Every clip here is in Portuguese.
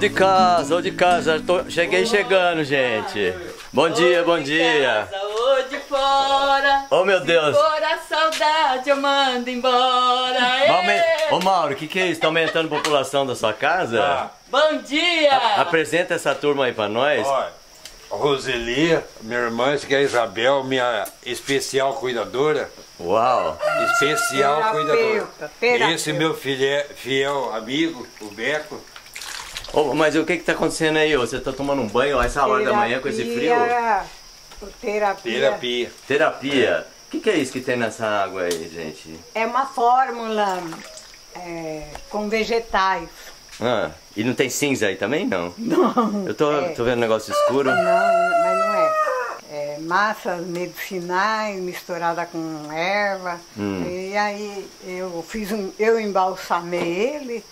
de casa, ô de casa. Tô- cheguei chegando, gente. Bom dia, bom dia. Ô de fora. Oh, meu se Deus. for a saudade, eu mando embora. Ô Mauro, o que, que é isso? Tá aumentando a população da sua casa? Ah, Bom dia. Apresenta essa turma aí pra nós. olha, Roseli, minha irmã, esse que é a Isabel, minha especial cuidadora. Uau. Especial Terapeuta, cuidadora. terapeuta. Esse meu filé, fiel amigo, o Beco. Ô, mas o que que tá acontecendo aí? Você tá tomando um banho a essa hora da manhã com esse frio? Terapia, Terapia. Terapia. Terapia. O que, que é isso que tem nessa água aí, gente? É uma fórmula é, com vegetais. Ah, e não tem cinza aí também, não? Não. Eu tô, é, tô vendo um negócio escuro. Não, mas não é. É massas medicinais misturada com erva. Hum. E aí eu fiz um, eu embalsamei ele.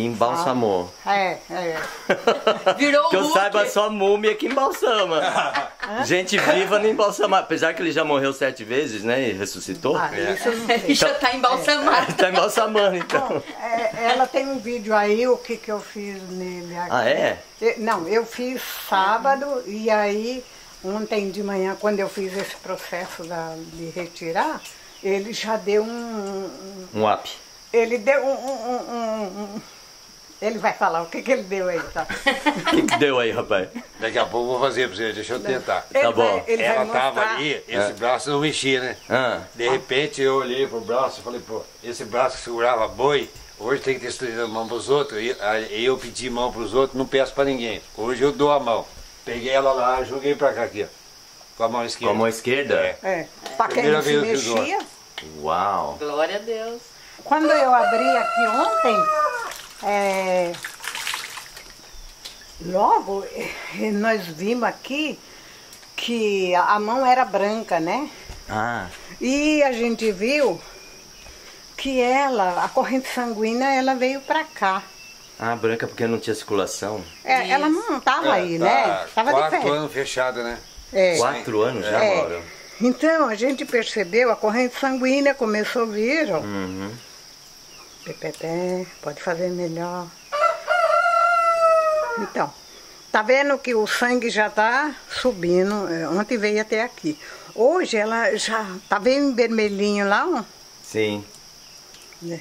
Embalsamou. É, é. Virou Que eu Hulk. saiba, só múmia que embalsama. Gente viva não embalsama. Apesar que ele já morreu sete vezes, né? E ressuscitou. Ah, isso eu não sei. Ele já tá embalsamado. Tá embalsamando, então. Bom, é, ela tem um vídeo aí, o que, que eu fiz nele aqui. Ah, é? Eu- Não, eu fiz sábado e aí ontem de manhã, quando eu fiz esse processo da- de retirar, ele já deu um. um- Um up. ele deu um. um- um- um- um- ele vai falar o que, que ele deu aí, tá? O que, que deu aí, rapaz? Daqui a pouco eu vou fazer pra você, deixa eu tentar. Ele bom. Vai, Ela tava ali, esse braço não mexia, né? Ah, De repente eu olhei pro braço e falei, pô, esse braço que segurava boi, hoje tem que ter estendido a mão pros outros. E aí eu pedi mão pros outros, não peço pra ninguém. Hoje eu dou a mão. Peguei ela lá, joguei pra cá aqui, ó. Com a mão com esquerda. a mão esquerda? É. É, pra quem Primeira não se mexia. Uau. Glória a Deus. Quando eu abri aqui ontem, é, logo eh, nós vimos aqui que a mão era branca, né? Ah, E a gente viu que ela, a corrente sanguínea, ela veio pra cá. ah, branca porque não tinha circulação. É, ela não estava aí, tá né? Tava quatro anos fechado, né? É. Quatro anos já, É. Mauro? Então a gente percebeu, a corrente sanguínea começou a vir, ó. Uhum. Pepeté, pode fazer melhor. Então, tá vendo que o sangue já tá subindo. é, Ontem veio até aqui. Hoje ela já tá bem vermelhinho lá, ó. Sim. né?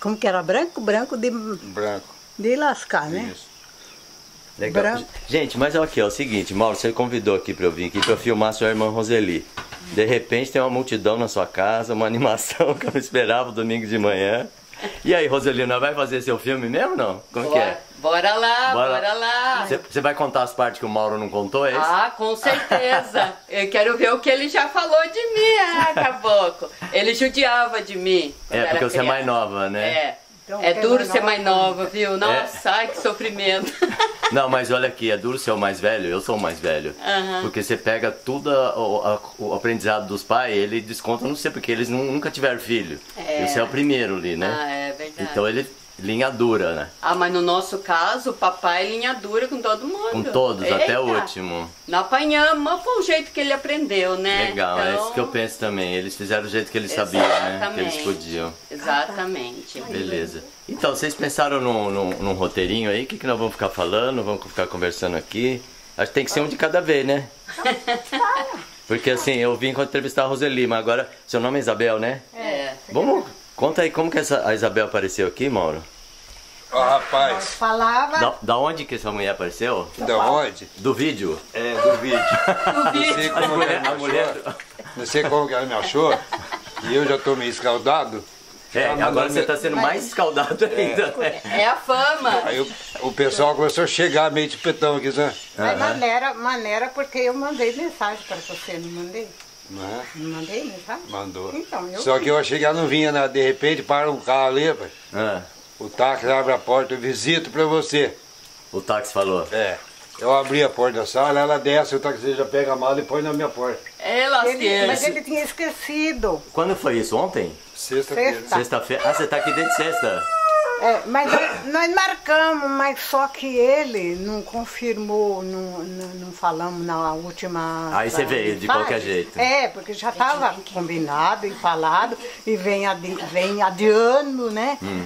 Como que era? Branco? Branco de, Branco. de lascar, né? Isso. Legal. Branco. Gente, mas aqui, é o seguinte, Mauro, você convidou aqui pra eu vir aqui pra eu filmar sua irmã Roseli. De repente tem uma multidão na sua casa, uma animação que eu não esperava domingo de manhã. E aí, Roseli, nós vai fazer seu filme mesmo não? Como que Bora, é? bora lá, Bora. bora, lá. Você- vai contar as partes que o Mauro não contou, é isso? Ah, com certeza. Eu quero ver o que ele já falou de mim, ah, caboclo. Ele judiava de mim. é, porque você é criança. mais nova, né? É. Então, é duro mais ser mais nova, viu? Nossa, ai que sofrimento. Não, mas olha aqui, é duro ser o mais velho, eu sou o mais velho. Porque você pega tudo a- o, a- o aprendizado dos pais, ele desconta não sei, porque eles nu- nunca tiveram filho. É. E você é o primeiro ali, né? Ah, é verdade. Então ele, linha dura, né? Ah, mas no nosso caso, o papai é linha dura com todo mundo. Com todos, até Eita. o último. Não apanhamos, mas foi o jeito que ele aprendeu, né? Legal, é Então, isso que eu penso também. Eles fizeram do jeito que eles sabiam, né? Que eles Exatamente. podiam. Exatamente. Beleza. Então, vocês pensaram num, num, num roteirinho aí? O que, que nós vamos ficar falando? Vamos ficar conversando aqui? Acho que tem que ser um de cada vez, né? Porque assim, eu vim entrevistar a Roseli, mas agora seu nome é Isabel, né? É. Vamos, conta aí como que essa, a Isabel apareceu aqui, Mauro? Ó, rapaz, Falava. Da, da onde que essa mulher apareceu? da onde? Do vídeo? É, do vídeo. No Não sei vídeo. como ela me achou. Não sei como que ela me achou. E eu já tô meio escaldado. É, Ela mandou agora você me- tá sendo mais escaldado ainda, né? É a fama. Aí o, o pessoal começou a chegar meio de petão aqui, né? Mas maneira, maneira porque eu mandei mensagem para você, não mandei? Não é? Não mandei mensagem? Mandou. Então, eu Só vi. que eu achei que ela não vinha, né? De repente para um carro ali, rapaz. Ah, O táxi abre a porta, eu visito pra você. o táxi falou. É. Eu abri a porta da sala, ela desce, o taxista já pega a mala e põe na minha porta. É Ele, lasqueira. mas ele tinha esquecido. Quando foi isso? Ontem? Sexta-feira. Sexta. Sexta-feira? Ah, você tá aqui desde sexta. É, mas nós, nós marcamos, mas só que ele não confirmou, não, não, não falamos na última. Aí você veio de qualquer jeito. É, porque já estava combinado e falado, e vem, adi, vem adiando, né? Hum.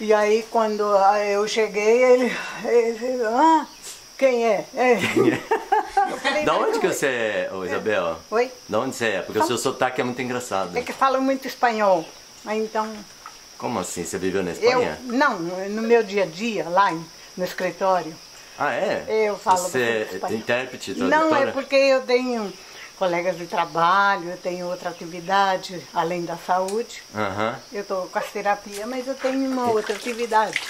E aí quando ah, eu cheguei, ele, ele ah, quem é? é. Eu falei, Da "Mas onde que é." você é, ô Isabel? Oi? Da onde você é? Porque o seu sotaque é muito engraçado. É que fala muito espanhol. Então, Como assim? Você viveu na eu, Espanha? não, no meu dia a dia, lá em- no escritório, Ah, é? eu falo Você é intérprete, tradutora? Não, é porque eu tenho colegas de trabalho, eu tenho outra atividade além da saúde. Aham. Eu estou com as terapias, mas eu tenho uma outra atividade.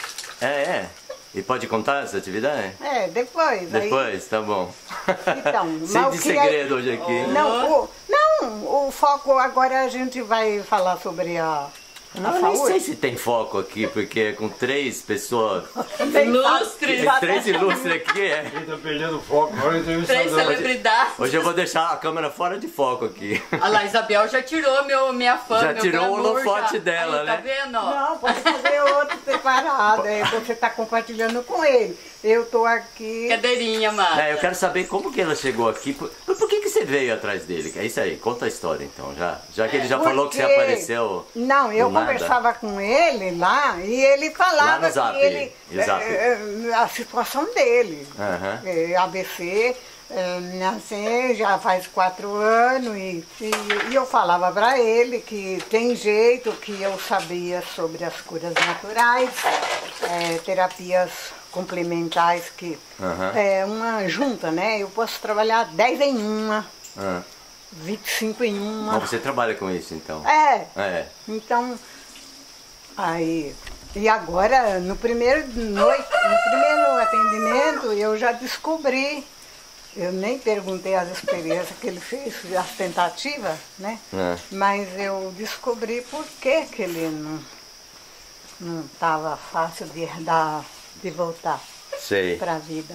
É, é. E pode contar essa atividade? É, depois. aí- Depois, tá bom. Então, Sem de o que é- segredo hoje aqui. Não, o, não, o foco agora a gente vai falar sobre a, a Eu nem sei se tem foco aqui, porque é com três pessoas. Ilustres. Tem três ilustres aqui, é. Ele tá perdendo o foco, agora o Três celebridades. Hoje eu vou deixar a câmera fora de foco aqui. Olha lá, Isabel já tirou meu, minha fã, Já meu tirou o glamour holofote já. dela, Aí, né? Tá vendo? ó? Não, pode fazer outro separado. aí você está compartilhando com ele. Eu estou aqui. Cadeirinha, Mara. É, eu quero saber como que ela chegou aqui. Por, por que, que você veio atrás dele? É isso aí, conta a história então, já. Já que ele já falou que você Porque- apareceu. Não, eu conversava com ele lá e ele falava Lá no Zap, que ele. é, é, a situação dele. Aham. É, ABC, é, nasci já faz quatro anos e, e, e eu falava para ele que tem jeito, que eu sabia sobre as curas naturais, é, terapias complementares que Aham. é uma junta, né? Eu posso trabalhar 10 em uma, Ah. 25 em uma. Mas você trabalha com isso então? É, É. então, aí, e agora, no primeiro noite, no primeiro atendimento, eu já descobri, eu nem perguntei as experiências que ele fez, as tentativas, né? É. Mas eu descobri por que, que ele não não estava fácil de, dar, de voltar para a vida.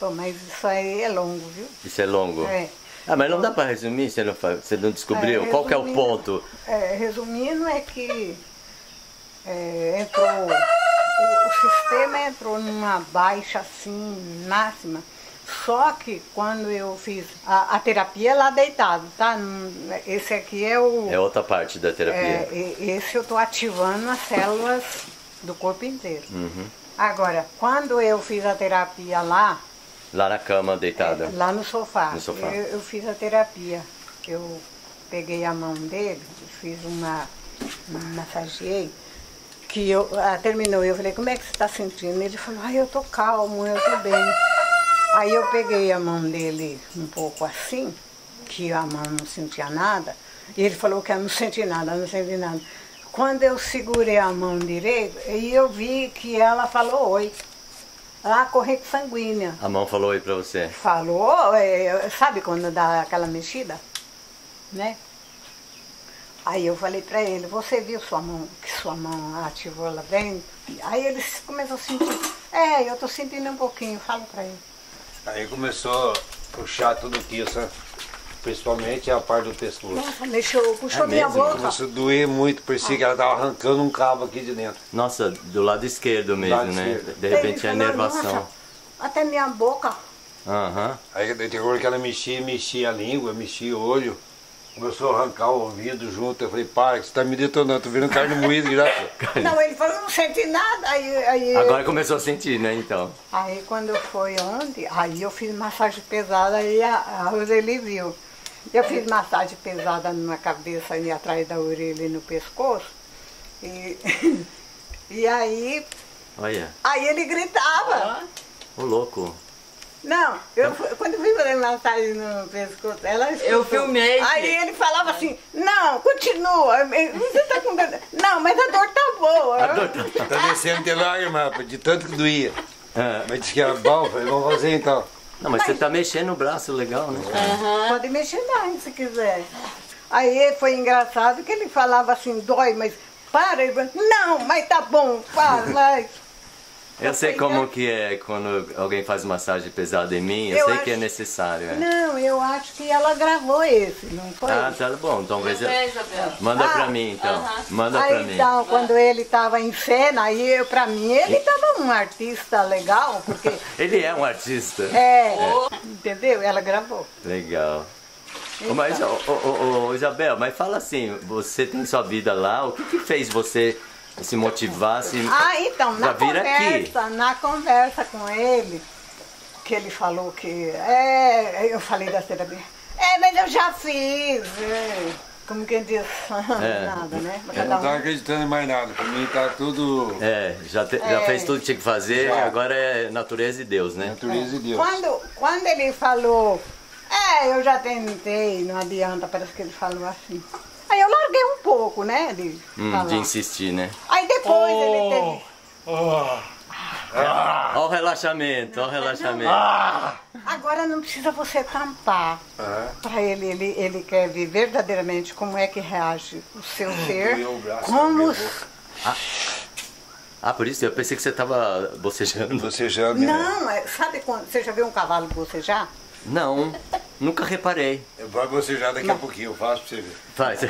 Bom, mas isso aí é longo, viu? Isso é longo. É. Ah, mas não dá pra resumir? Você não, você não descobriu? É, Qual que é o ponto? É, resumindo, é que é, entrou, o, o sistema entrou numa baixa assim, máxima. Só que quando eu fiz a, a terapia lá deitado, tá? Esse aqui é o. É outra parte da terapia. é, esse eu tô ativando as células do corpo inteiro. Uhum. Agora, quando eu fiz a terapia lá, Lá na cama, deitada. é, Lá no sofá. No sofá. Eu, eu fiz a terapia. Eu peguei a mão dele, fiz uma. massageei. Que eu, ah, terminou, eu falei, como é que você está sentindo? Ele falou, ah, eu tô calmo, eu tô bem. Aí eu peguei a mão dele um pouco assim, que a mão não sentia nada, e ele falou que eu não senti nada, não senti nada. Quando eu segurei a mão direita, aí eu vi que ela falou oi. A corrente sanguínea. A mão falou oi pra você. Falou, é, sabe quando dá aquela mexida? Né? Aí eu falei pra ele, você viu sua mão, que sua mão ativou lá dentro? Aí ele começou a sentir, é, eu tô sentindo um pouquinho, fala pra ele. Aí começou a puxar tudo aqui, sabe? Principalmente a parte do pescoço. Nossa, mexeu, puxou É minha mesmo? boca. Começou a doer muito, parecia que ela tava arrancando um cabo aqui de dentro. Nossa, do lado esquerdo mesmo, lado né? esquerdo. De repente é inervação. "Nossa, Até minha boca. Aham. Aí tem hora que ela mexia, mexia a língua, mexia o olho. Começou a arrancar o ouvido junto. Eu falei, para, que você tá me detonando, tô vendo carne moída já. Não, ele falou, não senti nada. Aí, aí, Agora começou a sentir, né, então? Aí quando foi ontem, aí eu fiz massagem pesada e a, a Roseli viu. Eu fiz massagem pesada na cabeça e atrás da orelha e no pescoço. E, e aí, Olha, aí ele gritava. ô louco. Não, eu, fui- quando eu fui fazer massagem no pescoço, ela escutou. Eu filmei, Aí ele falava assim, não, continua. Você tá com dor. Não, mas a dor tá boa. A dor tá- Tá descendo de lágrima, de tanto que doía. É. Mas disse que era bom, eu falei, vamos fazer então. Não, mas você tá mexendo o braço legal, né? Pode mexer mais se quiser. Aí foi engraçado que ele falava assim, dói, mas para. Ele falou, não, mas tá bom, para, vai. Eu sei como que é quando alguém faz massagem pesada em mim, eu, Eu sei que é acho- necessário. É. Não, eu acho que ela gravou esse, não foi? Ah, tá bom, então talvez eu... Manda Ah, pra mim, então. Manda Aí pra mim. então, quando ele estava em cena, aí eu, pra mim ele estava um artista legal, porque. Ele é um artista. É, entendeu? Ela gravou. Legal. Então. Mas, ô, ô, ô, Isabel, mas fala assim, você tem sua vida lá, o que, que fez você se motivasse. Ah, então, na vira aqui. conversa, na conversa com ele, que ele falou que. É, eu falei da terapia. É, mas eu já fiz. é, como quem diz, É. nada, né? Eu não um- tava acreditando em mais nada. Pra mim tá tudo É, já, te- já É. fez tudo que tinha que fazer, Já. agora é natureza e Deus, né? natureza de Deus. Quando, quando ele falou, é, eu já tentei, não adianta, parece que ele falou assim. Aí eu larguei um pouco, né, de Hum, de insistir, né? Aí depois Oh. ele teve. Ó o relaxamento, ó o relaxamento. Agora não precisa você tampar. Ah, Para ele, ele, ele quer ver verdadeiramente como é que reage o seu ser. doeu o braço, como os- Ah, por isso eu pensei que você tava bocejando. Já me. Não, é- sabe quando. Você já viu um cavalo bocejar? Não, nunca reparei. Eu vou você já daqui a pouquinho, eu faço pra você ver. Faz.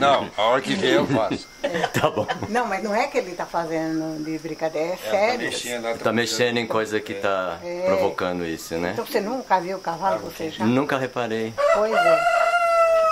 Não, a hora que vier eu faço. tá bom. Não, mas não é que ele está fazendo de brincadeira, é, É, tá sério. mexendo, ela Tá mexendo em coisa que tá É. provocando isso, né? Então você nunca viu o cavalo bocejar? Nunca reparei. Pois é.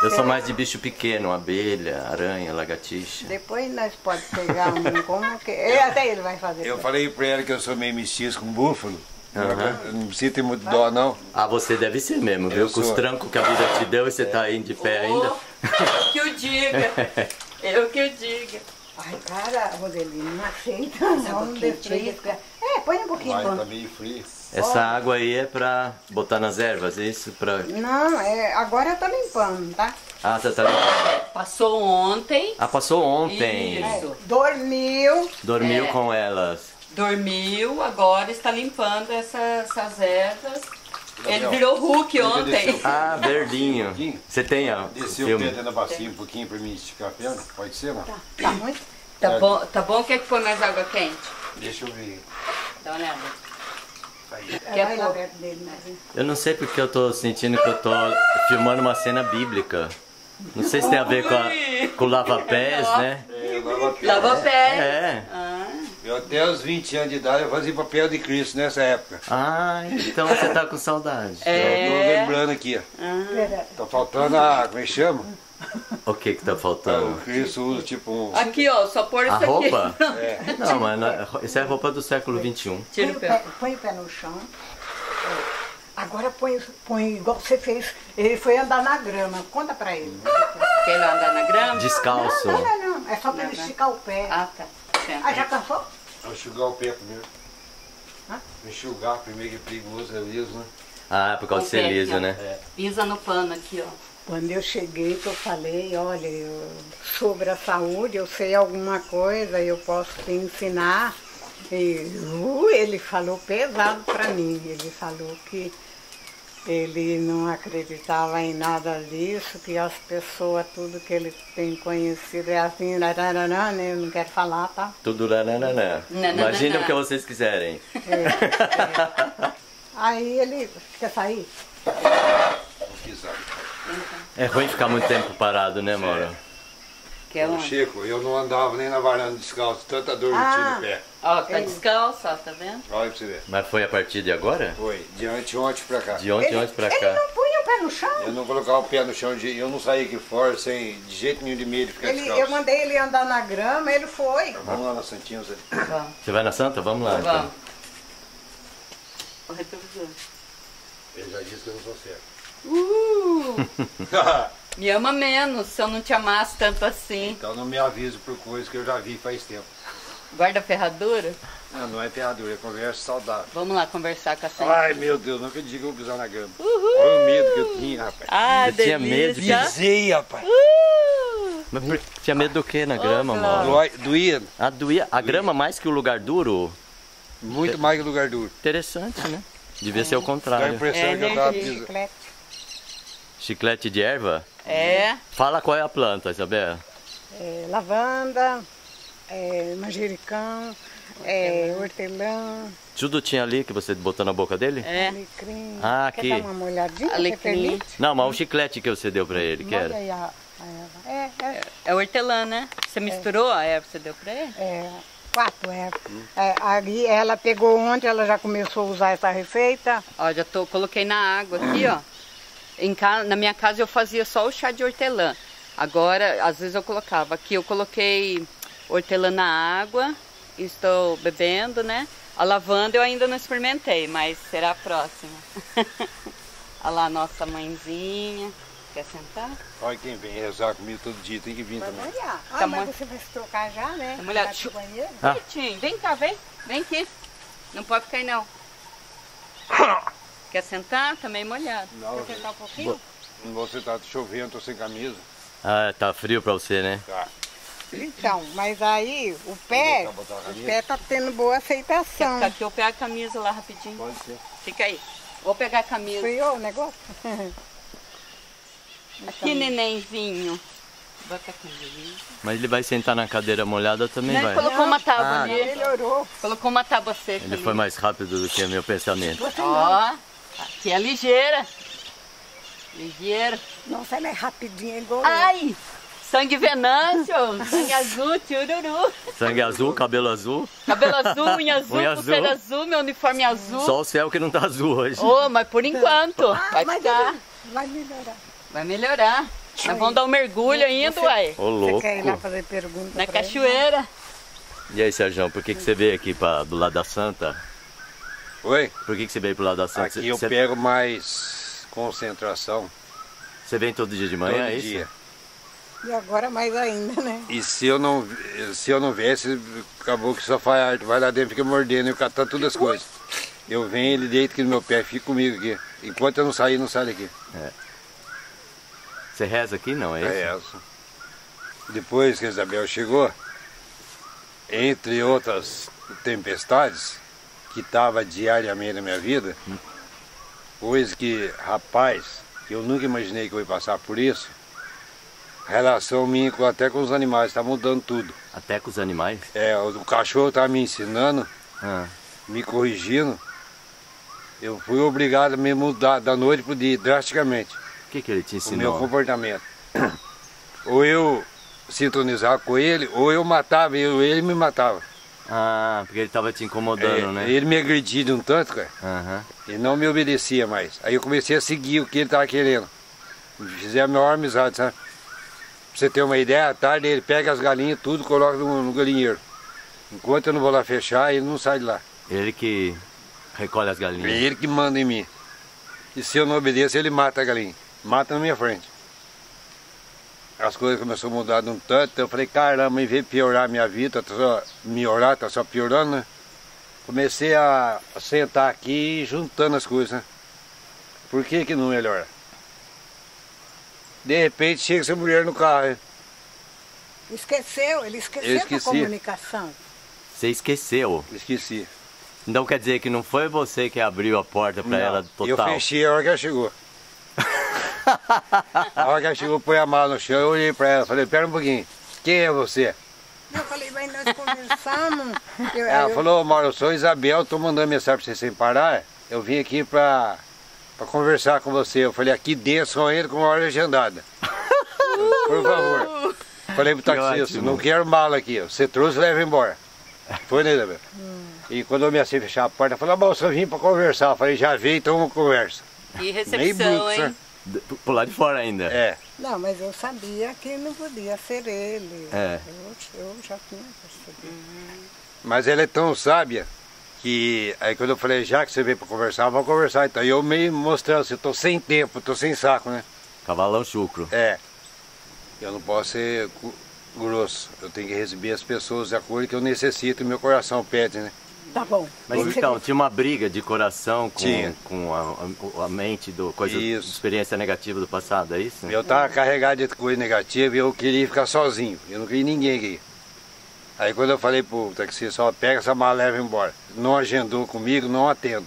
Eu sou mais de bicho pequeno, abelha, aranha, lagartixa. Depois nós pode pegar um como que. É, até ele vai fazer. Eu falei pra ela que eu sou meio mestiço com búfalo. Eu não precisa ter muito dó, não. Ah, você deve ser mesmo, viu? Eu Com os trancos que a vida te deu e você tá aí de pé ainda. Oh, eu que o diga. Eu que o diga. Ai, cara, Rodelino, não aceita. Não, depois de- É, põe um pouquinho. Vai, tá meio frio. Essa água aí é pra botar nas ervas, é isso? Pra... Não, é, agora eu tô limpando, tá? Ah, você tá limpando. Passou ontem, Ah, passou ontem. Isso. Dormiu. Dormiu É. com elas. Dormiu, agora está limpando essa- essas ervas. Ele virou Hulk ontem. Ah, verdinho. Você tem, ó, Desceu o pé dentro da bacia um pouquinho pra mim esticar a perna? Pode ser, não? Tá, tá muito. Tá bom, tá bom? Quer que põe mais água quente? Deixa eu ver. Dá uma olhada. Dele, né? Eu não sei porque eu tô sentindo que eu tô filmando uma cena bíblica. Não sei se tem a ver com, a, com o lava-pés, né? É, eu lavo a perna. Lava pé. É. Ah, Eu até os 20 anos de idade eu fazia papel de Cristo nessa época. Ah, então você tá com saudade. É. Eu tô lembrando aqui, ó. Pera, Tá faltando a. Como é que chama? O que que tá O faltando? Cristo usa tipo um. aqui, ó, só pôr isso A aqui. roupa? É. Não, mas não é- isso é roupa do século XXI. Tira põe, o o pé. põe o pé no chão. É. Agora põe, põe igual você fez. Ele foi andar na grama. Conta pra ele. Quer ir lá andar na grama? Descalço. Não, não, não. É só pra ele não. esticar o pé. Ah, tá. Ah, já cansou? Vou enxugar o pé primeiro. Hã? Enxugar primeiro que é perigoso, é liso, né? Ah, por causa de ser Ok, liso, ó. né? Pisa no pano aqui, ó. Quando eu cheguei, que eu falei, olha, eu- sobre a saúde, eu sei alguma coisa, eu posso te ensinar. E uh, ele falou pesado para mim. Ele falou que ele não acreditava em nada disso, que as pessoas, tudo que ele tem conhecido é assim, rarará, né? eu não quero falar, tá? Tudo não, Imagina o que vocês quiserem. Aí ele quer sair? É ruim ficar muito tempo parado, né, Mauro? Quer Ô, um? Chico, eu não andava nem na varanda descalço, tanta dor eu tinha Ah. no pé. Ó, tá descalço, ó, tá vendo? Olha pra você ver. Mas foi a partir de agora? Foi, de ontem pra cá. De ontem, ele, ontem pra ele cá. não punha o pé no chão? Eu não colocava o pé no chão, de- eu não saía aqui fora sem de jeito nenhum de medo de ficar Ele, descalço. eu mandei ele andar na grama, ele foi. Vamos lá na Santinha, Zé. Vamos. Você vai na Santa? Vamos lá, então. Vamos. O retrovisor. Ele já disse que eu não sou certo. Uh! Me ama menos se eu não te amasse tanto assim. então não me avise por coisas que eu já vi faz tempo. Guarda ferradura. Não, não é ferradura, é conversa saudável. Vamos lá conversar com a senhora. Ai meu Deus, nunca diga que eu vou pisar na grama. Olha o medo que eu tinha, rapaz. Ah, Você tinha medo de- delícia. Pisei, rapaz. Uh! Mas por- tinha medo do que na grama, Ô, Mauro? Dói, doía A, doía, a grama mais que o lugar duro? muito mais que lugar duro. Interessante, né? Devia ser o Dá a contrário. impressão É que eu tava pisando. Chiclete. Chiclete de erva? É. Fala qual é a planta, Isabel. É, lavanda, é, manjericão, é, hortelã, Tudo tinha ali que você botou na boca dele? É. alecrim. Ah, Quer aqui. dar uma olhadinha? Alecrim. Não, mas o chiclete que você deu pra ele, que era? aí a, a erva. É, é, É hortelã, né? Você misturou a erva que você deu pra ele? é, quatro ervas. É, ali ela pegou ontem, ela já começou a usar essa receita. Ó, já tô, coloquei na água aqui, ó. Em ca- na minha casa eu fazia só o chá de hortelã. Agora, às vezes eu colocava. Aqui eu coloquei hortelã na água, estou bebendo, né? A lavanda eu ainda não experimentei, mas será a próxima. Olha lá a nossa mãezinha. Quer sentar? Olha quem vem rezar comigo todo dia, tem que vir Vai também. molhar. Ah, Tá mas você vai se trocar já, né? Tá. Vai pro banheiro? Ah. Vem cá, vem. Vem aqui. Não pode ficar aí não. Quer sentar? Tá meio molhado. Não, Quer sentar um pouquinho? você tá chovendo, tô sem camisa. Ah, tá frio pra você, né? Tá. Então, mas aí o pé, o pé tá tendo boa Quer aceitação. ficar aqui? Eu pego a camisa lá rapidinho. Pode ser. Fica aí. Vou pegar a camisa. Eu o negócio? Aqui, nenenzinho. Bota a camisa. Mas ele vai sentar na cadeira molhada também Né? vai. Colocou uma tábua Ah, ali. Melhorou. Colocou uma tábua seca Ele ali. foi mais rápido do que o meu pensamento. Não. Ó, aqui é ligeira. Ligeira. Nossa, ela é rapidinha, igual. Ai! Sangue venâncio, sangue azul, tchururu. Sangue azul, cabelo azul. Cabelo azul, unha azul, Unha pulseira azul. azul, meu uniforme azul. Só o céu que não tá azul hoje. Ô, mas por enquanto, Ah, vai mas ficar. vai melhorar. Vai melhorar. Nós vamos dar um mergulho ainda, Você- uai. Ô, Você louco. quer ir lá fazer pergunta Na pra ele? cachoeira. E aí, Sérgio, por que, que você veio aqui pra, do lado da Santa? Oi? Por que, que você veio pro lado da Santa? Aqui eu você, pego mais concentração você vem todo dia de manhã, todo é isso? dia. E agora mais ainda, né? E se eu não se eu não viesse, acabou que só faz arte, vai lá dentro, fica mordendo e catando todas as coisas. Eu venho, ele deita aqui no meu pé, fica comigo aqui. Enquanto eu não sair, não sai daqui. Você reza aqui, não, é isso? É. Depois que a Isabel chegou, entre outras tempestades que estava diariamente na minha vida, coisa que, rapaz, eu nunca imaginei que eu ia passar por isso. A relação minha com, até com os animais está mudando tudo. Até com os animais? É, o cachorro está me ensinando, Ah, me corrigindo. Eu fui obrigado a me mudar da noite para o dia, drasticamente o que, que ele te o meu ensinou? comportamento. Ou eu sintonizava com ele, ou eu matava ele, ou ele me matava. Ah, porque ele tava te incomodando, É, né? Ele me agredia um tanto, cara, Aham. e não me obedecia mais. Aí eu comecei a seguir o que ele estava querendo. Fizemos a maior amizade, sabe? Pra você ter uma ideia, à tarde ele pega as galinhas, tudo, coloca no, no galinheiro. Enquanto eu não vou lá fechar, ele não sai de lá. Ele que recolhe as É galinhas. ele que manda em mim. E se eu não obedeço, ele mata a galinha. Mata na minha frente. As coisas começaram a mudar de um tanto, eu falei, caramba, em vez de piorar a minha vida, tá só melhorar, tá só piorando, né? Comecei a sentar aqui e juntando as coisas, né? Por que que não melhora? De repente chega essa mulher no carro, hein? Esqueceu, ele esqueceu Eu da comunicação. Você esqueceu. esqueci. Então quer dizer que não foi você que abriu a porta pra Não, ela Eu total? fechei a hora que ela chegou. a hora que ela chegou, põe a mala no chão, eu olhei pra ela, falei, pera um pouquinho, quem é você? Eu falei, mas nós conversamos. Eu, Ela eu- falou, Mauro, eu sou Isabel, tô mandando mensagem pra você sem parar. Eu vim aqui pra, pra conversar com você. Eu falei, aqui dentro só entra com uma hora agendada. Por favor. Falei pro taxista, não quero mala aqui. Você trouxe, leva embora. Foi, né, Isabel? E quando eu me assim fechar a porta, eu falei, moço, eu vim pra conversar. Eu falei, já veio, então vamos conversa. Que Meio recepção, bruto, hein? sabe? Pro lado de fora ainda. É. Não, mas eu sabia que não podia ser ele. É. Eu, eu já tinha percebido. Mas ela é tão sábia que aí quando eu falei, já que você veio pra conversar, vamos conversar. Então eu meio mostrando assim, eu tô sem tempo, tô sem saco, né? Cavalão chucro. É. Eu não posso ser grosso. Eu tenho que receber as pessoas de acordo que eu necessito e meu coração pede, né? Tá bom. Mas então, tinha uma briga de coração com, Tinha. com a, a- a mente do coisa, Isso. experiência negativa do passado, é isso? Eu tava carregado de coisa negativa e eu queria ficar sozinho. Eu não queria ninguém aqui. Aí quando eu falei pro taxista, ó, pega essa mala e leva embora. Não agendou comigo, não atendo.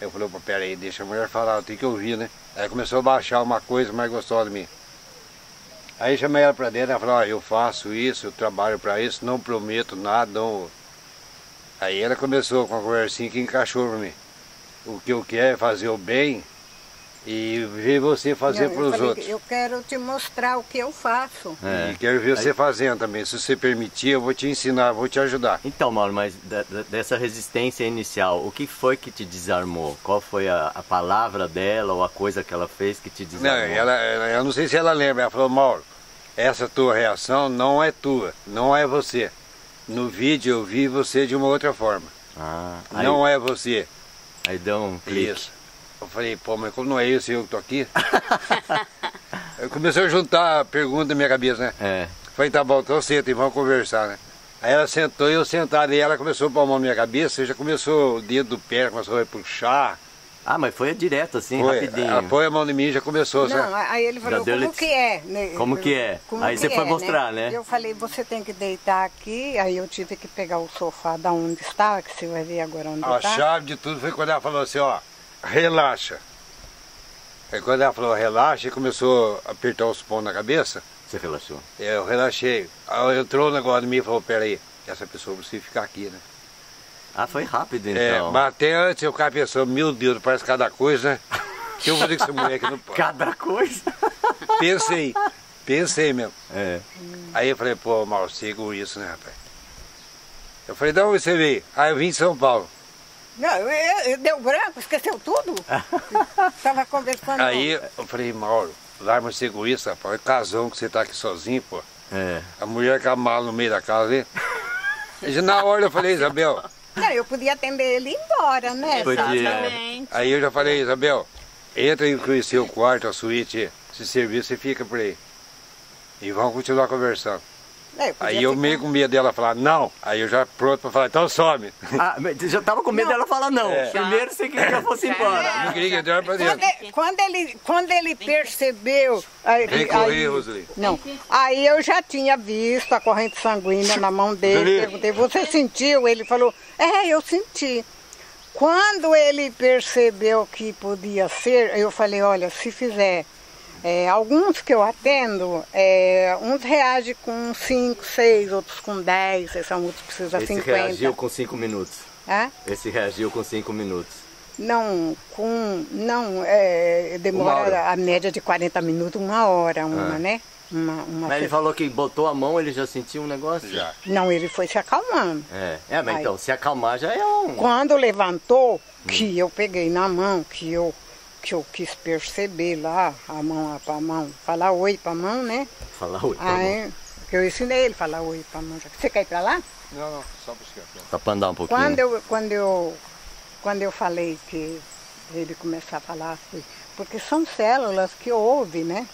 Eu falei, pô, pera aí, deixa a mulher falar, eu tenho que ouvir, né? Aí começou a baixar uma coisa mais gostosa de mim. Aí chamei ela pra dentro, ela falou, ó, eu faço isso, eu trabalho pra isso, não prometo nada, não... Aí ela começou com a conversinha que encaixou pra mim. O que eu quero é fazer o bem e ver você fazer Não, pros falei, outros. Eu quero te mostrar o que eu faço. É. E quero ver você fazendo também. Se você permitir, eu vou te ensinar, vou te ajudar. Então, Mauro, mas da- da- dessa resistência inicial, o que foi que te desarmou? Qual foi a, a palavra dela ou a coisa que ela fez que te Não, desarmou? ela, ela- eu não sei se ela lembra, ela falou, Mauro, essa tua reação não é tua, não é você. No vídeo eu vi você de uma outra forma. Ah, aí, Não é você. aí deu um clique. Isso. Eu falei, pô, mas como não é isso eu que tô aqui? eu comecei a juntar perguntas na minha cabeça, né? É. Falei, tá bom, então senta e vamos conversar, né? Aí ela sentou e eu sentado e ela começou a a na minha cabeça, já começou o dedo do pé, começou a puxar. Ah, mas foi direto assim, Foi, rapidinho. ela põe a mão em mim e já começou, Não, sabe? aí ele falou, como que é? né? Como que é? Como Aí que você foi é, mostrar, né? Eu falei, você tem que deitar aqui, aí eu tive que pegar o sofá da onde está, que você vai ver agora onde A está. chave de tudo foi quando ela falou assim, ó, relaxa. Aí quando ela falou relaxa e começou a apertar os pontos na cabeça, Você relaxou. eu relaxei. Aí entrou o negócio em mim e falou, peraí, essa pessoa precisa ficar aqui, né? Ah, foi rápido É, então. mas até antes eu ficava pensando, meu Deus, parece cada coisa, né? Que eu vou dizer que essa mulher aqui não pode. Cada coisa. Pensei, pensei mesmo. É. Aí eu falei, pô, mal, sigo isso, né, rapaz? Eu falei, de onde você veio? Ah, eu vim de São Paulo. Não, eu, eu- deu branco, esqueceu tudo. Tava conversando. Aí eu falei, Mauro, larga ser egoísta, rapaz. É casão que você tá aqui sozinho, pô. É. A mulher com a mala no meio da casa. E na hora eu falei, Isabel. Não, eu podia atender ele e ir embora, né? Podia. Exatamente. Aí eu já falei, Isabel, entra e conhecer o quarto, a suíte, se servir, você fica por aí. E vamos continuar conversando. É, Aí eu ficar- meio com medo dela falar, não. Aí eu já pronto pra falar, então some. Ah, já tava com medo Não. dela falar não. É. Primeiro você queria que ela fosse Já. embora. Não queria que Quando dentro. ele, quando ele, quando ele percebeu. Aí, Vem aí- correr, Roseli. Não. Aí eu já tinha visto a corrente sanguínea na mão dele. Perguntei, você sentiu? Ele falou, é, eu senti. Quando ele percebeu que podia ser, eu falei, olha, se fizer. É, alguns que eu atendo, é, uns reagem com 5, 6, outros com 10, são outros que precisam Esse 50. reagiu com cinco minutos. Hã? Esse reagiu com cinco minutos. Não, com. Não, é, demora a média de 40 minutos, uma hora, uma, Ah. né? Uma, uma Mas ele falou que botou a mão, ele já sentiu um negócio? Já. Não, ele foi se acalmando. É, é mas Aí. então, se acalmar já é um. Quando levantou, que eu peguei na mão, que eu, que eu quis perceber lá, a mão a mão, falar oi pra mão, né? Falar oi. Aí, que eu ensinei ele a falar oi pra mão. Você quer ir pra lá? Não, não, só buscar. Só pra andar um pouquinho. Quando eu, quando eu, quando eu falei que ele começar a falar assim, porque são células que ouvem, né?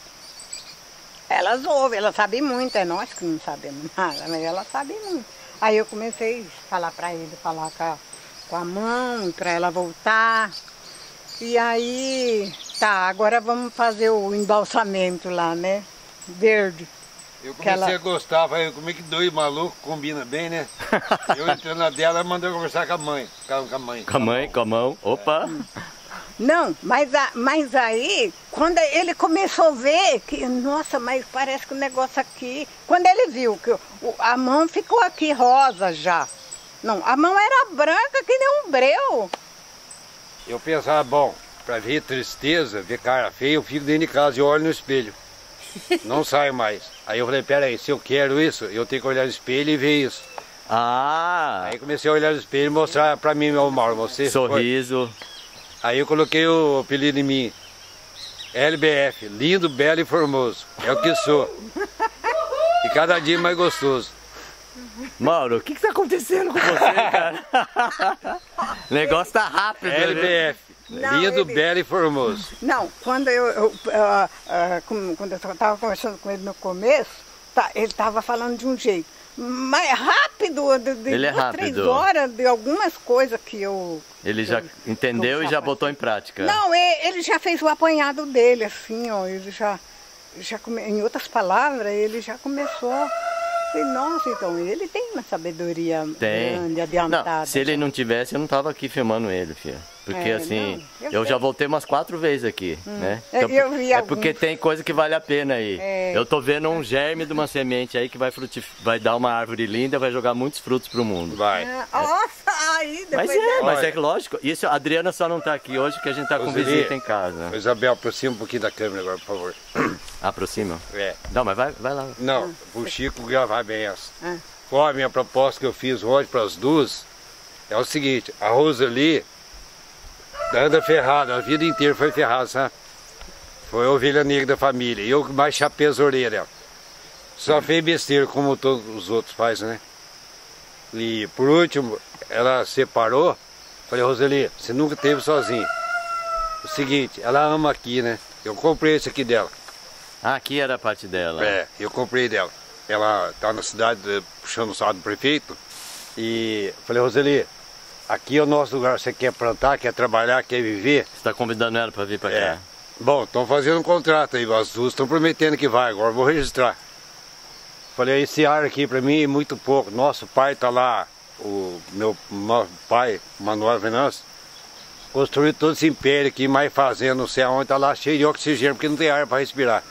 Elas ouvem, elas sabem muito, é nós que não sabemos nada, mas elas sabem muito. Aí eu comecei a falar para ele, falar com a, com a mão, para ela voltar. E aí, tá, agora vamos fazer o embalsamento lá, né? Verde. Eu comecei Aquela- a gostar, falei, como é que dois malucos combina bem, né? Eu entrando na dela, ela mandou eu conversar com a mãe. Com a- com a mãe. Com a mãe, com a mão. Opa! Não, mas, a- mas aí, quando ele começou a ver que, nossa, mas parece que o negócio aqui. Quando ele viu que o- a mão ficou aqui rosa já. Não, a mão era branca que nem um breu. Eu pensava, bom, pra ver tristeza, ver cara feia, eu fico dentro de casa e olho no espelho. Não saio mais. Aí eu falei, peraí, se eu quero isso, eu tenho que olhar no espelho e ver isso. Ah! Aí comecei a olhar no espelho e mostrar pra mim, meu Mauro, você foi. Sorriso. Aí eu coloquei o apelido em mim. LBF, lindo, belo e formoso. É o que sou. E cada dia mais gostoso. Mauro, o que, que tá acontecendo com você, cara? o negócio tá rápido, né? LBF, Não, lindo, ele- belo e formoso. Não, quando eu, eu, ah, ah, quando eu estava conversando com ele no começo, tá, ele estava falando de um jeito. Mas rápido, de, de Ele é duas, três rápido. horas, de algumas coisas que eu. Ele já eu- entendeu eu e já botou em prática. Não, e- ele já fez o apanhado dele, assim, ó. Ele já, já come- em outras palavras, ele já começou. Falei, nossa, então ele tem uma sabedoria Tem. grande, adiantada. Não, se ele não tivesse, eu não tava aqui filmando ele, filha. Porque É, assim, não, eu, eu já voltei umas quatro vezes aqui, né? É, eu vi é porque tem coisa que vale a pena aí. É. Eu tô vendo um germe de uma semente aí que vai, frutif... vai dar uma árvore linda, vai jogar muitos frutos pro mundo. Vai. Ah, Nossa, aí Mas depois. é, mas é lógico. Isso, a Adriana só não tá aqui hoje porque a gente tá com Roseli. visita em casa. Isabel, aproxima um pouquinho da câmera agora, por favor. Aproxima. É. Não, mas vai, vai lá. Não, o Chico gravar bem essa. Ah. Ó, a minha proposta que eu fiz hoje para as duas é o seguinte, a Roseli anda ferrada, a vida inteira foi ferrada, sabe? Foi a ovelha negra da família. E eu mais chapei as orelhas dela. só fez besteira como todos os outros fazem, né? E por último, ela separou. Falei, Roseli, você nunca teve sozinha. O seguinte, ela ama aqui, né? Eu comprei esse aqui dela. Ah, aqui era a parte dela. É, eu comprei dela. Ela tá na cidade puxando o saldo do prefeito. E falei, Roseli, aqui é o nosso lugar. Você quer plantar, quer trabalhar, quer viver? Você está convidando ela para vir para É. cá? Bom, estão fazendo um contrato aí, as duas estão prometendo que vai, agora vou registrar. Falei, esse ar aqui para mim é muito pouco. Nosso pai tá lá, o meu, meu pai, Manuel Venâncio, construiu todo esse império aqui, mais fazendo, não sei aonde, tá lá cheio de oxigênio, porque não tem ar para respirar.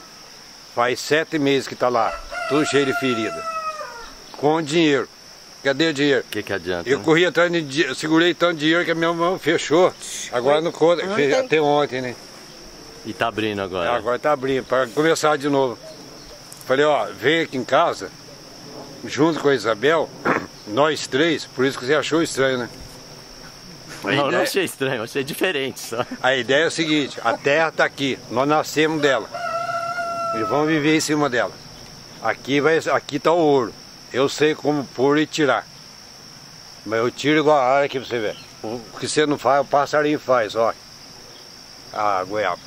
Faz sete meses que tá lá, tudo cheio de ferida. Com dinheiro. Cadê o dinheiro? O que, que adianta? Eu né? corri atrás de dinheiro, segurei tanto dinheiro que a minha mão fechou. Agora não conta, Ontem. até ontem, né? E tá abrindo agora. Agora tá abrindo, para começar de novo. Falei, ó, vem aqui em casa, junto com a Isabel, nós três, por isso que você achou estranho, né? A Não, não ideia, achei estranho, achei diferente só. a ideia é o seguinte, a terra tá aqui, nós nascemos dela. E vamos viver em cima dela. Aqui, vai, aqui tá o ouro. Eu sei como pôr e tirar. Mas eu tiro igual a área que você vê. O que você não faz, o passarinho faz, ó. A goiaba.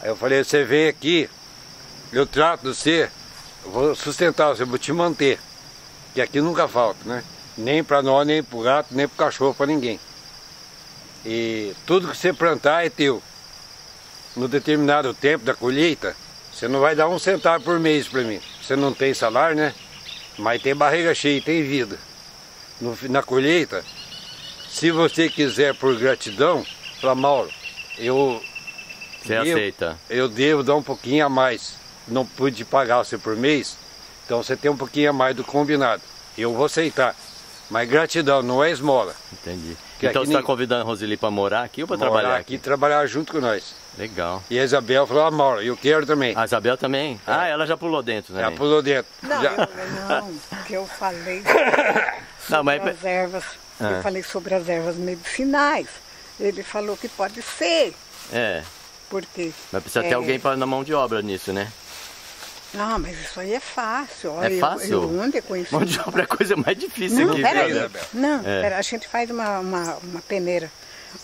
Aí eu falei, você vem aqui, eu trato você, eu vou sustentar você, vou te manter. Que aqui nunca falta, né? Nem para nós, nem pro gato, nem pro cachorro, para ninguém. E tudo que você plantar é teu. No determinado tempo da colheita, você não vai dar um centavo por mês para mim. Você não tem salário, né? Mas tem barriga cheia, tem vida. No, na colheita, se você quiser por gratidão, fala, Mauro, eu Você Eu- aceita? eu devo dar um pouquinho a mais. Não pude pagar você por mês, então você tem um pouquinho a mais do combinado. Eu vou aceitar. Mas gratidão, não é esmola. Entendi. Que então aqui você está nem- convidando a Roseli para morar aqui ou para trabalhar aqui aqui? trabalhar junto com nós. Legal. E a Isabel falou, ah, Mauro, eu quero também. A Isabel também? Ah, ela já pulou dentro Ela também. pulou dentro. Não, Já- eu, não, que eu falei Não, mas... sobre as ervas, Ah. eu falei sobre as ervas medicinais. Ele falou que pode ser, É, porque... mas precisa é, ter alguém pra, na mão de obra nisso, né? Não, mas isso aí é fácil. Olha, É eu- fácil? Eu, ontem conheci... Mão de obra é a coisa mais difícil Não, aqui. viu? Isabel? Não, É. pera, a gente faz uma, uma, uma peneira.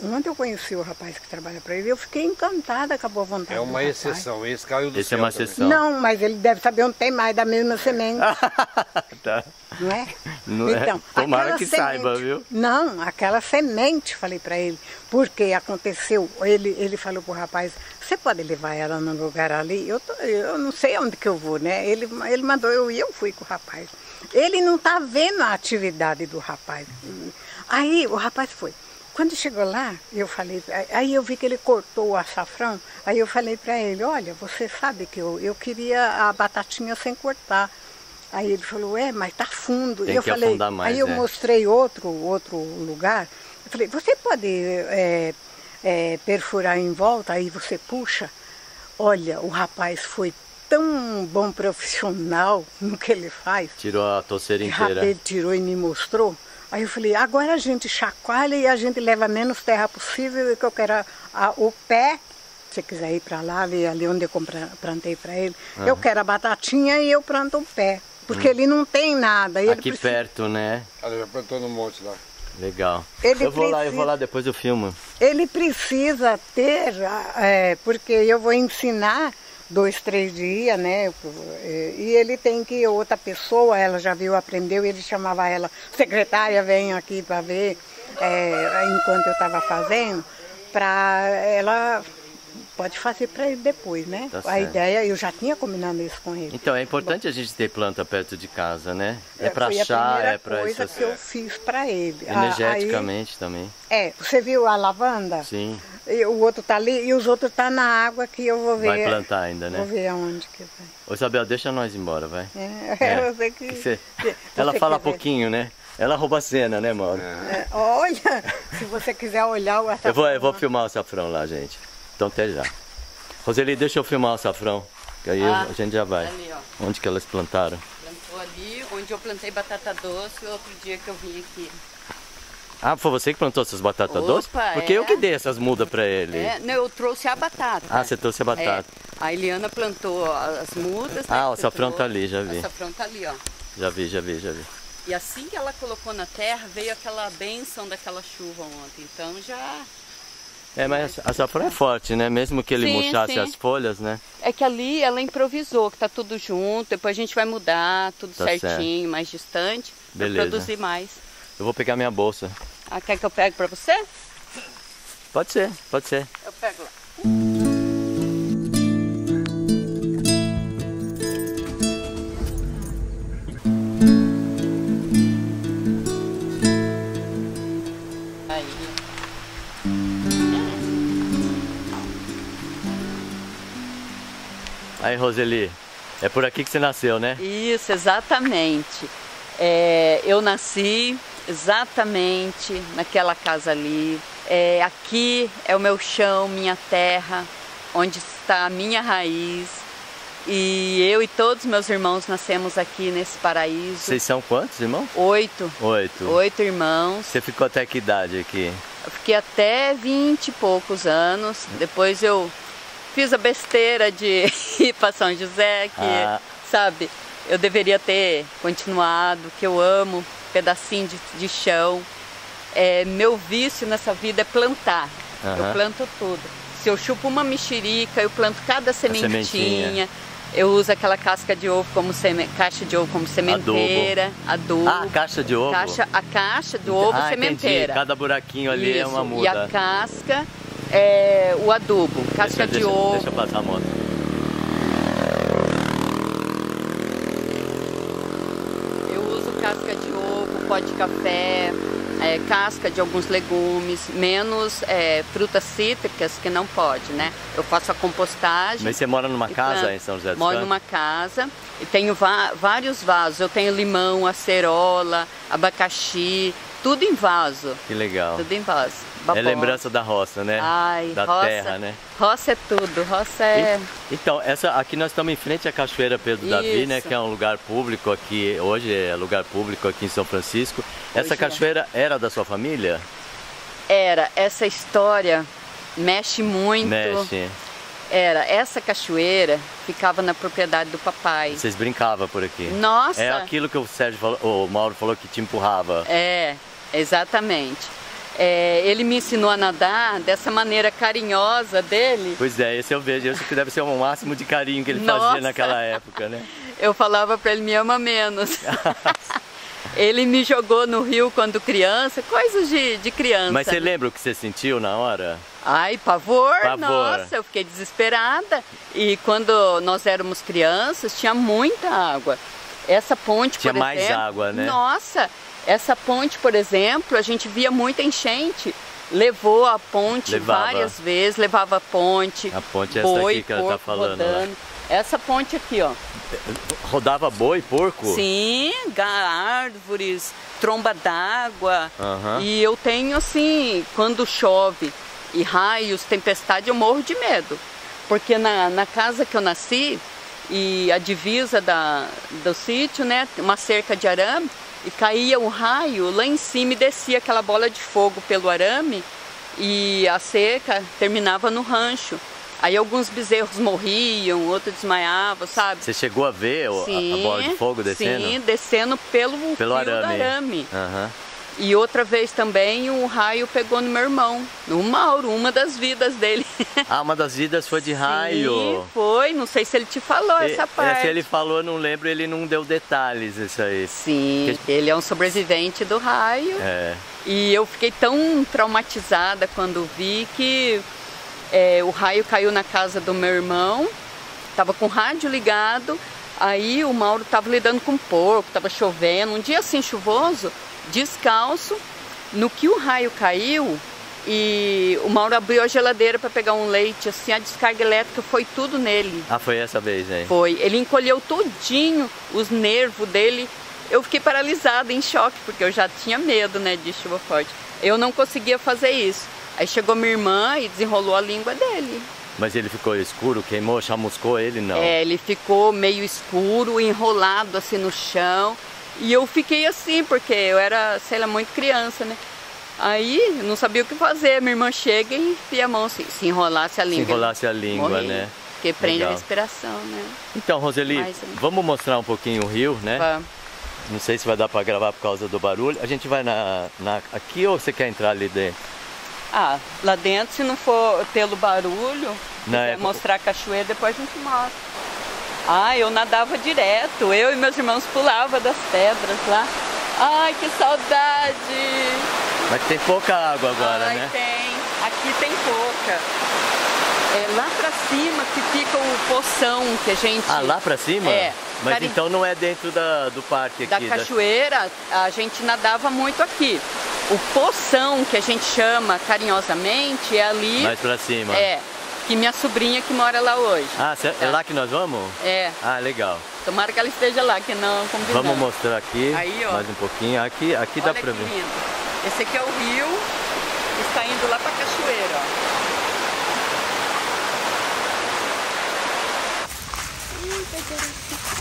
Ontem eu conheci o rapaz que trabalha para ele eu fiquei encantada com a boa vontade É do uma rapaz. exceção, esse caiu do Esse é céu uma também. exceção. Não, mas ele deve saber onde tem mais da mesma semente, tá. não é? Não é? Tomara aquela que saiba, viu? Não, aquela semente, falei para ele, porque aconteceu, ele, ele falou pro rapaz, você pode levar ela no lugar ali? Eu, tô- eu não sei onde que eu vou, né? Ele, ele mandou eu ir, eu fui com o rapaz. Ele não tá vendo a atividade do rapaz. Aí o rapaz foi. Quando chegou lá, eu falei, aí eu vi que ele cortou o açafrão, aí eu falei para ele, olha, você sabe que eu, eu queria a batatinha sem cortar. Aí ele falou, é, mas tá fundo. Tem eu falei, mais, aí eu né? mostrei outro, outro lugar. Eu falei, você pode é, é, perfurar em volta, aí você puxa. Olha, o rapaz foi tão bom profissional no que ele faz. Tirou a toceira Que inteira. rapaz tirou e me mostrou. Aí eu falei, agora a gente chacoalha e a gente leva menos terra possível, que eu quero a- a- o pé. Se você quiser ir para lá, ver ali onde eu compra- plantei para ele. Eu quero a batatinha e eu planto o pé. Porque ele não tem nada. Ele Aqui precisa- perto, né? Ela já plantou no monte lá. Legal. Ele eu vou lá, eu precisa- vou lá depois do filme. Ele precisa ter, é, porque eu vou ensinar dois, três dias, né? E ele tem que, outra pessoa, ela já viu, aprendeu, ele chamava ela, secretária, vem aqui para ver, é, enquanto eu estava fazendo, para ela pode fazer para ele depois, né? Tá a certo. ideia, eu já tinha combinado isso com ele. Então é importante a gente ter planta perto de casa, né? É pra Foi a chá, é coisa isso. que eu fiz para ele. Ah, Energeticamente também. Aí, é, você viu a lavanda? Sim. E o outro tá ali e os outros tá na água que eu vou ver. Vai plantar ainda, Vou né? ver aonde que vai. Ô Isabel, deixa nós embora, vai. É, É. eu sei que. Que cê- que- Ela você fala ver. pouquinho, né? Ela rouba a cena, né, Mauro? É, olha, se você quiser olhar o Eu vou, eu vou açafrão, filmar o safrão lá, gente. Então até já. Roseli, deixa eu filmar o safrão. Que aí Ah, a gente já vai. ali. Onde que elas plantaram? Plantou ali, onde eu plantei batata doce, outro dia que eu vim aqui. Ah, foi você que plantou essas batatas Opa, doces? Porque é. eu que dei essas mudas pra ele. É, não, eu trouxe a batata. Ah, você trouxe a batata. É. A Eliana plantou as mudas. Ah, né, o açafrão tá ali, já vi. O açafrão tá ali, ó. Já vi, já vi, já vi. E assim que ela colocou na terra, veio aquela benção daquela chuva ontem. Então já. É, mas a açafrão é forte, né? Mesmo que ele Sim, murchasse sim. as folhas, né? É que ali ela improvisou, que tá tudo junto, depois a gente vai mudar tudo Tá certinho, mais distante, Beleza. produzir mais. Eu vou pegar minha bolsa. Ah, quer que eu pegue para você? Pode ser, pode ser. Eu pego lá. Aí, Roseli, é por aqui que você nasceu, né? Isso, exatamente. É, eu nasci exatamente naquela casa ali. É, aqui é o meu chão, minha terra, onde está a minha raiz. E eu e todos meus irmãos nascemos aqui nesse paraíso. Vocês são quantos, irmão? Oito, Oito. oito irmãos. Você ficou até que idade aqui? Eu fiquei até vinte e poucos anos. Depois eu fiz a besteira de ir para São José, que, Ah. sabe, eu deveria ter continuado, que eu amo, pedacinho de, de chão. É, meu vício nessa vida é plantar. Aham. Eu planto tudo. Se eu chupo uma mexerica, eu planto cada sementinha. sementinha. Eu uso aquela casca de ovo como seme... caixa de ovo como sementeira, adubo. Ah, caixa de ovo? Caixa, a caixa do ovo ah, sementeira. entendi. Cada buraquinho ali é uma Isso, muda. E a casca é o adubo, casca deixa, de deixa, ovo. Deixa eu passar a moto. Eu uso casca de ovo, pó de café, é, casca de alguns legumes, menos é, frutas cítricas que não pode, né? Eu faço a compostagem. Mas você mora numa casa planto. em São José dos Moro numa casa e tenho vários vasos. Eu tenho limão, acerola, abacaxi, tudo em vaso. Que legal. Tudo em vaso. É lembrança da roça, né? Ai, da roça, terra, né? Roça é tudo, roça é. E- Então, essa, aqui nós estamos em frente à Cachoeira Pedro Davi, né? Isso. Que é um lugar público aqui, hoje é lugar público aqui em São Francisco. Essa Hoje é. cachoeira era da sua família? Era, essa história mexe muito. Mexe. Era, essa cachoeira ficava na propriedade do papai. Vocês brincavam por aqui? Nossa! É aquilo que o Sérgio falou, o Mauro falou que te empurrava. É, exatamente. É, ele me ensinou a nadar dessa maneira carinhosa dele. Pois é, esse eu vejo, esse que deve ser o máximo de carinho que ele Nossa! fazia naquela época, né? Eu falava para ele, me ama menos. ele me jogou no rio quando criança, coisas de, de criança. Mas você né? lembra o que você sentiu na hora? Ai, pavor, Pavor. nossa, eu fiquei desesperada. E quando nós éramos crianças, tinha muita água. Essa ponte, Tinha por mais exemplo, água, né? Nossa, essa ponte, por exemplo, a gente via muita enchente. Levou a ponte Levava. várias vezes, levava a ponte. A ponte é essa boi, aqui que ela tá porco falando, né? rodando. Essa ponte aqui, ó. Rodava boi, porco? Sim, árvores, tromba d'água. Aham. E eu tenho assim, quando chove e raios, tempestade, eu morro de medo. Porque na, na casa que eu nasci, e a divisa da, do sítio, né, uma cerca de arame, e caía um raio lá em cima e descia aquela bola de fogo pelo arame, e a cerca terminava no rancho. Aí alguns bezerros morriam, outros desmaiavam, sabe? Você chegou a ver o- a- a, bola de fogo descendo? Sim, descendo pelo, Pelo arame. arame. Aham. E outra vez também o raio pegou no meu irmão, no Mauro, uma das vidas dele. Ah, uma das vidas foi de raio. Sim, foi, não sei se ele te falou E- essa é, parte. se ele falou, eu não lembro, ele não deu detalhes isso aí. Sim, ele é um sobrevivente do raio. É. E eu fiquei tão traumatizada quando vi que é, o raio caiu na casa do meu irmão, tava com o rádio ligado, aí o Mauro tava lidando com porco, tava chovendo, um dia assim chuvoso, descalço, no que o raio caiu e o Mauro abriu a geladeira para pegar um leite, assim, a descarga elétrica foi tudo nele. Ah, foi essa vez aí. Foi. Ele encolheu todinho os nervos dele. Eu fiquei paralisada, em choque, porque eu já tinha medo, né, de chuva forte. Eu não conseguia fazer isso. Aí chegou minha irmã e desenrolou a língua dele. Mas ele ficou escuro, queimou, chamuscou ele? Não. É, ele ficou meio escuro, enrolado assim no chão. E eu fiquei assim, porque eu era, sei lá, muito criança, né? Aí não sabia o que fazer. Minha irmã chega e enfia a mão assim, se enrolasse a língua. Se enrolasse a língua, né? Porque prende Legal. a respiração, né? Então, Roseli, Mas, é. vamos mostrar um pouquinho o rio, né? Vamos. Não sei se vai dar pra gravar por causa do barulho. A gente vai na, na- aqui ou você quer entrar ali dentro? Ah, lá dentro, se não for pelo barulho, Não, é- mostrar a cachoeira, depois a gente mostra. Ah, eu nadava direto. Eu e meus irmãos pulavam das pedras lá. Ai, que saudade! Mas tem pouca água agora, Ai, né? tem. Aqui tem pouca. É lá pra cima que fica o poção que a gente. Ah, lá pra cima? É. Mas Cari- então não é dentro da, do parque da aqui. cachoeira, a gente nadava muito aqui. O poção que a gente chama carinhosamente é ali. Mais pra cima. É. Que minha sobrinha que mora lá hoje. Ah, cê- é Tá. lá que nós vamos? É. Ah, legal. Tomara que ela esteja lá, que não combinamos. Vamos mostrar aqui Aí, ó. mais um pouquinho. Aqui, aqui dá pra ver. lindo. Esse aqui é o rio, está indo lá pra cachoeira, ó.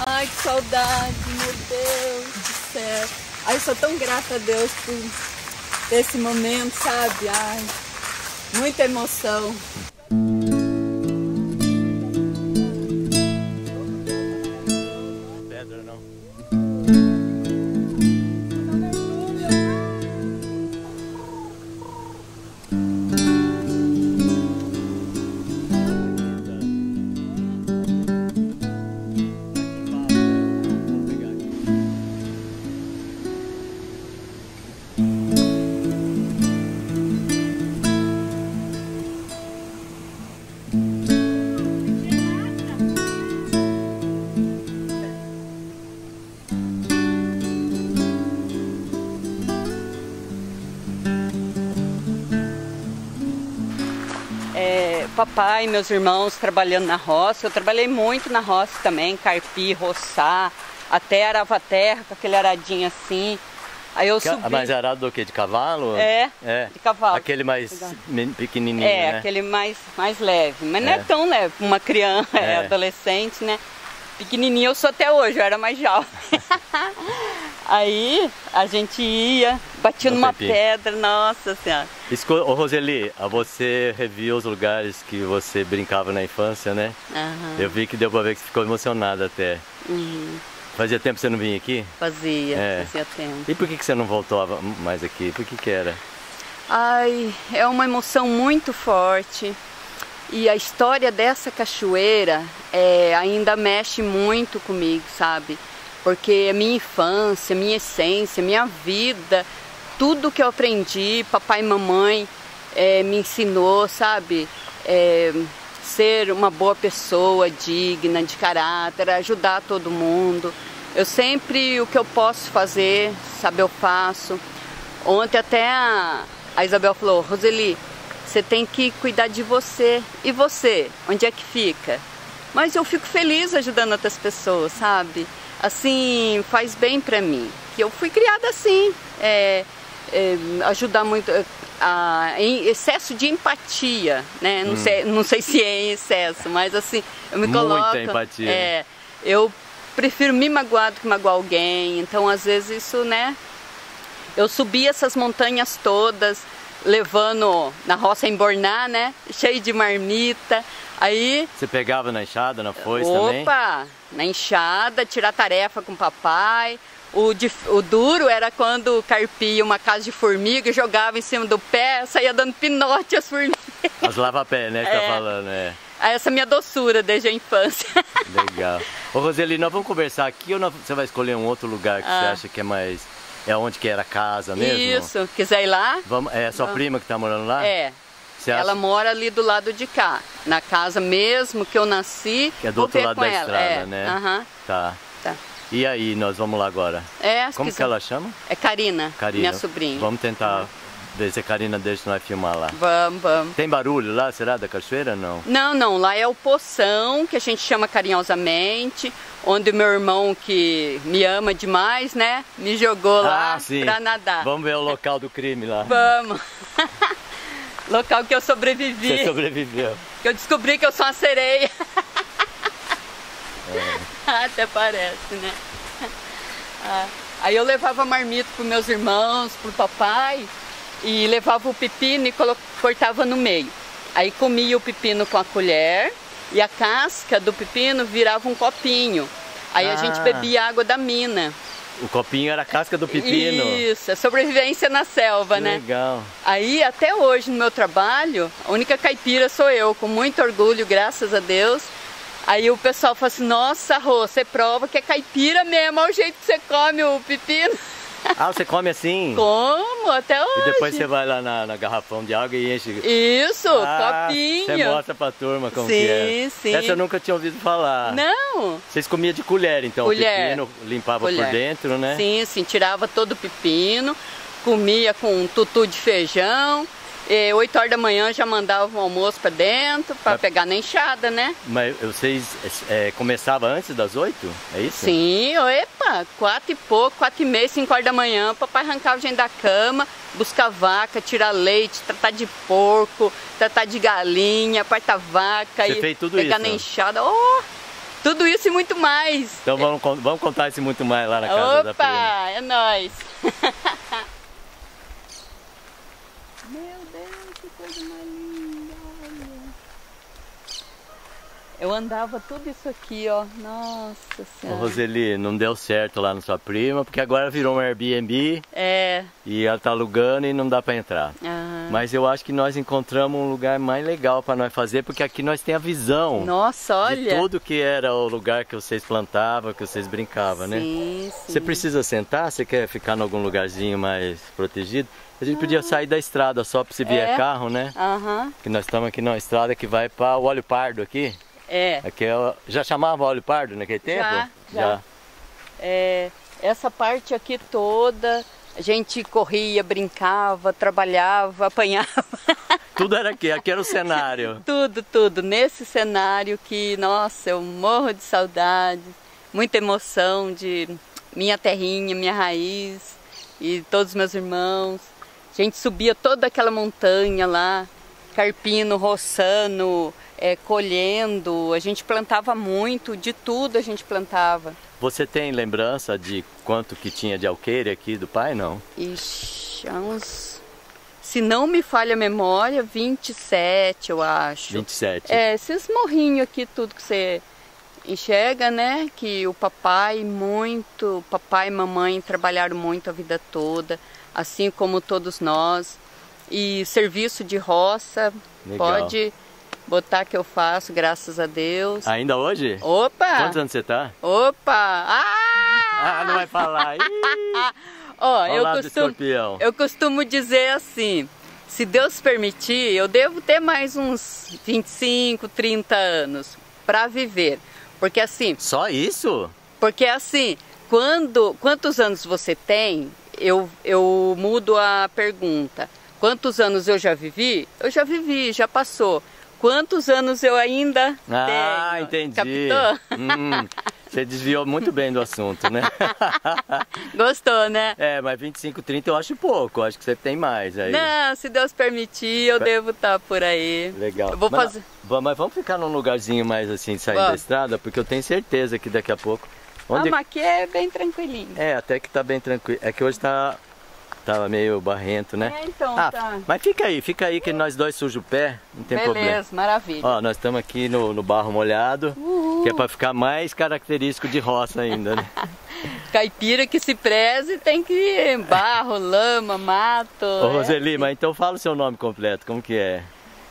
Ai, que saudade, meu Deus do céu. Ai, eu sou tão grata a Deus por esse momento, sabe? Ai, muita emoção. Papai e meus irmãos trabalhando na roça. Eu trabalhei muito na roça também, carpir, roçar, até arava terra com aquele aradinho assim. Aí eu Ca- subi. Mas arado do quê? De cavalo? É, é. de cavalo. Aquele mais Legal. pequenininho, É, né? aquele mais, mais leve. Mas não É. é tão leve. Uma criança, é. É. adolescente, né? Pequenininho eu sou até hoje, eu era mais jovem. Aí a gente ia, batia No numa pedra, nossa senhora. Esco... Ô, Roseli, a você reviu os lugares que você brincava na infância, né? Aham, Eu vi que deu pra ver que você ficou emocionada até. uhum, Fazia tempo que você não vinha aqui? fazia, É. fazia tempo. E por que, que você não voltou mais aqui? Por que que era? Ai, é uma emoção muito forte. E a história dessa cachoeira é, ainda mexe muito comigo, sabe? Porque é minha infância, minha essência, minha vida, tudo que eu aprendi, papai e mamãe é, me ensinou, sabe? É, ser uma boa pessoa, digna, de caráter, ajudar todo mundo. Eu sempre, o que eu posso fazer, sabe, eu faço. Ontem até a, a Isabel falou, Roseli, você tem que cuidar de você. E você, onde é que fica? Mas eu fico feliz ajudando outras pessoas, sabe? Assim, faz bem pra mim. Que eu fui criada assim, é, é, ajudar muito, é, a, em excesso de empatia, né? Não, sei, não sei se é em excesso, mas assim, eu me Muita coloco... empatia. É, eu prefiro me magoar do que magoar alguém, então às vezes isso, né? Eu subi essas montanhas todas, levando na roça em Borná, né? Cheio de marmita. Aí, Você pegava na enxada, na foice também? opa, na enxada, tirar tarefa com o papai. O, o duro era quando carpia uma casa de formiga, jogava em cima do pé, saía dando pinote às formigas. As lava-pé, né, que É. tá falando, é. Essa é a minha doçura desde a infância. Legal. Ô, Roseli, nós vamos conversar aqui ou nós- você vai escolher um outro lugar que você Ah. acha que é mais... É onde que era a casa mesmo? Isso, quiser ir lá? Vamos, é a sua Vamos. prima que tá morando lá? É. Você Ela acha mora ali do lado de cá, na casa mesmo que eu nasci. que é do outro lado da ela. estrada, é. né? Aham, Tá. tá. E aí, nós vamos lá agora. É, Como que ela chama? É Karina, Karina. minha sobrinha. Vamos tentar ver se a Karina deixa nós filmar lá. Vamos, vamos. Tem barulho lá, será, da cachoeira não? Não, não, lá é o Poção, que a gente chama carinhosamente, onde o meu irmão, que me ama demais, né, me jogou lá ah, sim. pra nadar. Vamos ver o local do crime lá. Vamos. Local que eu sobrevivi, Você sobreviveu. que eu descobri que eu sou uma sereia. É. Até parece, né? Ah, Aí eu levava marmita para meus irmãos, pro papai, e levava o pepino e cortava no meio. Aí comia o pepino com a colher e a casca do pepino virava um copinho. Aí a gente Ah. bebia água da mina. O copinho era a casca do pepino. Isso, é sobrevivência na selva, Que né? Legal. Aí, até hoje, no meu trabalho, a única caipira sou eu, com muito orgulho, graças a Deus. Aí o pessoal fala assim, nossa, Rô, você prova que é caipira mesmo, olha o jeito que você come o pepino. Ah, você come assim? Como? Até hoje. E depois você vai lá na, na garrafão de água e enche. Isso, Ah, copinho. Você mostra pra turma como Sim, que é. sim. Essa eu nunca tinha ouvido falar. Não. Vocês comiam de colher, então, Colher. o pepino, limpava por Colher. dentro, né? Sim, sim, tirava todo o pepino, comia com um tutu de feijão. E 8 horas da manhã já mandava o almoço pra dentro, pra Mas- pegar na enxada, né? Mas vocês é, começavam antes das oito? É isso? Sim, epa, quatro e pouco, quatro e meia, cinco horas da manhã, papai arrancava a gente da cama, buscar vaca, tirar leite, tratar de porco, tratar de galinha, partar vaca Você e fez tudo pegar isso? na enxada. Oh, tudo isso e muito mais. Então vamos, vamos contar isso muito mais lá na casa da prima. Opa, é nóis. Meu Deus, que coisa mais linda, olha. Eu andava tudo isso aqui, ó. Nossa Ô, Senhora. Roseli, não deu certo lá na sua prima, porque agora virou um Airbnb É. e ela tá alugando e não dá pra entrar. aham. Mas eu acho que nós encontramos um lugar mais legal pra nós fazer, porque aqui nós tem a visão Nossa, de olha. tudo que era o lugar que vocês plantavam, que vocês brincavam, né? Sim, sim. Você precisa sentar? Você quer ficar em algum lugarzinho mais protegido? A gente podia sair da estrada só pra se vier É. carro, né? Aham. Que nós estamos aqui numa estrada que vai para o óleo pardo aqui. É. Aqui o- já chamava óleo pardo naquele tempo? Já, já. É, essa parte aqui toda, a gente corria, brincava, trabalhava, apanhava. Tudo era aqui, aqui era o cenário. tudo, tudo. Nesse cenário que, nossa, eu morro de saudade, muita emoção de minha terrinha, minha raiz e todos os meus irmãos. A gente subia toda aquela montanha lá, carpino, roçando, é, colhendo. A gente plantava muito, de tudo a gente plantava. Você tem lembrança de quanto que tinha de alqueire aqui do pai, não? Ixi, uns. Se não me falha a memória, 27, eu acho. 27. É, esses morrinhos aqui, tudo que você enxerga, né? Que o papai muito, papai e mamãe trabalharam muito a vida toda, assim como todos nós. E serviço de roça, Legal. pode botar que eu faço, graças a Deus. Ainda hoje? Opa! Quantos anos você tá? Opa! Ah! Ah, não vai falar. Ó, ao eu costumo, eu costumo dizer assim, se Deus permitir, eu devo ter mais uns 25, 30 anos para viver. Porque assim, Só isso? porque assim, quando quantos anos você tem? Eu eu mudo a pergunta. Quantos anos eu já vivi? Eu já vivi, já passou. Quantos anos eu ainda Ah, tenho? entendi. Captou? Hum, você desviou muito bem do assunto, né? Gostou, né? É, mas 25, 30 eu acho pouco. Acho que você tem mais aí. Não, se Deus permitir, eu devo estar por aí. Legal. Eu vou mas, fazer. Mas vamos ficar num lugarzinho mais assim, saindo Vamos. da estrada, porque eu tenho certeza que daqui a pouco. Onde... Ah, mas aqui é bem tranquilinho. É, até que tá bem tranquilo. É que hoje tá, tá meio barrento, né? É, então, ah, tá. Mas fica aí, fica aí que nós dois sujamos o pé, não tem Beleza, problema. maravilha. Ó, nós estamos aqui no, no barro molhado, que é para ficar mais característico de roça ainda, né? Caipira que se preze tem que ir barro, lama, mato. Ô é. Roseli, mas então fala o seu nome completo, como que é?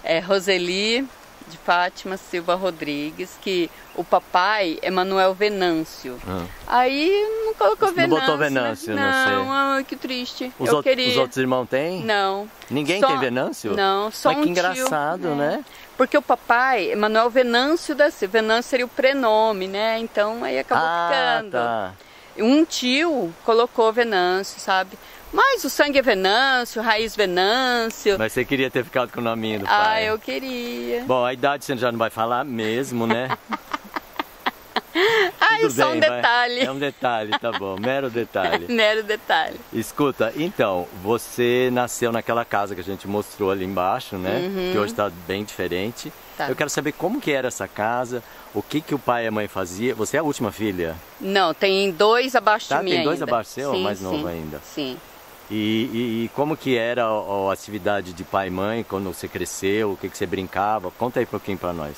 É Roseli de Fátima Silva Rodrigues, que o papai é Manuel Venâncio. Ah. Aí não colocou Não Venâncio. botou né? Venâncio, não Não, sei. ai, que triste. Os, Eu queria. os outros irmãos têm? Não. Ninguém Só- tem Venâncio? Não, só Mas um que tio, engraçado, né? Porque o papai é Manuel Venâncio da Silva. Venâncio seria o prenome, né? Então aí acabou ah, ficando. tá. Um tio colocou Venâncio, sabe? Mas o sangue é Venâncio, raiz Venâncio. Mas você queria ter ficado com o nominho do Ah, pai. eu queria. Bom, a idade você já não vai falar mesmo, né? Ai, Tudo só um detalhe. É um detalhe, tá bom, mero detalhe. Mero detalhe. Escuta, então, você nasceu naquela casa que a gente mostrou ali embaixo, né? Que hoje está bem diferente. Uhum. Tá. Eu quero saber como que era essa casa, o que que o pai e a mãe faziam. Você é a última filha? Não, tem dois abaixo Tá, de mim tem dois ainda. abaixo seu ou sim, mais novo sim, ainda? Sim. E, e, e como que era a, a, atividade de pai e mãe quando você cresceu? O que, que você brincava? Conta aí um pouquinho para nós.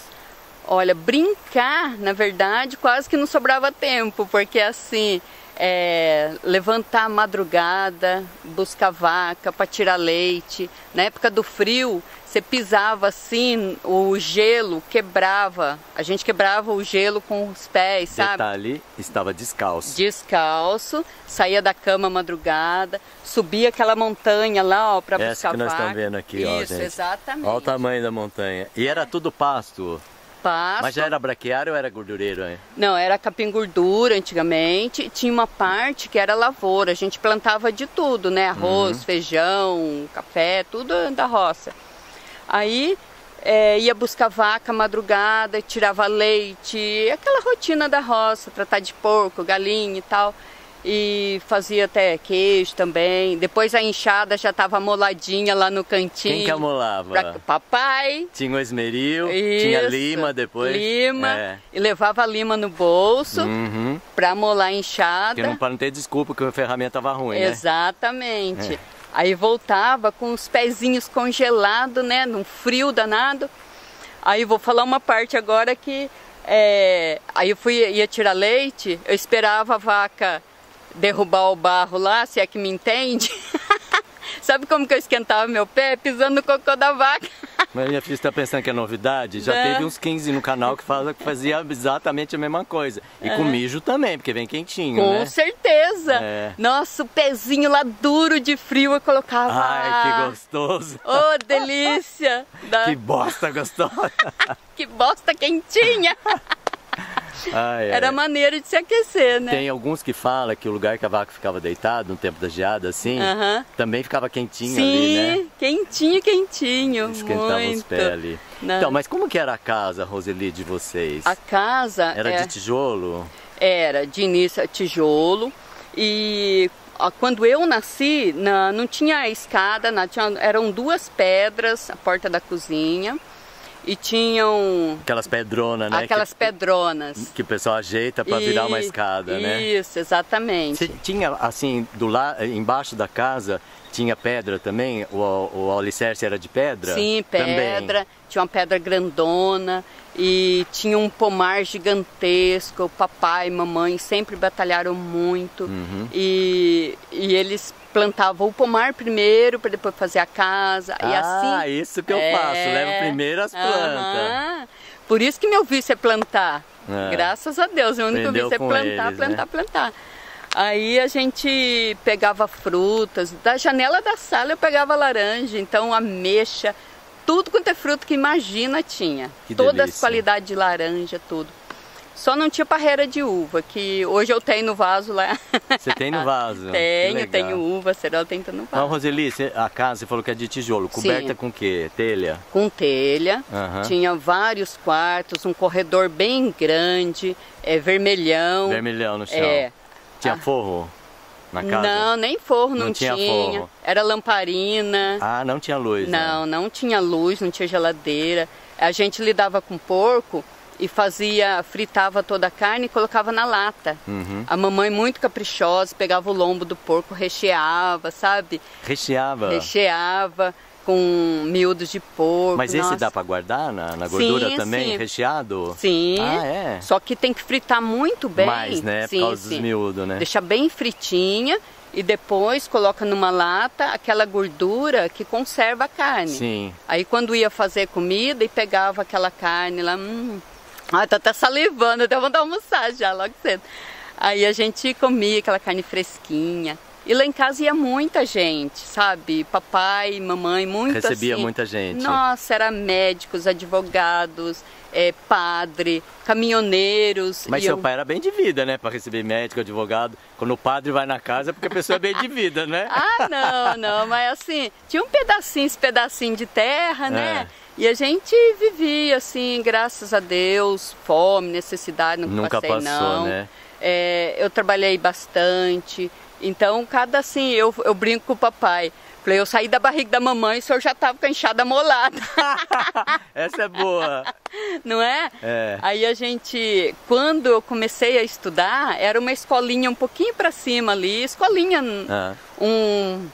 Olha, brincar, na verdade, quase que não sobrava tempo, porque assim, é, levantar a madrugada, buscar vaca para tirar leite. Na época do frio, você pisava assim, o gelo quebrava. A gente quebrava o gelo com os pés, sabe? Detalhe, estava descalço. Descalço, saía da cama madrugada, subia aquela montanha lá, ó, para buscar Essa que nós vaca. estamos vendo aqui, Isso, ó, gente. exatamente. Olha o tamanho da montanha. E era tudo pasto. Pasto. Mas já era braquiário ou era gordureiro? Hein? Não, era capim gordura antigamente. Tinha uma parte que era lavoura. A gente plantava de tudo, né? Arroz, Uhum. feijão, café, tudo da roça. Aí é, ia buscar vaca madrugada, tirava leite, aquela rotina da roça, tratar de porco, galinha e tal. E fazia até queijo também. Depois a enxada já estava moladinha lá no cantinho. Quem que amolava? Pra- papai. Tinha o esmeril, Isso, tinha lima depois. Lima. É. E levava a lima no bolso Uhum. pra molar a enxada. Porque não para não ter desculpa que a ferramenta estava ruim, né? Exatamente. É. Aí voltava com os pezinhos congelados, né? Num frio danado. Aí vou falar uma parte agora que é, aí eu fui ia tirar leite, eu esperava a vaca derrubar o barro lá, se é que me entende. Sabe como que eu esquentava meu pé? Pisando no cocô da vaca. Mas minha filha está pensando que é novidade? Já Né? teve uns 15 no canal que fazia exatamente a mesma coisa. E com mijo também, porque vem quentinho, Com né? certeza. É. Nossa, o pezinho lá duro de frio eu colocava. Ai, que gostoso. Oh, delícia! Da- Que bosta gostosa. que bosta quentinha! Ai. Era maneira de se aquecer, né? Tem alguns que falam que o lugar que a vaca ficava deitada no tempo da geada, assim, Aham. também ficava quentinho Sim, ali, né? quentinho, quentinho. Esquentava muito. os pés ali. Não. Então, mas como que era a casa, Roseli, de vocês? A casa Era é- de tijolo? era de início tijolo e quando eu nasci na- não tinha escada, nada, tinha- eram duas pedras a porta da cozinha e tinham Aquelas pedronas, né? aquelas que, pedronas. que o pessoal ajeita para virar uma escada, né? Isso, exatamente. Você tinha, assim, do la... embaixo da casa, tinha pedra também? O, o alicerce era de pedra? Sim, Também. pedra. Tinha uma pedra grandona e tinha um pomar gigantesco. Papai e mamãe sempre batalharam muito Uhum. e, e eles plantavam o pomar primeiro para depois fazer a casa. e Ah, assim, isso que eu É. faço, levo primeiro as plantas. Aham. Por isso que meu vício é plantar. É. Graças a Deus, meu único vício é plantar, eles, plantar, né? plantar. Aí a gente pegava frutas, da janela da sala eu pegava laranja, então ameixa, tudo quanto é fruto que imagina tinha. Que Todas as qualidades de laranja, tudo. Só não tinha parreira de uva, que hoje eu tenho no vaso lá. Você tem no vaso? Tenho, tenho uva, tem tudo no Então, vaso. Roseli, você- a casa você falou que é de tijolo, coberta Sim. com o quê? Telha? com telha, tinha vários quartos, um corredor bem grande, é, vermelhão. Vermelhão no chão. É. Tinha Ah. forro na casa? Não, nem forro não, Não tinha tinha. forro. Era lamparina. Ah, não tinha luz. né? não, não tinha luz, não tinha geladeira. A gente lidava com porco e fazia, fritava toda a carne e colocava na lata. Uhum. A mamãe muito caprichosa, pegava o lombo do porco, recheava, sabe? Recheava. Recheava com miúdos de porco. Mas esse nossa. dá pra guardar na, na gordura Sim, também? sim. Recheado? Sim. Ah, é? Só que tem que fritar muito bem. Mais, né? Sim, Por causa dos sim. miúdos, né? Deixa bem fritinha e depois coloca numa lata aquela gordura que conserva a carne. Sim. Aí quando ia fazer comida e pegava aquela carne lá, hum, ai, tô até salivando, até vou almoçar já logo cedo. Aí a gente comia aquela carne fresquinha. E lá em casa ia muita gente, sabe? Papai, mamãe, muito Recebia assim. muita gente. Nossa, era médicos, advogados, é, padre, caminhoneiros. Mas seu eu- pai era bem de vida, né? Pra receber médico, advogado. Quando o padre vai na casa é porque a pessoa é bem de vida, né? Ah, não, não, mas assim, tinha um pedacinho, esse pedacinho de terra, né? É. E a gente vivia assim, graças a Deus, fome, necessidade, nunca, Nunca passei passou, não. né? É, eu trabalhei bastante, então cada assim, eu, eu brinco com o papai. Falei, eu saí da barriga da mamãe, o senhor já tava com a enxada molada, Essa é boa. não é? É. Aí a gente, quando eu comecei a estudar, era uma escolinha um pouquinho para cima ali, escolinha Ah. um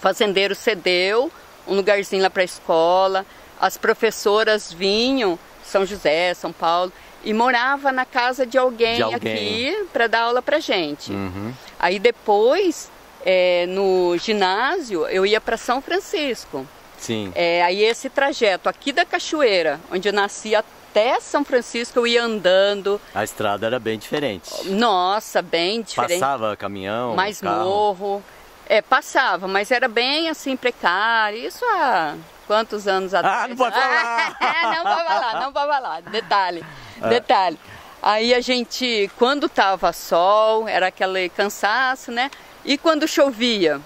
fazendeiro cedeu um lugarzinho lá para a escola. As professoras vinham, São José, São Paulo, e morava na casa de alguém, De alguém. aqui para dar aula para gente. Uhum. Aí depois, é, no ginásio, eu ia para São Francisco. Sim. É, aí esse trajeto aqui da Cachoeira, onde eu nasci até São Francisco, eu ia andando. A estrada era bem diferente. Nossa, bem diferente. Passava caminhão, mais carro. morro. É, passava, mas era bem assim precário. Isso há quantos anos atrás? não pode falar! É, não pode falar, não pode falar. Detalhe, É. detalhe. Aí a gente, quando tava sol, era aquele cansaço, né? E quando chovia?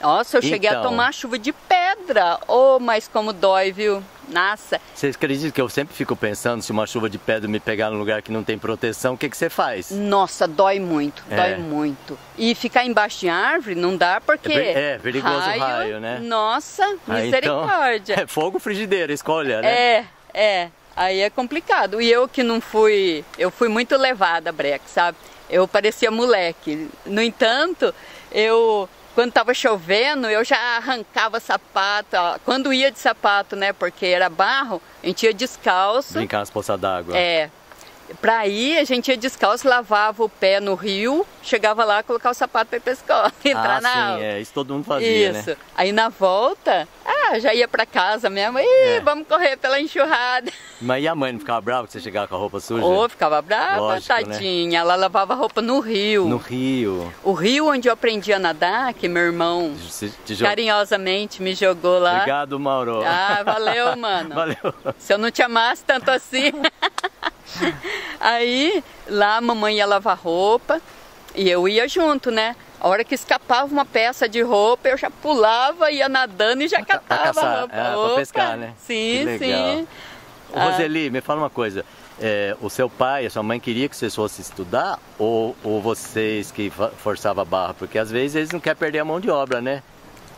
Nossa, eu cheguei a Então. tomar chuva de pedra. Oh, mas como dói, viu? Nossa. Você acredita que eu sempre fico pensando, se uma chuva de pedra me pegar num lugar que não tem proteção, o que, que você faz? Nossa, dói muito, É. dói muito. E ficar embaixo de árvore não dá porque. É é, perigoso raio, né? Nossa, Ah, misericórdia. Então, é fogo frigideira, escolha, né? É, é. Aí é complicado. E eu que não fui. Eu fui muito levada, Breck, sabe? Eu parecia moleque. No entanto, eu. Quando estava chovendo, eu já arrancava sapato. ó, Quando ia de sapato, né? Porque era barro, a gente ia descalço. Brincar nas poças d'água. É. Pra ir, a gente ia descalço, lavava o pé no rio, chegava lá, colocava o sapato pra ir pra escola, entrar ah, na sim, aula. é. Isso todo mundo fazia, Isso. né? Aí na volta, ah, já ia pra casa mesmo. Ih, É. vamos correr pela enxurrada. Mas e a mãe não ficava brava que você chegava com a roupa suja? Ou ficava brava, Lógico, né? tadinha. Ela lavava roupa no rio. No rio. O rio onde eu aprendi a nadar, que meu irmão carinhosamente me jogou lá. Obrigado, Mauro. Ah, valeu, mano. Valeu. Se eu não te amasse tanto assim. Aí lá a mamãe ia lavar roupa e eu ia junto, né? A hora que escapava uma peça de roupa, eu já pulava, ia nadando e já catava caçar, a roupa. é, pra pescar, né? Sim, sim. Ô, Ah. Roseli, me fala uma coisa. É, o seu pai, a sua mãe queria que vocês fossem estudar ou, ou vocês que forçavam a barra? Porque às vezes eles não querem perder a mão de obra, né?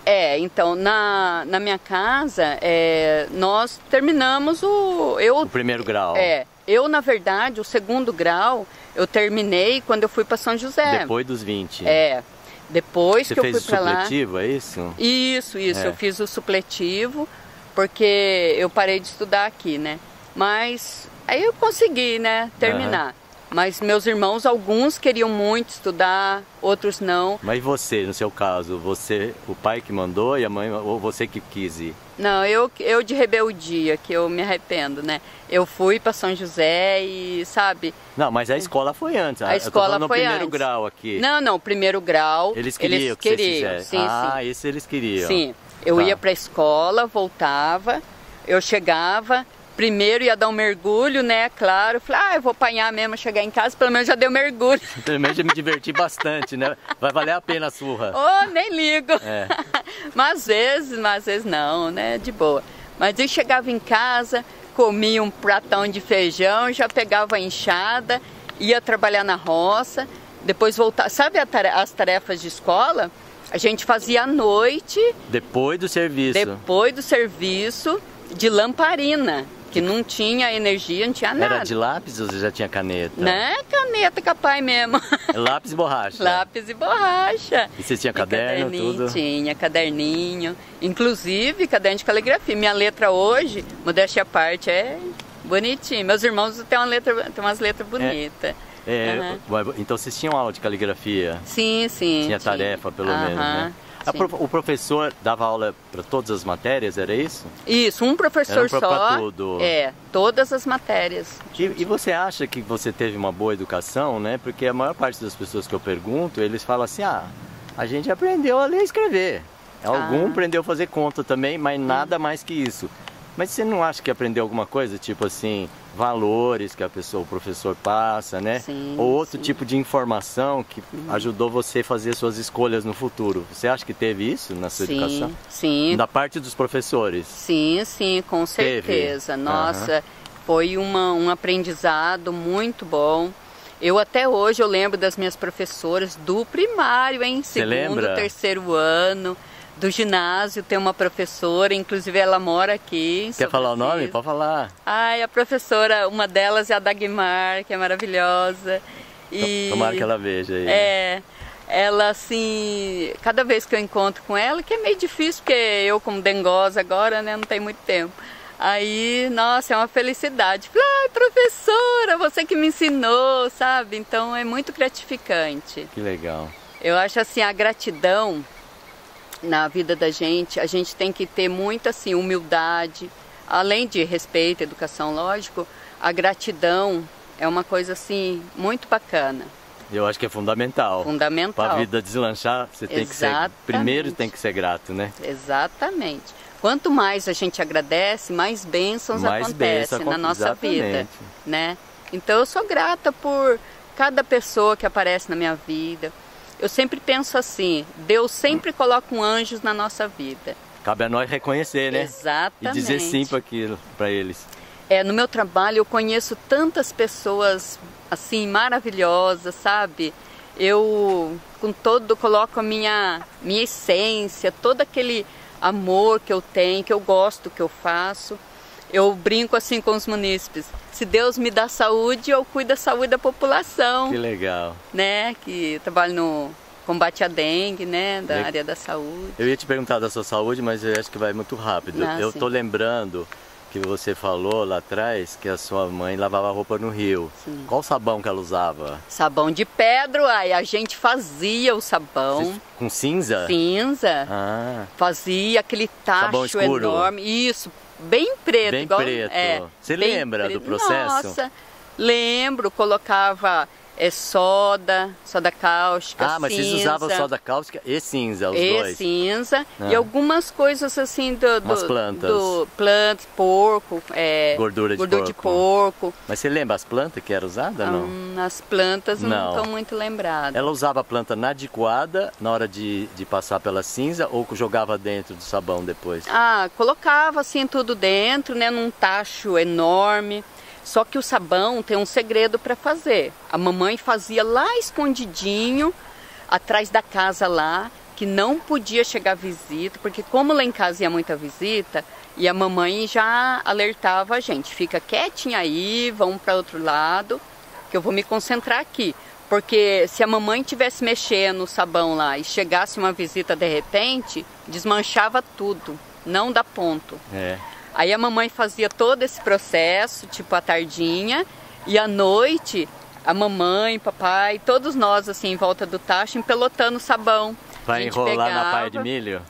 É, então, na, na minha casa, é, nós terminamos o. Eu, O primeiro grau. é, eu, na verdade, o segundo grau, eu terminei quando eu fui para São José. Depois dos 20. É. Depois Você que eu fez fui o para lá. supletivo, é isso? Isso, isso. É. Eu fiz o supletivo, porque eu parei de estudar aqui, né? Mas aí eu consegui, né, terminar. Mas meus irmãos, alguns queriam muito estudar, outros não. Mas você, no seu caso, você, o pai que mandou e a mãe, ou você que quis ir? Não, eu, eu de rebeldia, que eu me arrependo, né? Eu fui para São José e, sabe? Não, mas a escola foi antes. A eu escola foi primeiro antes. grau aqui. Não, não, primeiro grau. Eles queriam eles que queriam, você fizesse. sim, ah, sim. esse eles queriam. Sim, eu Tá. ia para a escola, voltava, eu chegava, primeiro ia dar um mergulho, né? Claro, falei, ah, eu vou apanhar mesmo, chegar em casa, pelo menos já deu mergulho. Pelo menos eu me diverti bastante, né? Vai valer a pena a surra. oh, nem ligo. É. mas às vezes, mas às vezes não, né? De boa. Mas eu chegava em casa, comia um pratão de feijão, já pegava a enxada, ia trabalhar na roça, depois voltava. Sabe as tarefas de escola? A gente fazia à noite, Depois do serviço. depois do serviço, de lamparina, que não tinha energia, não tinha nada. Era de lápis ou você já tinha caneta? Né? Caneta capaz mesmo. Lápis e borracha. Lápis e borracha. E você tinha E caderno, caderninho, tudo? Tinha, caderninho. Inclusive, caderno de caligrafia. Minha letra hoje, modéstia à parte, é bonitinho. Meus irmãos têm, uma letra, têm umas letras bonitas. É, Aham. mas- Então vocês tinham aula de caligrafia? Sim, sim. Tinha tarefa, pelo menos, né? Prof- O professor dava aula para todas as matérias, era isso? Isso, um professor um só. tudo. É, todas as matérias. E, e você acha que você teve uma boa educação, né? Porque a maior parte das pessoas que eu pergunto, eles falam assim, ah, a gente aprendeu a ler e escrever. Algum Ah. aprendeu a fazer conta também, mas nada mais que isso. Mas você não acha que aprendeu alguma coisa, tipo assim, valores que a pessoa, o professor passa, né? Sim, Ou outro sim. tipo de informação que ajudou você a fazer suas escolhas no futuro. Você acha que teve isso na sua sim, educação? sim. Da parte dos professores. Sim, sim, com Teve? certeza. Nossa, foi uma, um aprendizado muito bom. Eu até hoje eu lembro das minhas professoras do primário, hein? Segundo, terceiro ano. Do ginásio tem uma professora, inclusive ela mora aqui. Quer falar o nome? Pode falar. Ai, a professora, uma delas é a Dagmar, que é maravilhosa. E... Tomara que ela veja aí. É. ela assim, cada vez que eu encontro com ela, que é meio difícil, porque eu como dengosa agora, né, não tem muito tempo. Aí, nossa, é uma felicidade. Falei, ai, professora, você que me ensinou, sabe? Então é muito gratificante. Que legal. Eu acho assim, a gratidão na vida da gente, a gente tem que ter muita assim, humildade, além de respeito, educação, lógico, a gratidão é uma coisa assim muito bacana. Eu acho que é fundamental. Fundamental. Para a vida deslanchar, você tem Exatamente. que ser primeiro tem que ser grato, né? Exatamente. Quanto mais a gente agradece, mais bênçãos Mais acontecem bênção na nossa vida, exatamente. né? Então eu sou grata por cada pessoa que aparece na minha vida. Eu sempre penso assim, Deus sempre coloca um anjos na nossa vida. Cabe a nós reconhecer, né? Exatamente. E dizer sim para aquilo, para eles. É, no meu trabalho eu conheço tantas pessoas assim maravilhosas, sabe? Eu com todo coloco a minha minha essência, todo aquele amor que eu tenho, que eu gosto que eu faço. Eu brinco assim com os munícipes. Se Deus me dá saúde, eu cuido da saúde da população, Que legal. né? Que trabalho no combate à dengue, né? Da Le- área da saúde. Eu ia te perguntar da sua saúde, mas eu acho que vai muito rápido. Ah, eu tô lembrando que você falou lá atrás que a sua mãe lavava roupa no rio. Sim. Qual sabão que ela usava? Sabão de pedra, aí a gente fazia o sabão Vocês- Com cinza? cinza. Ah, fazia aquele tacho enorme. Isso, bem preto. Bem igual, preto. É, Você bem lembra do processo? Nossa, lembro. Colocava é, soda, soda cáustica, ah mas vocês cinza, usavam soda cáustica e cinza, os e dois. cinza Ah. e algumas coisas assim do, do, Umas plantas. do plantas, porco, é, Gordura de gordura de porco. porco. Mas você lembra as plantas que eram usadas, não? Hum, as plantas não estão muito lembradas. Ela usava a planta na adequada na hora de, de passar pela cinza ou jogava dentro do sabão depois? Ah, colocava assim tudo dentro, né, num tacho enorme. Só que o sabão tem um segredo para fazer. A mamãe fazia lá escondidinho, atrás da casa lá, que não podia chegar visita, porque como lá em casa ia muita visita, e a mamãe já alertava a gente, fica quietinha aí, vamos para outro lado, que eu vou me concentrar aqui. Porque se a mamãe tivesse mexendo no sabão lá e chegasse uma visita de repente, desmanchava tudo, não dá ponto. É. Aí a mamãe fazia todo esse processo, tipo a tardinha, e à noite a mamãe, papai, todos nós assim em volta do tacho empelotando sabão. Pra enrolar na paia de pegava- milho?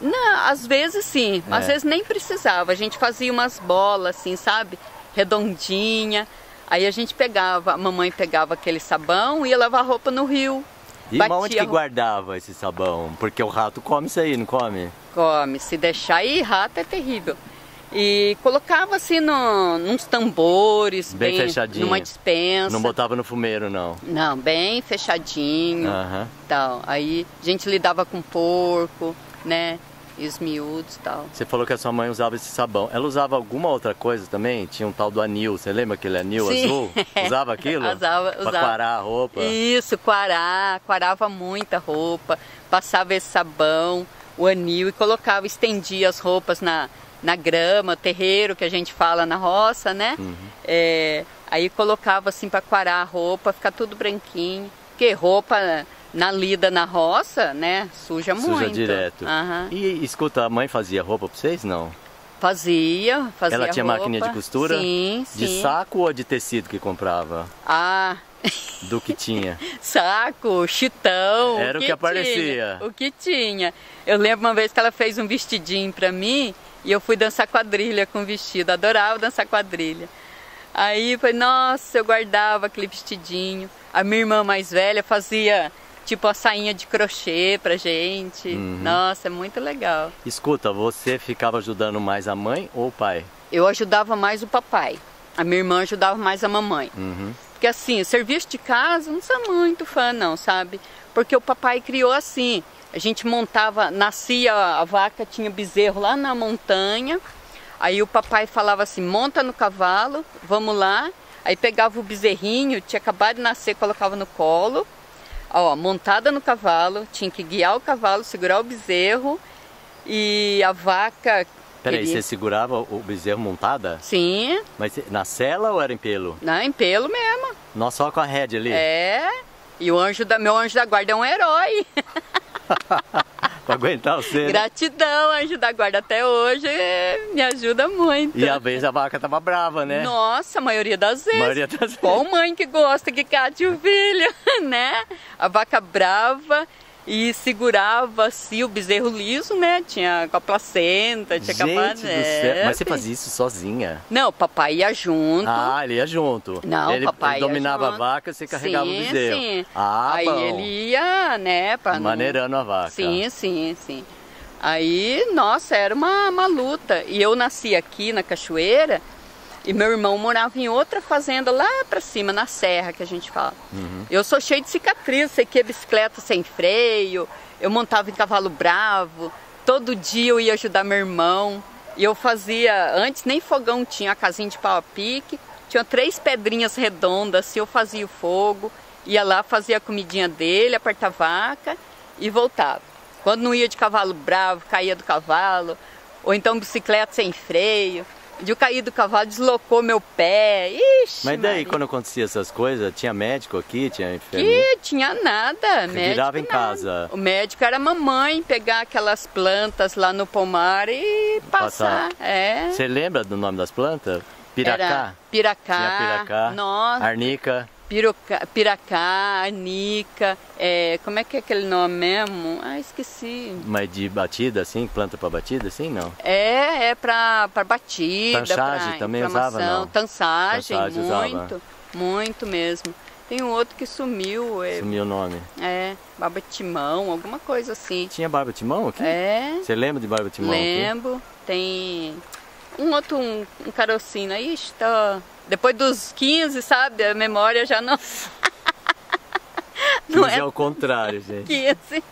Não, às vezes sim, às É. vezes nem precisava. A gente fazia umas bolas assim, sabe? Redondinha. Aí a gente pegava, a mamãe pegava aquele sabão e ia lavar roupa no rio. E Batia onde que guardava esse sabão? Porque o rato come isso aí, não come? Come, se deixar aí, rato é terrível. E colocava assim no, nos tambores, Bem fechadinho. numa dispensa. Não botava no fumeiro, não. Não, bem fechadinho. Tal. Aí a gente lidava com porco, né? E os miúdos e tal. Você falou que a sua mãe usava esse sabão. Ela usava alguma outra coisa também? Tinha um tal do anil. Você lembra aquele anil Sim. azul? Usava aquilo? Usava, Pra usava. quarar a roupa? Isso, quarar, quarava muita roupa, passava esse sabão, o anil e colocava, estendia as roupas na, na grama, terreiro que a gente fala na roça, né? Uhum. É, aí colocava assim para quarar a roupa, ficar tudo branquinho. Porque roupa na lida na roça, né? Suja, muito. Suja direto. Aham. E escuta, a mãe fazia roupa pra vocês? Não. Fazia, fazia Ela tinha roupa. máquina de costura? Sim, De sim. saco ou de tecido que comprava? Ah, Do que tinha? saco, chitão. Era o que aparecia. tinha, o que tinha. Eu lembro uma vez que ela fez um vestidinho pra mim e eu fui dançar quadrilha com vestido. Adorava dançar quadrilha. Aí foi, nossa, eu guardava aquele vestidinho. A minha irmã mais velha fazia tipo a sainha de crochê pra gente. Uhum. Nossa, é muito legal. Escuta, você ficava ajudando mais a mãe ou o pai? Eu ajudava mais o papai. A minha irmã ajudava mais a mamãe. Uhum. Porque assim, serviço de casa não sou muito fã não, sabe? Porque o papai criou assim. A gente montava, nascia a vaca, tinha bezerro lá na montanha. Aí o papai falava assim, monta no cavalo, vamos lá. Aí pegava o bezerrinho, tinha acabado de nascer, colocava no colo. Ó, montada no cavalo, tinha que guiar o cavalo, segurar o bezerro. E a vaca... Peraí, queria- você segurava o bezerro montada? Sim, Mas na cela ou era em pelo? não, em pelo mesmo. Nós só com a rédea ali? É, E o anjo da, meu anjo da guarda é um herói. pra aguentar você. Gratidão, anjo da guarda até hoje me ajuda muito. E a vez a vaca tava brava, né? Nossa, a maioria das vezes. maioria das vezes. Qual mãe que gosta que cate o filho, né? A vaca brava e segurava assim o bezerro liso, né? Tinha com a placenta, tinha Gente capaz, do. Mas você fazia isso sozinha? Não, papai ia junto. Ah, ele ia junto. Não, ele, papai ele dominava junto. a vaca, você carregava sim, o bezerro. Sim. Ah, Aí bom. ele ia, né, para Maneirando a vaca. Sim, sim, sim. Aí, nossa, era uma, uma luta. E eu nasci aqui na cachoeira e meu irmão morava em outra fazenda lá pra cima, na serra que a gente fala. Uhum. Eu sou cheio de cicatriz, sei que é bicicleta sem freio, eu montava em cavalo bravo, todo dia eu ia ajudar meu irmão. E eu fazia, antes nem fogão tinha, a casinha de pau a pique, tinha três pedrinhas redondas, assim eu fazia o fogo, ia lá, fazia a comidinha dele, apertava a vaca e voltava. Quando não ia de cavalo bravo, caía do cavalo, ou então bicicleta sem freio. De eu cair do cavalo, deslocou meu pé. Ixi, Mas daí, Maria. quando acontecia essas coisas, tinha médico aqui, tinha enfermeiro? Que tinha nada, médico virava em nada. casa. O médico era a mamãe pegar aquelas plantas lá no pomar e passar. Passar. É. Você lembra do nome das plantas? Piracá? Era piracá. Tinha piracá. Nossa. Arnica. Piroca, piracá, anica. É, como é que é aquele nome mesmo? Ah, esqueci. Mas de batida, assim? Planta pra batida, assim? Não. É, é pra batida, Tanchagem também usava, não? Tansagem, Tansagem usava. muito, muito mesmo. Tem um outro que sumiu, é, Sumiu o nome. é baba timão, alguma coisa assim. Tinha barba timão aqui? É, Você lembra de barba timão aqui? lembro. Tem um outro, um, um carocinho. Aí está... Depois dos 15, sabe, a memória já não... não Quinze é é o contrário, gente. 15.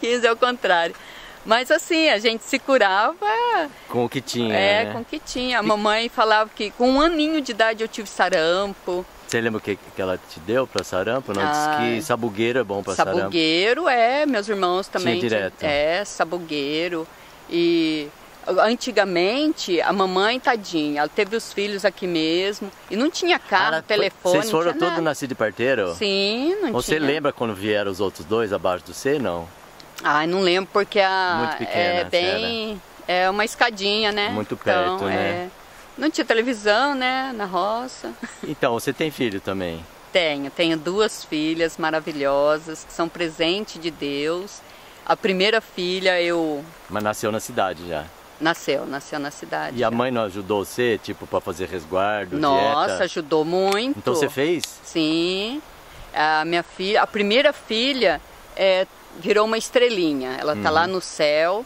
15 é o contrário. Mas assim, a gente se curava Com o que tinha, é, né? com o que tinha. A mamãe falava que com um aninho de idade eu tive sarampo. Você lembra o que, que ela te deu pra sarampo? Não, Ah, disse que sabugueiro é bom pra sarampo. sabugueiro, é, meus irmãos também. Tinha direto. É, sabugueiro. E antigamente, a mamãe, tadinha, ela teve os filhos aqui mesmo. E não tinha carro, telefone, Vocês foram todos nascidos de parteiro? Sim, não Você tinha. lembra quando vieram os outros dois abaixo do C? Não. Ai, não lembro porque a Muito pequena, é bem é uma escadinha, né? Muito perto, então, né? é, não tinha televisão, né, na roça. Então, você tem filho também? Tenho, tenho duas filhas maravilhosas que são presente de Deus. A primeira filha eu Mas nasceu na cidade já. Nasceu, nasceu na cidade. E a mãe não ajudou você, tipo, pra fazer resguardo, Nossa, dieta? ajudou muito. Então você fez? Sim. A minha filha, a primeira filha é, virou uma estrelinha. Ela tá Uhum. lá no céu.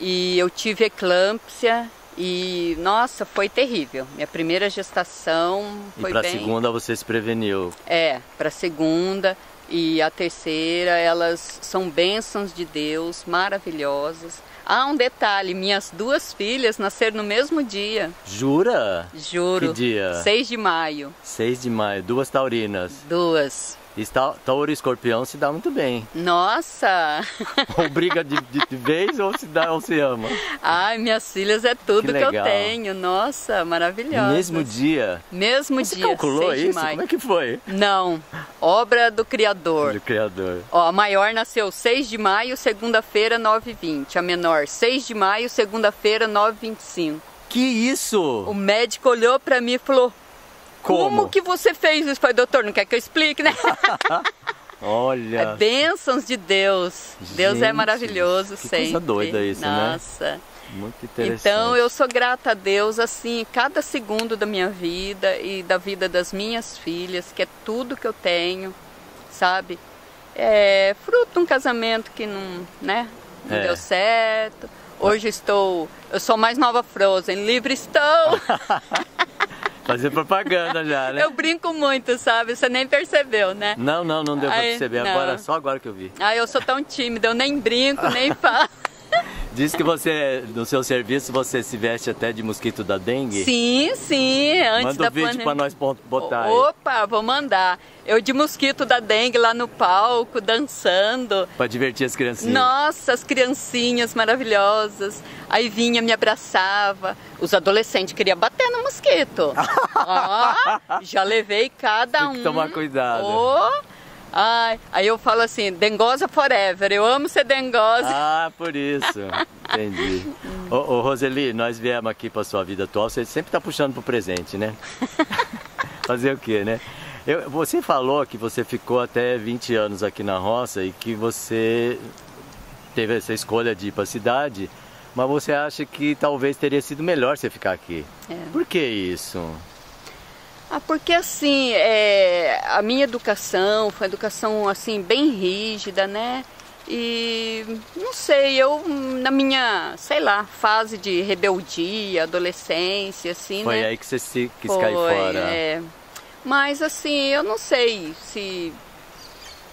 E eu tive eclâmpsia e nossa, foi terrível. Minha primeira gestação E foi pra bem segunda você se preveniu. É, para segunda e a terceira, elas são bênçãos de Deus, maravilhosas. Ah, um detalhe, minhas duas filhas nasceram no mesmo dia, Jura? juro. Que dia? 6 de maio, 6 de maio, duas taurinas. duas. E tauro e escorpião se dá muito bem. Nossa! Ou briga de, de, de vez ou se dá ou se ama. Ai, minhas filhas é tudo Que que, eu tenho. Nossa, No maravilhosa. mesmo dia. Mesmo Você dia, calculou 6 de isso? maio. Como é que foi? Não, obra do Criador. Do criador. Ó, a maior nasceu 6 de maio, segunda-feira, 9h20. A menor, 6 de maio, segunda-feira, 9h25. Que isso? O médico olhou pra mim e falou: Como? Como que você fez isso? Falei, doutor, não quer que eu explique, né? Olha. É bênçãos de Deus. Deus é Gente, maravilhoso que sempre. coisa doida isso, né? Nossa. Muito interessante. Então eu sou grata a Deus assim, cada segundo da minha vida e da vida das minhas filhas, que é tudo que eu tenho, sabe? É fruto de um casamento que não, né, não É. deu certo. Hoje estou, eu sou mais nova Frozen, livre estou. Fazer propaganda já, né? eu brinco muito, sabe? Você nem percebeu, né? Não, não, não deu pra Ai, perceber. não. Agora, só agora que eu vi. Ah, eu sou tão tímida, eu nem brinco, nem falo. Diz que você, no seu serviço, você se veste até de mosquito da dengue? Sim, sim, antes Manda da um vídeo pra nós botar aí. Opa, vou mandar. Eu de mosquito da dengue lá no palco, dançando. Pra divertir as criancinhas. Nossa, as criancinhas maravilhosas. Aí vinha, me abraçava. Os adolescentes queriam bater no mosquito. Ó, já levei cada Tem um. que tomar cuidado. Ó, ai, aí eu falo assim, dengosa forever. Eu amo ser dengosa. Ah, por isso. Entendi. Ô, ô, Roseli, nós viemos aqui pra sua vida atual, você sempre tá puxando pro presente, né? Fazer o quê, né? Eu, você falou que você ficou até 20 anos aqui na roça e que você teve essa escolha de ir pra cidade, mas você acha que talvez teria sido melhor você ficar aqui. É. Por que isso? Ah, porque assim, é, a minha educação foi uma educação assim bem rígida, né? E não sei, eu na minha, sei lá, fase de rebeldia, adolescência, assim, Foi né? aí que você se quis Foi, cair fora. é. Mas assim, eu não sei se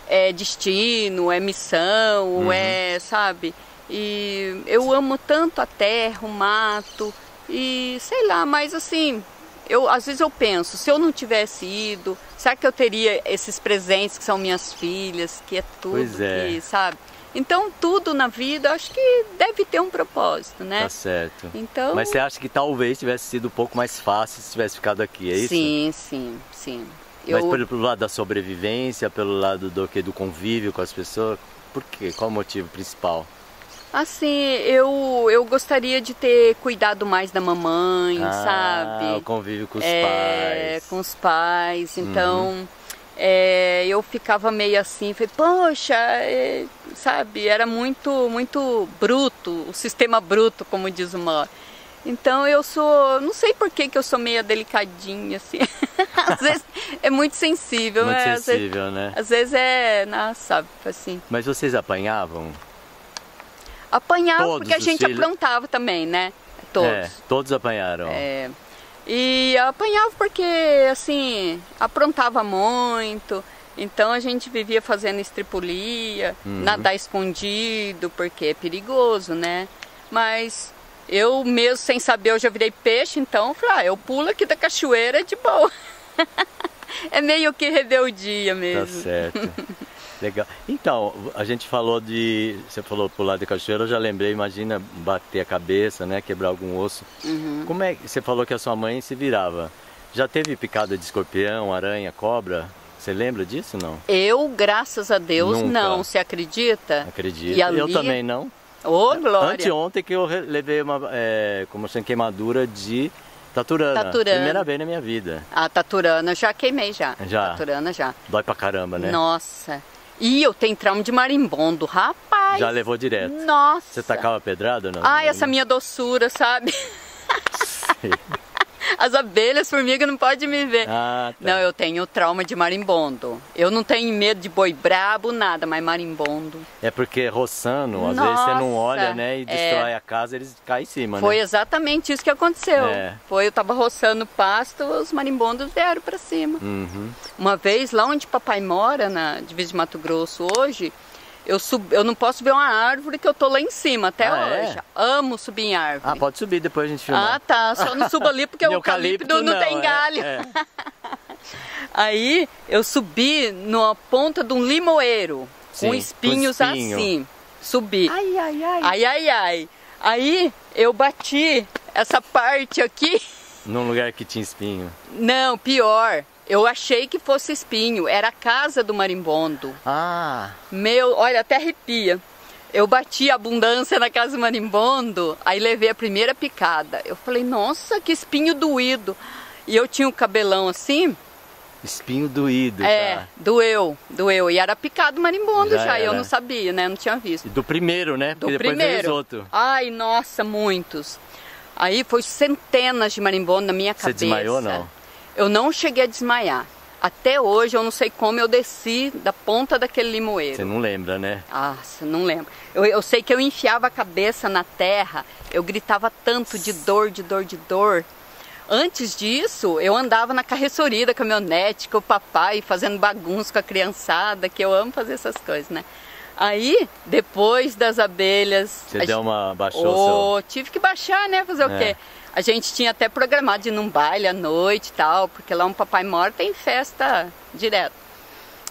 é destino, é missão, Uhum. é, sabe? E eu amo tanto a terra, o mato e sei lá, mas assim, eu às vezes eu penso, se eu não tivesse ido, será que eu teria esses presentes que são minhas filhas, que é tudo Pois é. que, sabe? Então tudo na vida, acho que deve ter um propósito, né? Tá certo. Então, Mas você acha que talvez tivesse sido um pouco mais fácil se tivesse ficado aqui, é isso? sim, sim, sim. Mas Eu- pelo, pelo lado da sobrevivência, pelo lado do que do convívio com as pessoas, por quê? Qual o motivo principal? Assim, eu, eu gostaria de ter cuidado mais da mamãe, Ah, sabe? o convívio com os é, pais. Uhum. com os pais. Então, é, eu ficava meio assim, falei, poxa, é, sabe? Era muito, muito bruto, o sistema bruto, como diz o Mó. Então eu sou, não sei por que, que eu sou meio delicadinha, assim. às vezes é muito sensível, Muito né? Às vezes- sensível, né? Às vezes é, nossa, sabe, assim. Mas vocês apanhavam? Apanhava Todos porque a gente filhos? aprontava também, né? Todos. É, todos apanharam. É. E apanhava porque, assim, aprontava muito. Então a gente vivia fazendo estripulia, Uhum. nadar escondido, porque é perigoso, né? Mas eu mesmo sem saber, eu já virei peixe, então eu falei, ah, eu pulo aqui da cachoeira de boa. é meio que rebeldia Tá mesmo. certo. Legal. Então, a gente falou de. Você falou pro lado de cachoeira, eu já lembrei, imagina bater a cabeça, né? Quebrar algum osso. Uhum. Como é que. Você falou que a sua mãe se virava. Já teve picada de escorpião, aranha, cobra? Você lembra disso não? Eu, graças a Deus, Nunca. não. Você acredita? Acredito. E ali- Eu também não. Ô, Glória! Anteontem que eu levei uma, é, como assim, queimadura de taturana. Taturana. Primeira vez na minha vida. A taturana, já queimei já. Já? Taturana já. Dói pra caramba, né? Nossa. E eu tenho trauma de marimbondo, rapaz. Já levou direto. Nossa. Você tacava pedrada ou não? Ai, essa minha doçura, sabe? As abelhas, formigas não podem me ver. Ah, tá. Não, eu tenho trauma de marimbondo. Eu não tenho medo de boi brabo, nada, mas marimbondo. É porque roçando, às vezes você não Nossa, olha, né? E é. destrói a casa, eles caem em cima, Foi né? exatamente isso que aconteceu. É. Foi, eu tava roçando pasto, os marimbondos vieram pra cima. Uhum. Uma vez, lá onde papai mora, na divisa de Mato Grosso hoje, eu, sub, eu não posso ver uma árvore que eu tô lá em cima até Ah, é? hoje. Amo subir em árvore. Ah, pode subir depois a gente filmar. Ah, tá. Só não subo ali porque o eucalipto não, tem é, galho. é. Aí eu subi numa ponta de um limoeiro, Sim, com com espinhos espinho. assim. Subi. Ai, ai, ai. Ai, ai, ai. Aí eu bati essa parte aqui. Num lugar que tinha espinho. Não, pior. Eu achei que fosse espinho. Era a casa do marimbondo. Ah, Meu, olha, até arrepia. Eu bati a abundância na casa do marimbondo, aí levei a primeira picada. Eu falei, nossa, que espinho doído. E eu tinha o cabelão assim, espinho doído, é, tá? doeu, doeu. E era picado marimbondo Já já, eu não sabia, né? Eu não tinha visto. E Do primeiro, né? Do Porque depois veio os primeiro. outros. Ai, nossa, muitos. Aí foi centenas de marimbondo na minha Você cabeça. desmaiou, não? Eu não cheguei a desmaiar. Até hoje eu não sei como eu desci da ponta daquele limoeiro. Você não lembra, né? Nossa, não lembro. Eu, eu sei que eu enfiava a cabeça na terra, eu gritava tanto de dor, de dor, de dor. Antes disso, eu andava na carroceria da caminhonete com o papai, fazendo bagunça com a criançada, que eu amo fazer essas coisas, né? Aí, depois das abelhas. Você deu gente- uma. baixou Ô, tive que baixar, né? Fazer o É. quê? A gente tinha até programado de ir num baile à noite e tal, porque lá um papai mora tem festa direto.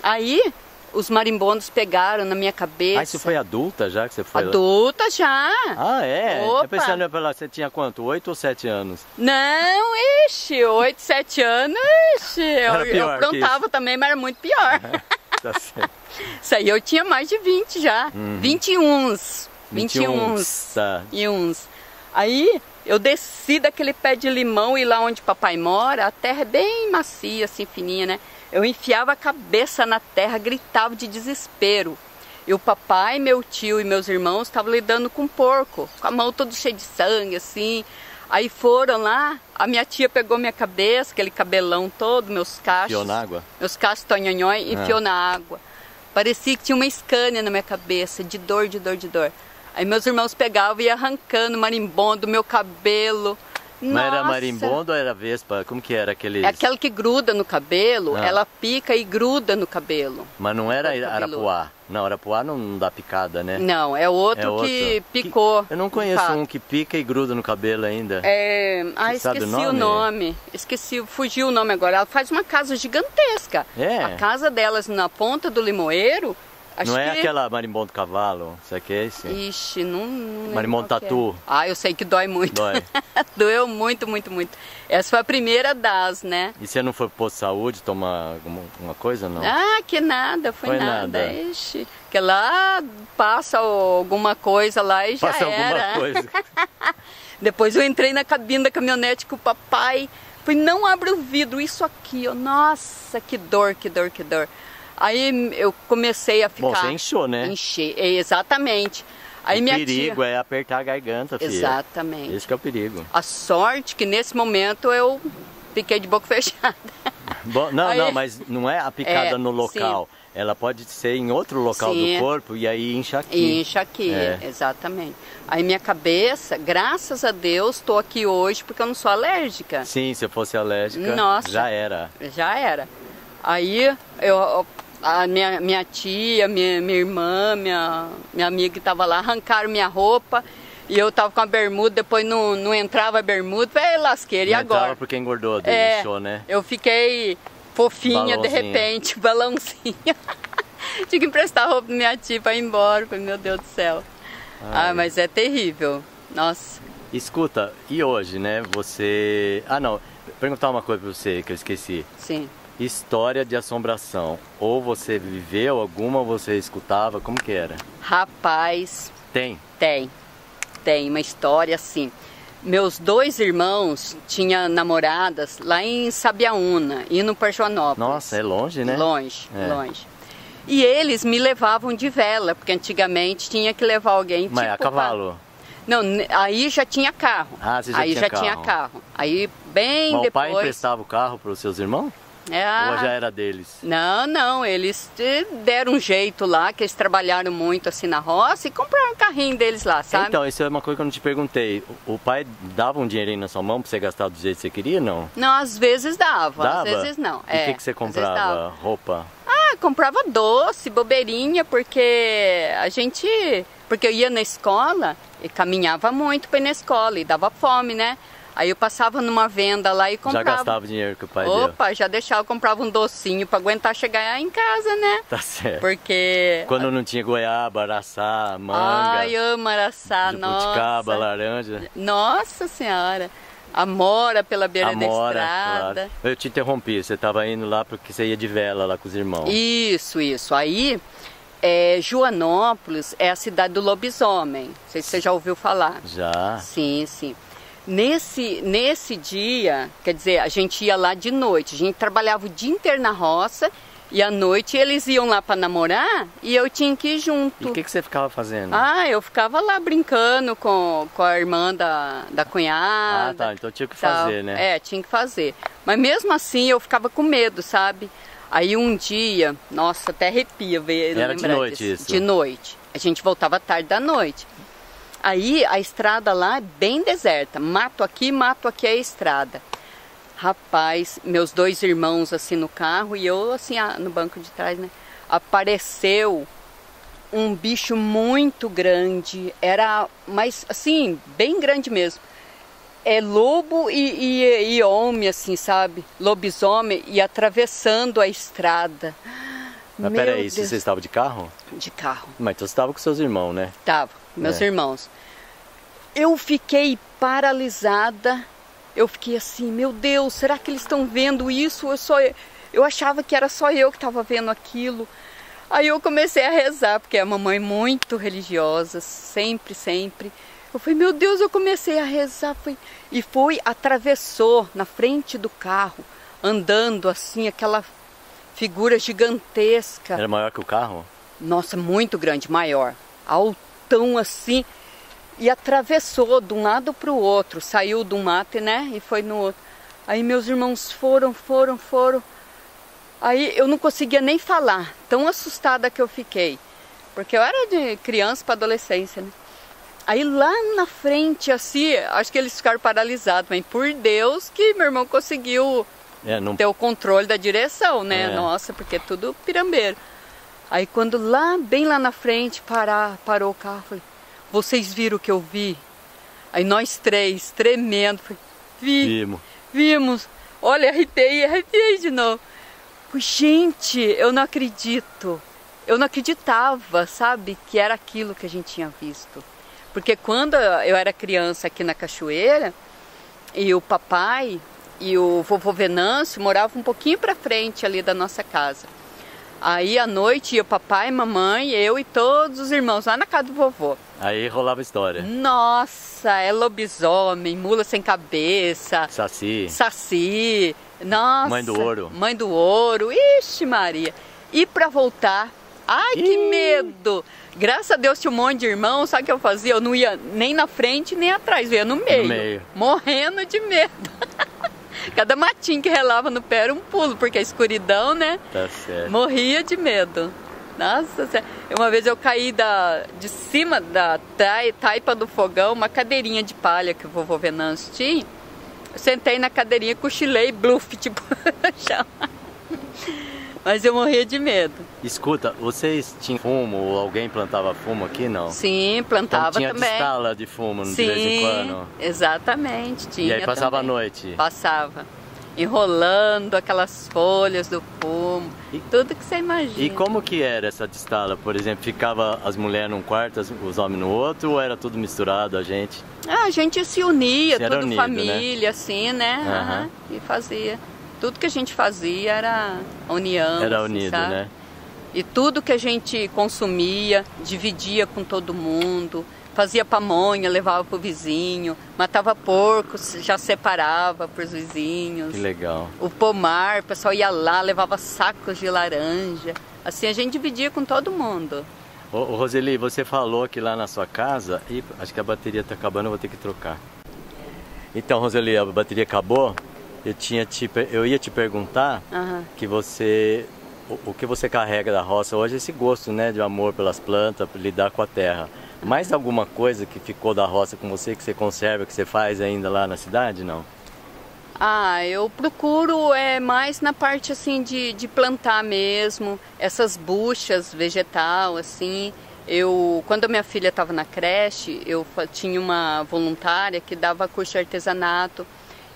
Aí, os marimbondos pegaram na minha seu. cabeça. Ah, você foi adulta já que você foi lá? Adulta já. Ah, é? Opa. Eu pensando pela. Você tinha quanto? Oito ou sete anos? Não, ixi, 8, 7 anos, ixi, eu, Era eu pior aprontava também, mas era muito pior. Tá certo. Isso aí eu tinha mais de 20 já. 21. 21. Tá. E uns. Aí eu desci daquele pé de limão e lá onde papai mora, a terra é bem macia, assim, fininha, né? Eu enfiava a cabeça na terra, gritava de desespero. E o papai, meu tio e meus irmãos estavam lidando com porco, com a mão toda cheia de sangue, assim. Aí foram lá, a minha tia pegou minha cabeça, aquele cabelão todo, meus cachos. Enfiou na água? Meus cachos tonhonhói, Ah. enfiou na água. Parecia que tinha uma escânia na minha cabeça, de dor, de dor, de dor. Aí meus irmãos pegavam e iam arrancando marimbondo, meu cabelo. Mas era marimbondo ou era vespa? Como que era aquele. É aquela que gruda no cabelo, Ah. ela pica e gruda no cabelo. Mas não era arapuá. Não, arapuá não dá picada, né? Não, é outro, É outro. que picou. Eu não conheço um que pica e gruda no cabelo ainda. É... Ah, Você o esqueci o nome? nome? Esqueci, fugiu o nome agora. Ela faz uma casa gigantesca. É? A casa delas na ponta do limoeiro. Acho não é que... aquela marimbondo cavalo? Isso aqui é esse? Ixi, não, não Marimbondo é. tatu. Ah, eu sei que dói muito. Dói. Doeu muito, muito, muito. Essa foi a primeira das, né? E você não foi pro posto de saúde tomar alguma, alguma coisa, não? Ah, que nada, foi, Foi nada. nada. Ixi, que lá passa alguma coisa lá e já Passa era. alguma coisa. Depois eu entrei na cabine da caminhonete com o papai. Falei, não abre o vidro, isso aqui, ó. Nossa, que dor, que dor, que dor. Aí eu comecei a ficar. Bom, você inchou, né? Encher, é, exatamente. Aí o perigo tia. é apertar a garganta, filha. Exatamente. Esse que é o perigo. A sorte que nesse momento eu fiquei de boca fechada. Bom, não, Aí- não, mas não é a picada É, no local. Ela pode ser em outro local Sim. do corpo e aí incha aqui. E incha aqui, É. exatamente. Aí minha cabeça, graças a Deus, estou aqui hoje porque eu não sou alérgica. Sim, se eu fosse alérgica, Nossa. já era. Já era. Aí eu, a minha, minha tia, minha, minha irmã, minha, minha amiga que estava lá, arrancaram minha roupa e eu tava com a bermuda, depois não, não entrava a bermuda, falei, lasqueira, e Não agora? entrava porque engordou, É, inchou, né? eu fiquei fofinha de repente, balãozinho. Tinha que emprestar roupa pra minha tia pra ir embora, falei, meu Deus do céu. Ai. Ah, mas é terrível. Nossa. Escuta, e hoje, né? Você. Ah, não. Perguntar uma coisa pra você que eu esqueci. Sim. História de assombração. Ou você viveu alguma você escutava? Como que era? Rapaz, Tem. Tem, tem uma história assim. Meus dois irmãos tinham namoradas lá em Sabiaúna e no Parjoanópolis. Nossa, é longe, né? Longe, É. longe. E eles me levavam de vela, porque antigamente tinha que levar alguém Mas tipo, a cavalo. Não, aí já tinha carro. Ah, você já aí tinha já carro. tinha carro. Aí bem Mas o pai depois. emprestava o carro para os seus irmãos? Ah, Ou já era deles? Não, não, eles deram um jeito lá, que eles trabalharam muito assim na roça e compraram um carrinho deles lá, sabe? Então, isso é uma coisa que eu não te perguntei. O pai dava um dinheirinho na sua mão para você gastar do jeito que você queria, não? Não, às vezes dava, Dava? às vezes não. E o é, que, que você comprava? Roupa? Ah, comprava doce, bobeirinha, porque a gente. Porque eu ia na escola e caminhava muito para ir na escola e dava fome, né? Aí eu passava numa venda lá e Já comprava. gastava o dinheiro que o pai deu? Opa, já deixava, comprava um docinho para aguentar chegar em casa, né? Tá certo. Porque. Quando não tinha goiaba, araçá, manga, Ai, amo araçá, nossa. laranja. Nossa Senhora. Amora pela beira Amora, da estrada. claro. Eu te interrompi, você estava indo lá porque você ia de vela lá com os irmãos. Isso, isso. Aí, é, Joanópolis é a cidade do lobisomem. Não sei se você já ouviu falar. Já. Sim, sim. Nesse, nesse dia, quer dizer, a gente ia lá de noite. A gente trabalhava o dia inteiro na roça e à noite eles iam lá para namorar e eu tinha que ir E junto. o que, que você ficava fazendo? Ah, eu ficava lá brincando com, com a irmã da, da cunhada. Ah, tá. Então tinha que tal. fazer, né? É, tinha que fazer. Mas mesmo assim eu ficava com medo, sabe? Aí um dia, nossa, até arrepia ver Era de noite disso. isso? De noite. A gente voltava tarde da noite. Aí a estrada lá é bem deserta. Mato aqui, mato aqui é a estrada. Rapaz, meus dois irmãos assim no carro e eu assim no banco de trás, né? Apareceu um bicho muito grande, era mais assim, bem grande mesmo. É lobo e, e, e homem, assim, sabe? Lobisomem e atravessando a estrada. Mas Meu peraí, se Deus. você estava de carro? De carro. Mas então você estava com seus irmãos, né? Tava, meus É. irmãos. Eu fiquei paralisada. Eu fiquei assim, meu Deus, será que eles estão vendo isso? Eu só eu achava que era só eu que estava vendo aquilo. Aí eu comecei a rezar, porque a mamãe é muito religiosa, sempre, sempre. Eu falei, meu Deus, eu comecei a rezar. Foi... E foi, atravessou na frente do carro, andando assim, aquela figura gigantesca. Era maior que o carro? Nossa, muito grande, maior. Altão assim. E atravessou de um lado para o outro. Saiu do mato, né? E foi no outro. Aí meus irmãos foram, foram, foram. Aí eu não conseguia nem falar. Tão assustada que eu fiquei. Porque eu era de criança para adolescência, né? Aí lá na frente, assim, acho que eles ficaram paralisados. Mas por Deus que meu irmão conseguiu É, não... ter o controle da direção, né? É. Nossa, porque é tudo pirambeiro. Aí quando lá, bem lá na frente, parar, parou o carro, falei, vocês viram o que eu vi? Aí nós três, tremendo, falei, vi, Vimos. vimos. Olha, arrepiei, arrepiei de novo. Falei, gente, eu não acredito. Eu não acreditava, sabe, que era aquilo que a gente tinha visto. Porque quando eu era criança aqui na Cachoeira, e o papai e o vovô Venâncio moravam um pouquinho para frente ali da nossa casa. Aí à noite ia o papai, mamãe, eu e todos os irmãos lá na casa do vovô. Aí rolava história. Nossa, é lobisomem, mula sem cabeça, Saci. saci, nossa. Mãe do ouro. Mãe do ouro, ixi Maria. E para voltar, ai que Ih. medo. Graças a Deus tinha um monte de irmão, sabe o que eu fazia? Eu não ia nem na frente nem atrás, eu ia no meio. meio. Morrendo de medo. Cada matinho que relava no pé era um pulo, porque a escuridão, né? Tá certo. Morria de medo. Nossa, uma vez eu caí da, de cima da tai- taipa do fogão, uma cadeirinha de palha que o vovô Venâncio tinha. Eu sentei na cadeirinha, cochilei, bluf, tipo, chão. Mas eu morria de medo. Escuta, vocês tinham fumo ou alguém plantava fumo aqui? Não. Sim, Então plantava tinha também. destala de fumo de Sim, vez em quando. exatamente. Tinha E aí passava também. a noite. Passava. Enrolando aquelas folhas do fumo, E- tudo que você imagina. E como que era essa destala? Por exemplo, ficava as mulheres num quarto, os homens no outro, ou era tudo misturado, a gente? Ah, a gente se unia, Se tudo unido, família, assim, né? Aham. Aham, E fazia. Tudo que a gente fazia era união. Era assim, unido, sabe? né? E tudo que a gente consumia, dividia com todo mundo. Fazia pamonha, levava pro vizinho. Matava porcos, já separava pros vizinhos. Que legal. O pomar, o pessoal ia lá, levava sacos de laranja. Assim a gente dividia com todo mundo. Ô, ô, Roseli, você falou que lá na sua casa, e acho que a bateria tá acabando, eu vou ter que trocar. Então, Roseli, a bateria acabou. Eu tinha te, eu ia te perguntar Aham. que você o, o que você carrega da roça hoje é esse gosto, né, de amor pelas plantas, lidar com a terra. Mais alguma coisa que ficou da roça com você que você conserva, que você faz ainda lá na cidade, não? Ah, eu procuro é mais na parte assim de, de plantar mesmo, essas buchas vegetal assim. Eu, quando a minha filha estava na creche, eu tinha uma voluntária que dava curso de artesanato.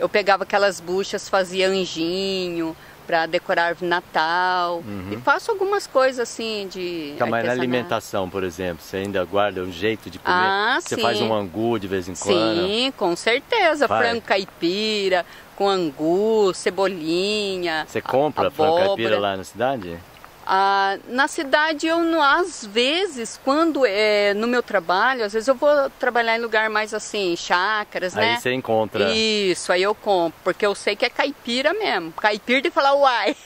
Eu pegava aquelas buchas, fazia anjinho para decorar árvore de Natal e faço algumas coisas assim de Tá, mas na alimentação, por exemplo, você ainda guarda um jeito de comer? Ah, você sim. faz um angu de vez em quando? Sim, com certeza. Faz. Frango caipira, com angu, cebolinha. Você compra a- frango abóbora. caipira lá na cidade? Ah, na cidade eu não, às vezes, quando é no meu trabalho, às vezes eu vou trabalhar em lugar mais assim, chácaras, né? Aí você encontra. Isso, aí eu compro, porque eu sei que é caipira mesmo. Caipira de falar uai.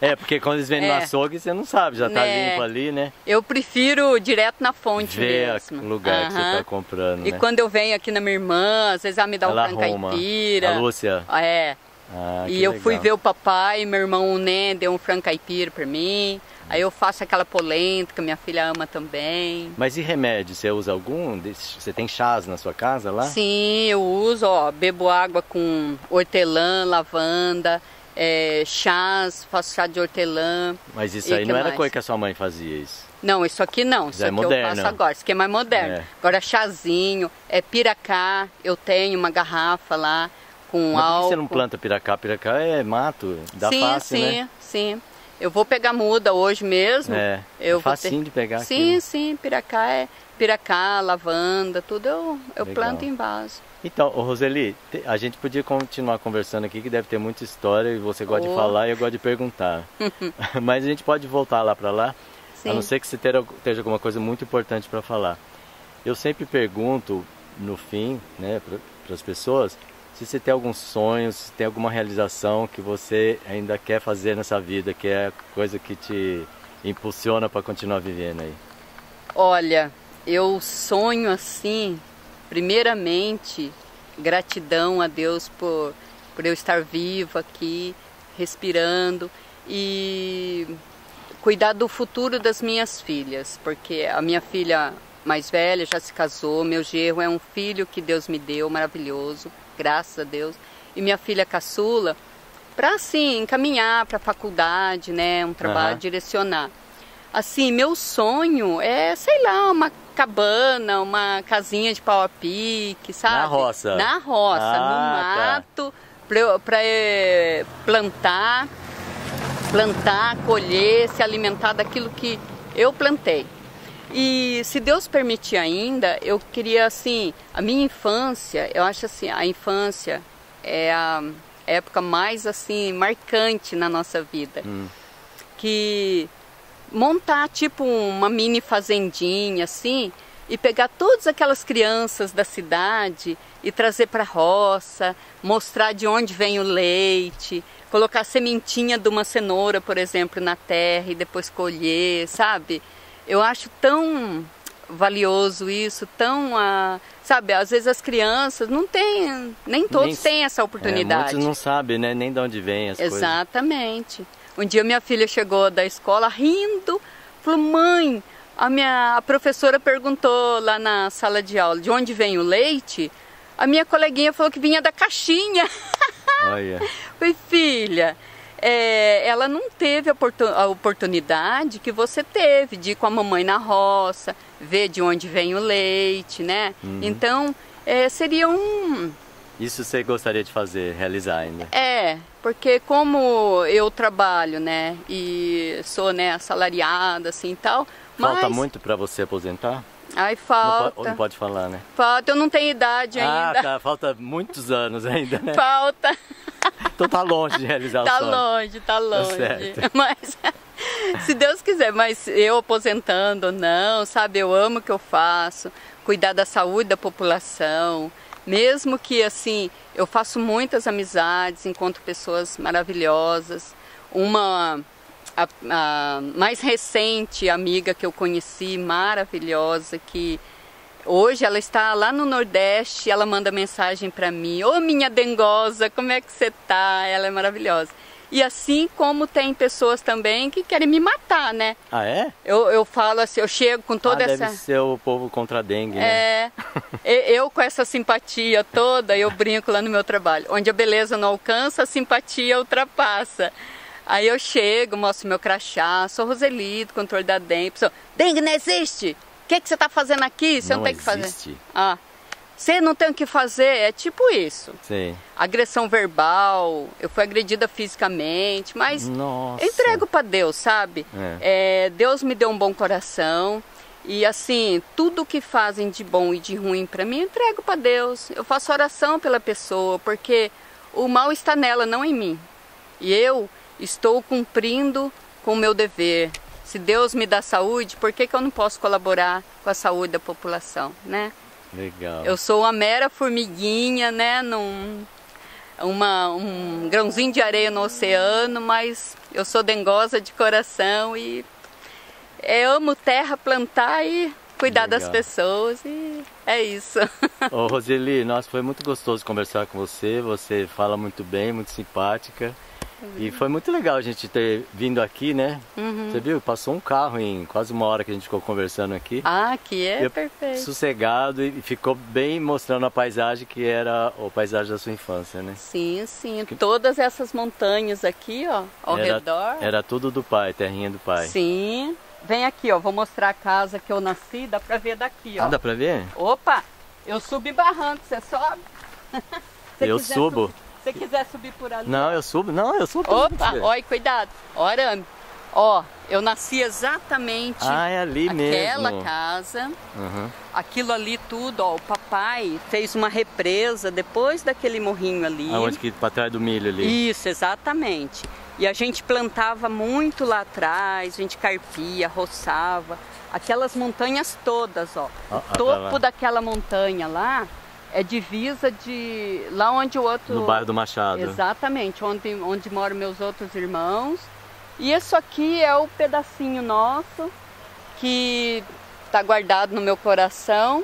É, porque quando eles vendem no É. açougue, você não sabe, já tá Né. limpo ali, né? Eu prefiro direto na fonte Ver mesmo. o lugar que você tá comprando, E né? quando eu venho aqui na minha irmã, às vezes ela me dá Ela um frango caipira. A Lúcia. É. Ah, e eu fui legal. ver o papai, meu irmão Nen deu um frango caipira pra mim. Aí eu faço aquela polenta que minha filha ama também. Mas e remédio? Você usa algum? Você tem chás na sua casa lá? Sim, eu uso, ó, bebo água com hortelã, lavanda. é, chás, faço chá de hortelã. Mas isso aí não era mais? coisa que a sua mãe fazia isso. Não, isso aqui não, isso Já é aqui eu moderno. faço agora, isso aqui é mais moderno. É. Agora chazinho, é piracá, eu tenho uma garrafa lá com Mas por que álcool. você não planta piracá? Piracá é mato, dá sim, fácil, sim, né? sim. Eu vou pegar muda hoje mesmo. É, eu é vou ter- facinho de pegar Sim, aquilo. sim, piracá é piracá, lavanda, tudo eu, eu Legal. planto em vaso. Então, Roseli, a gente podia continuar conversando aqui, que deve ter muita história e você gosta de Oh. falar e eu gosto de perguntar. Mas a gente pode voltar lá para lá, Sim. a não ser que você esteja alguma coisa muito importante para falar. Eu sempre pergunto, no fim, né, para as pessoas, se você tem algum sonho, se tem alguma realização que você ainda quer fazer nessa vida, que é coisa que te impulsiona para continuar vivendo aí. Olha, eu sonho assim, primeiramente, gratidão a Deus por, por eu estar viva aqui, respirando e cuidar do futuro das minhas filhas, porque a minha filha mais velha já se casou, meu genro é um filho que Deus me deu, maravilhoso, graças a Deus, e minha filha caçula, para assim encaminhar para a faculdade, né, um trabalho Aham. direcionar. Assim, meu sonho é, sei lá, uma cabana, uma casinha de pau a pique, sabe? Na roça. Na roça, Ah, no tá. mato, para plantar, plantar, colher, se alimentar daquilo que eu plantei. E se Deus permitir ainda, eu queria assim, a minha infância, eu acho assim, a infância é a época mais assim marcante na nossa vida. Que montar tipo uma mini fazendinha assim e pegar todas aquelas crianças da cidade e trazer para a roça, mostrar de onde vem o leite, colocar a sementinha de uma cenoura, por exemplo, na terra e depois colher, sabe? Eu acho tão valioso isso, tão, ah, sabe, às vezes as crianças não têm, nem todos Nem- têm essa É, oportunidade. muitos não sabem, né, nem de onde vem as coisas. Exatamente. Um dia minha filha chegou da escola rindo, falou: "Mãe, a minha a professora perguntou lá na sala de aula de onde vem o leite. A minha coleguinha falou que vinha da caixinha. Olha. Falei, filha, é, ela não teve a, oportu- a oportunidade que você teve de ir com a mamãe na roça, ver de onde vem o leite, né? Então, é, seria um, Isso você gostaria de fazer, realizar ainda? é, porque como eu trabalho, né, e sou, né, assalariada, assim e tal, Falta mas... muito para você aposentar? Ai, Não, falta. po- não pode falar, né? Falta, eu não tenho idade Ah, ainda. tá. Falta muitos anos ainda, né? Falta. Então tá longe de realizar Tá o sonho. longe, tá longe. certo. Mas se Deus quiser, mas eu aposentando ou não, sabe, eu amo o que eu faço, cuidar da saúde da população, mesmo que assim, eu faço muitas amizades, encontro pessoas maravilhosas. Uma a, a mais recente amiga que eu conheci, maravilhosa, que Hoje ela está lá no Nordeste, ela manda mensagem para mim: Ô minha dengosa, como é que você tá? Ela é maravilhosa. E assim como tem pessoas também que querem me matar, né? Ah, é? Eu, eu falo assim, eu chego com toda ah, essa. deve ser o povo contra a dengue, né? É, eu com essa simpatia toda, eu brinco lá no meu trabalho. Onde a beleza não alcança, a simpatia ultrapassa. Aí eu chego, mostro meu crachá, sou Roseli, do controle da dengue. Pessoa, dengue não existe! O que, que você está fazendo aqui? Você não, Não tem que fazer. Ah, você não tem o que fazer, é tipo isso. Sim. Agressão verbal, eu fui agredida fisicamente, mas Nossa. eu entrego para Deus, sabe? É. É, Deus me deu um bom coração e assim, tudo que fazem de bom e de ruim para mim, eu entrego para Deus. Eu faço oração pela pessoa, porque o mal está nela, não em mim. E eu estou cumprindo com o meu dever. Se Deus me dá saúde, por que, que eu não posso colaborar com a saúde da população, né? Legal. Eu sou uma mera formiguinha, né? Num, uma, um grãozinho de areia no oceano, mas eu sou dengosa de coração e amo terra, plantar e cuidar das Legal. pessoas e é isso. Ô, Roseli, nossa, foi muito gostoso conversar com você. Você fala muito bem, muito simpática. E foi muito legal a gente ter vindo aqui, né? Uhum. Você viu? Passou um carro em quase uma hora que a gente ficou conversando aqui. Ah, aqui é Eu- perfeito. Sossegado e ficou bem mostrando a paisagem que era a paisagem da sua infância, né? Sim, sim. Todas essas montanhas aqui, ó, ao era, redor. Era tudo do pai, terrinha do pai. Sim. Vem aqui, ó. Vou mostrar a casa que eu nasci. Dá pra ver daqui, ó. Ah, dá pra ver? Opa! Eu subi barranco. Você sobe? Eu subo. subir- Se quiser subir por ali. Não, eu subo. Não, eu subo. Opa! Olha, cuidado. Ó, arame. Ó, eu nasci exatamente Ah, é ali aquela mesmo. casa. Uhum. Aquilo ali tudo, ó. O papai fez uma represa depois daquele morrinho ali. Aonde que pra trás do milho ali? Isso, exatamente. E a gente plantava muito lá atrás, a gente carpia, roçava. Aquelas montanhas todas, ó. Ah, o ah, tá topo daquela montanha lá é divisa de. lá onde o outro. No bairro do Machado. Exatamente, onde, onde moram meus outros irmãos. E isso aqui é o pedacinho nosso que está guardado no meu coração.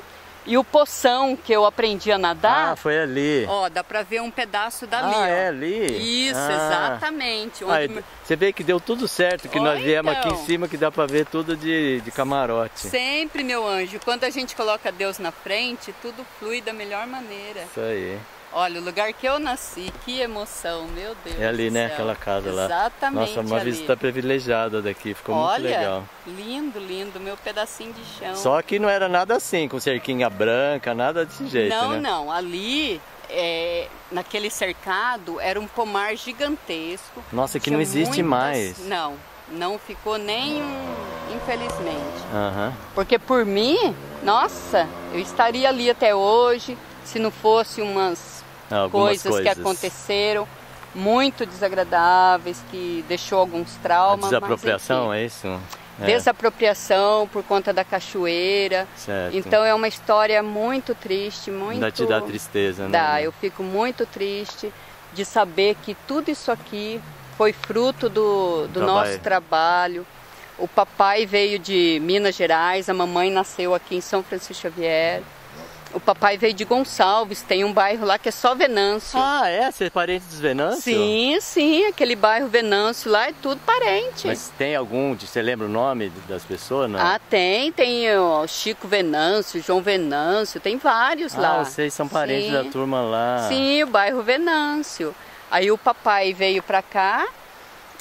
E o poção que eu aprendi a nadar. Ah, foi ali. Ó, dá pra ver um pedaço dali, ah, ó. é ali? Isso, Ah. exatamente. Onde... você vê que deu tudo certo, que nós viemos aqui então. em cima que dá pra ver tudo de, de camarote. Sempre, meu anjo, quando a gente coloca Deus na frente, tudo flui da melhor maneira. Isso aí. Olha, o lugar que eu nasci, que emoção, meu Deus. É ali, né? céu. Aquela casa lá. Exatamente. Nossa, uma ali. visita privilegiada daqui, ficou muito Olha, legal. lindo, lindo, meu pedacinho de chão. Só que não era nada assim, com cerquinha branca, nada desse jeito, não, né? não, ali, é, naquele cercado, era um pomar gigantesco. Nossa, que não existe muitas- mais. Não, não ficou nem um, infelizmente. Aham. Porque por mim, nossa, eu estaria ali até hoje, se não fosse umas Algumas coisas, que aconteceram muito desagradáveis, que deixou alguns A traumas. desapropriação, mas, enfim, é isso? É, Desapropriação por conta da cachoeira. certo. Então é uma história muito triste, muito. Ainda te dá tristeza, né? Dá, eu fico muito triste de saber que tudo isso aqui foi fruto do, do Trabalho. nosso trabalho. O papai veio de Minas Gerais, a mamãe nasceu aqui em São Francisco Xavier. O papai veio de Gonçalves, tem um bairro lá que é só Venâncio. Ah, é? Você é parente dos Venâncio? sim, sim, aquele bairro Venâncio lá é tudo parente. Mas tem algum, você lembra o nome das pessoas? Não? Ah, tem, tem ó, Chico Venâncio, João Venâncio, tem vários Ah, lá. vocês são parentes Sim. da turma lá. Sim, o bairro Venâncio. Aí o papai veio pra cá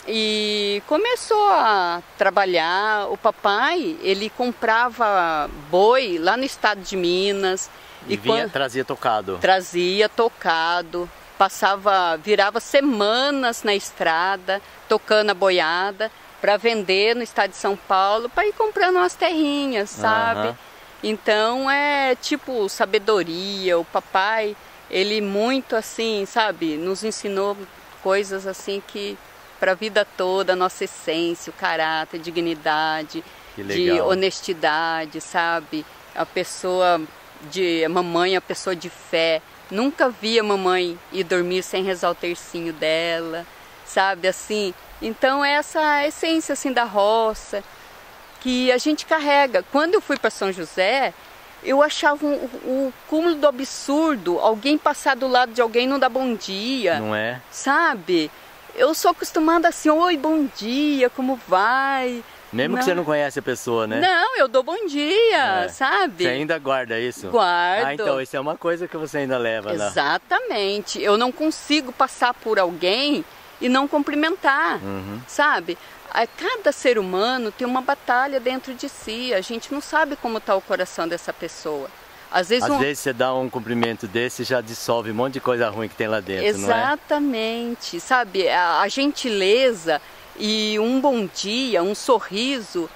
e começou a trabalhar. O papai, ele comprava boi lá no estado de Minas E, vinha, quando- trazia tocado. trazia tocado, passava, virava semanas na estrada tocando a boiada para vender no estado de São Paulo, para ir comprando umas terrinhas, sabe? Aham. Então é tipo sabedoria, o papai, ele muito assim, sabe, nos ensinou coisas assim que para a vida toda, a nossa essência, o caráter, dignidade, de honestidade, sabe? A pessoa de a mamãe, a pessoa de fé. Nunca vi a mamãe ir dormir sem rezar o tercinho dela, sabe? Assim. Então essa essência assim da roça que a gente carrega. Quando eu fui para São José, eu achava um- o cúmulo do absurdo alguém passar do lado de alguém não dar bom dia Não é? sabe? Eu sou acostumada assim, oi, bom dia, como vai? Mesmo que você não conhece a pessoa, né? Não, eu dou bom dia, É. sabe? Você ainda guarda isso? Guardo. Ah, então isso é uma coisa que você ainda leva lá. Exatamente. Eu não consigo passar por alguém e não cumprimentar, Uhum. sabe? A- Cada ser humano tem uma batalha dentro de si. A gente não sabe como está o coração dessa pessoa. Às vezes, Às um... vezes você dá um cumprimento desse e já dissolve um monte de coisa ruim que tem lá dentro, não é? Exatamente, sabe? A, a gentileza e um bom dia, um sorriso,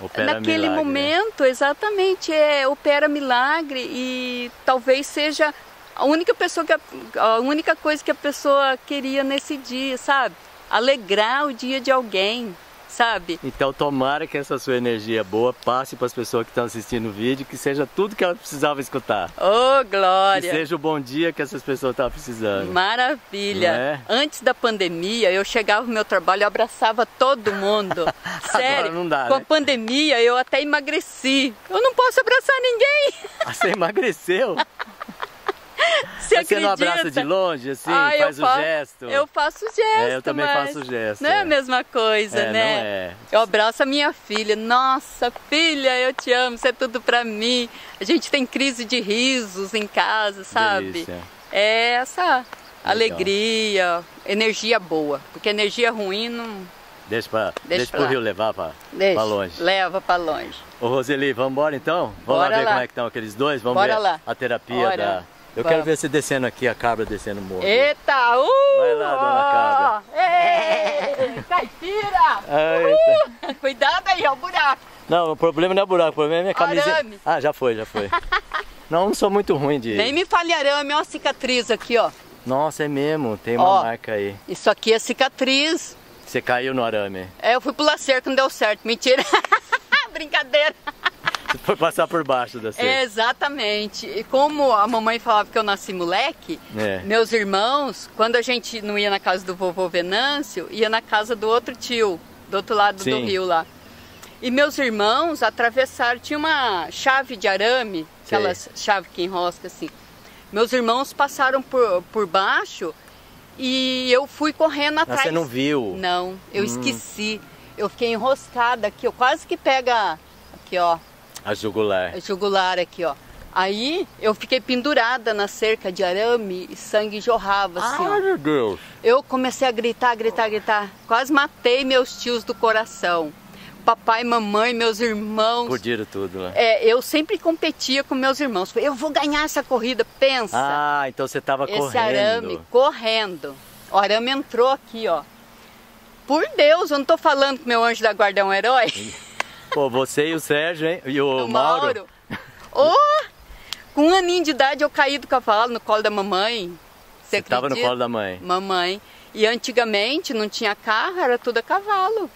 Opera naquele milagre. momento, exatamente, é opera milagre e talvez seja a única pessoa que a, a única coisa que a pessoa queria nesse dia, sabe? Alegrar o dia de alguém, sabe? Então tomara que essa sua energia boa passe para as pessoas que estão assistindo o vídeo, que seja tudo que elas precisavam escutar. Oh, Que glória! seja o bom dia que essas pessoas estavam precisando. Maravilha! É? Antes da pandemia, eu chegava no meu trabalho e abraçava todo mundo. Sério, não dá, com né? a pandemia eu até emagreci. Eu não posso abraçar ninguém. Ah, Você emagreceu? Você você não abraça de longe, assim? Ah, eu faz o fa- gesto? Eu faço gesto. É, eu também faço gesto, Não é é. a mesma coisa, É, né? não é. Eu abraço a minha filha. Nossa, filha, eu te amo, você é tudo pra mim. A gente tem crise de risos em casa, sabe? Delícia. É essa alegria, energia boa. Porque energia ruim não. Deixa, pra, Deixa deixa pra pro rio levar pra, Deixa. pra longe. Leva pra longe. Ô Roseli, vamos embora então? Vamos Bora lá ver lá. como é que estão aqueles dois? Vamos Bora ver lá. a terapia Bora. da... Eu Vamos. quero ver você descendo aqui, a cabra descendo o morro. Eita! Uh! Vai lá, dona Cabra. Ei, caipira! Eita. Uh! Cuidado aí, ó, o buraco. Não, o problema não é buraco, o problema é minha camisa. Arame. Ah, já foi, já foi. não, não sou muito ruim de... Nem me fale arame, ó a cicatriz aqui, ó. Nossa, é mesmo, tem uma Ó. marca aí. Isso aqui é cicatriz. Você caiu no arame. É, eu fui pular cerca, não deu certo. Mentira. Brincadeira. Você foi passar por baixo da cerca. É, exatamente. E como a mamãe falava que eu nasci moleque, É. meus irmãos, quando a gente não ia na casa do vovô Venâncio, ia na casa do outro tio, do outro lado do Sim. rio lá. E meus irmãos atravessaram, tinha uma chave de arame, Sei. aquelas chave que enrosca assim. Meus irmãos passaram por, por baixo e eu fui correndo Mas atrás. você não viu? Não, eu Hum. esqueci. Eu fiquei enroscada aqui, ó, quase que pega aqui, ó, A jugular. a jugular aqui, ó. Aí eu fiquei pendurada na cerca de arame e sangue jorrava assim, Ai, ó. meu Deus. Eu comecei a gritar, gritar, gritar. Quase matei meus tios do coração. Papai, mamãe, meus irmãos. Explodiram tudo lá. É, eu sempre competia com meus irmãos. Eu vou ganhar essa corrida, pensa. Ah, então você tava Esse correndo. arame correndo. O arame entrou aqui, ó. Por Deus, eu não tô falando que meu anjo da guarda é um herói. Pô, você e o Sérgio, hein? E o, O Mauro. Oh, com um aninho de idade eu caí do cavalo no colo da mamãe. Você Você tava no colo da mãe. Mamãe. E antigamente não tinha carro, era tudo a cavalo.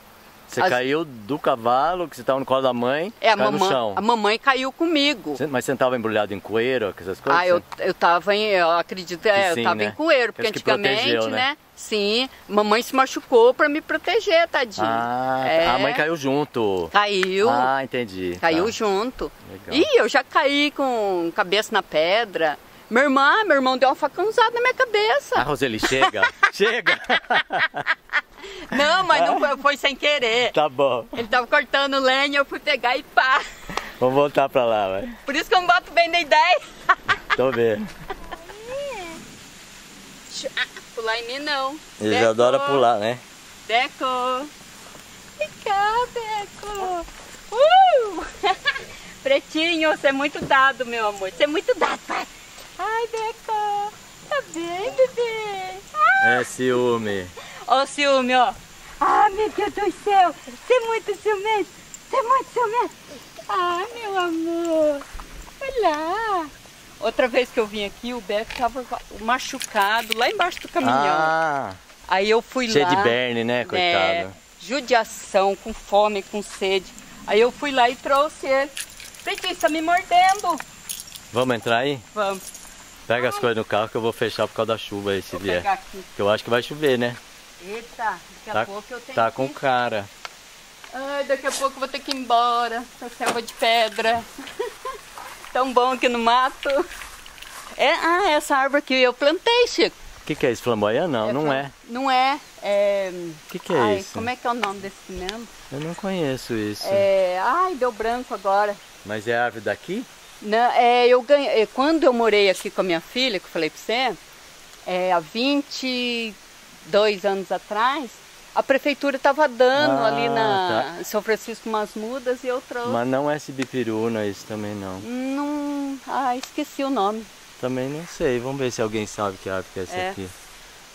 Você As- caiu do cavalo, que você tava no colo da mãe, É, a caiu no mamãe, chão. a mamãe caiu comigo. Você- Mas você não tava embrulhado em coeiro, essas coisas? Ah, eu, eu tava em, eu acredito, é, sim, eu tava né? em coeiro, porque antigamente, protegeu, né? né? Sim, mamãe se machucou pra me proteger, tadinho. Ah, É. a mãe caiu junto. Caiu. Ah, entendi. Caiu Tá. junto. Legal. Ih, eu já caí com cabeça na pedra. Meu irmão, meu irmão deu uma facãozada na minha cabeça. Ah, Roseli, chega! chega! Não, mas não foi, foi sem querer. tá bom. Ele tava cortando lenha, eu fui pegar e pá. Vamos voltar pra lá, vai. Por isso que eu não boto bem na ideia. Tô vendo. Pular em mim não. Eles Deco, adoram pular, né? Deco. Vem cá, Deco. Uh! Pretinho, você é muito dado, meu amor. Você é muito dado, pai. Ai, Deco. Tá bem, bebê? É ciúme. Ó o ciúme, ó. Ah, meu Deus do céu. Você é muito ciumento. Você é muito ciumento. Ah, meu amor. Olha lá. Outra vez que eu vim aqui, o Beco tava machucado lá embaixo do caminhão. Ah, Aí eu fui cheio lá. de berne, né, É, coitado? judiação, com fome, com sede. Aí eu fui lá e trouxe ele. Pretinho, você tá me mordendo. Vamos entrar aí? Vamos, Pega as coisas no carro que eu vou fechar por causa da chuva aí, se vou vier. Que eu acho que vai chover, né? Eita, daqui a Tá, pouco eu tenho tá que... com cara. Ai, daqui a pouco eu vou ter que ir embora pra selva de pedra. Tão bom aqui no mato. É, ah, essa árvore que eu plantei, Chico. O que, que é isso? Flamboyant? Não, não flam- é. Não é. é... O que, que é ai, isso? como é que é o nome desse mesmo? Eu não conheço isso. É... Ai, deu branco agora. Mas é árvore daqui? Não, é, eu ganhei, é, quando eu morei aqui com a minha filha, que eu falei pra você, é, há 22 anos atrás, a prefeitura estava dando Ah, ali na São Francisco umas mudas e eu trouxe. Mas não é cibipiruna isso também não. Não, ah, esqueci o nome. Também não sei. Vamos ver se alguém sabe que árvore é essa É. aqui.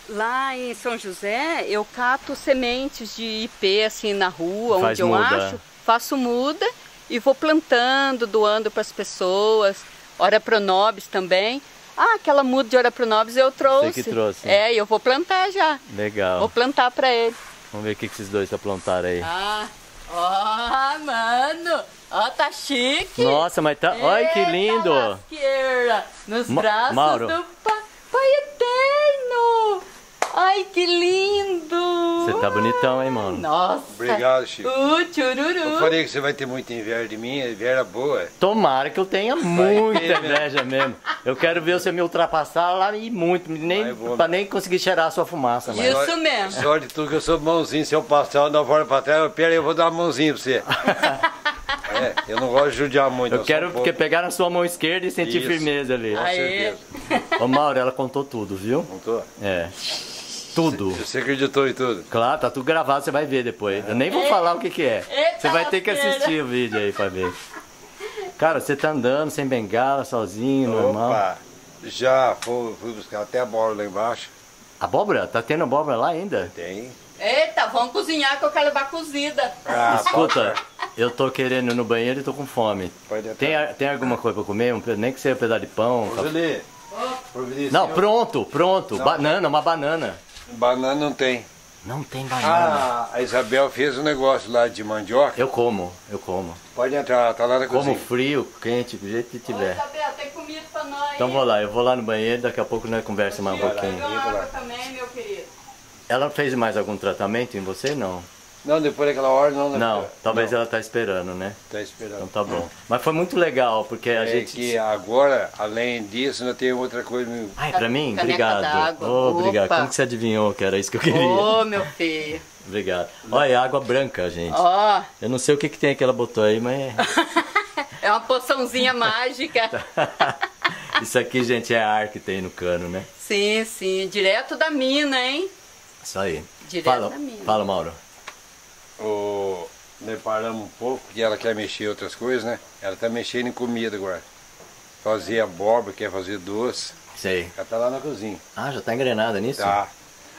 Lá em São José, eu cato sementes de ipê assim na rua, Faz onde eu muda. acho, faço muda e vou plantando, doando para as pessoas. Ora pronobis também. Ah, aquela muda de ora pronobis eu trouxe. que trouxe. É, e eu vou plantar já. Legal. Vou plantar para ele. Vamos ver o que, que esses dois aprontaram aí. Ah, ó, mano. Ó, tá chique. Nossa, mas tá. Olha que lindo! Nos Ma- braços Mauro. do Papai Eterno. Ai, que lindo! Você tá bonitão, hein, mano? Nossa. Obrigado, Chico. Uh, Eu tchururu. falei que você vai ter muita inveja de mim, a inveja boa. Tomara que eu tenha muita ter, né? inveja mesmo. Eu quero ver você me ultrapassar lá e muito, nem, Vai, vou. pra nem conseguir cheirar a sua fumaça, mas. Isso mesmo. Sorte de tudo que eu sou mãozinho, se eu passar, eu uma volta pra trás, eu pera aí, eu vou dar uma mãozinha pra você. É, eu não gosto de judiar muito. Eu quero um pouco- pegar na sua mão esquerda e sentir Isso. firmeza ali. Com Aê. certeza. Ô Mauro, ela contou tudo, viu? Tô? É. Tudo. Você acreditou em tudo? Claro, tá tudo gravado, você vai ver depois. Eu nem vou falar o que que é. Eita Você vai ter que assistir o vídeo aí pra ver. Cara, você tá andando sem bengala, sozinho, normal. Opa, já fui, fui buscar até a bola lá embaixo. Abóbora? Tá tendo abóbora lá ainda? Tem. Eita, vamos cozinhar que eu quero levar cozida. Ah, Escuta, eu tô querendo ir no banheiro e tô com fome. Tem, tem alguma coisa pra comer? Um nem que seja um pedaço de pão. Roseli, providencia Não, pronto, pronto. Banana, uma banana. Banana não tem. Não tem banana. Ah, a Isabel fez um negócio lá de mandioca. Eu como, eu como. Pode entrar, tá lá na Como cozinha. frio, quente, do jeito que Ô, tiver. Isabel, tem comida pra nós. Então vou lá, eu vou lá no banheiro, daqui a pouco nós conversa mais um lá. pouquinho. Água também, meu querido. Ela fez mais algum tratamento em você? Não. Não, depois daquela hora não. né? Não, talvez ela tá esperando, né? Tá esperando. Então tá bom. Mas foi muito legal, porque a É gente. que agora, além disso, ainda tem outra coisa. Ai, pra mim? Caneca Obrigado. Oh, obrigado. Como que você adivinhou que era isso que eu queria? Ô, meu filho. Obrigado. Olha, é água branca, gente. Ó, Eu não sei o que, que tem que ela botou aí, mas. é uma poçãozinha mágica. Isso aqui, gente, é ar que tem no cano, né? Sim, sim. Direto da mina, hein? Isso aí. Direto Fala, da mina. fala, Mauro. O... Nós paramos um pouco, porque ela quer mexer em outras coisas, né? Ela tá mexendo em comida agora. Fazer abóbora, quer fazer doce. Sei. Ela tá lá na cozinha. Ah, já tá engrenada nisso? Tá.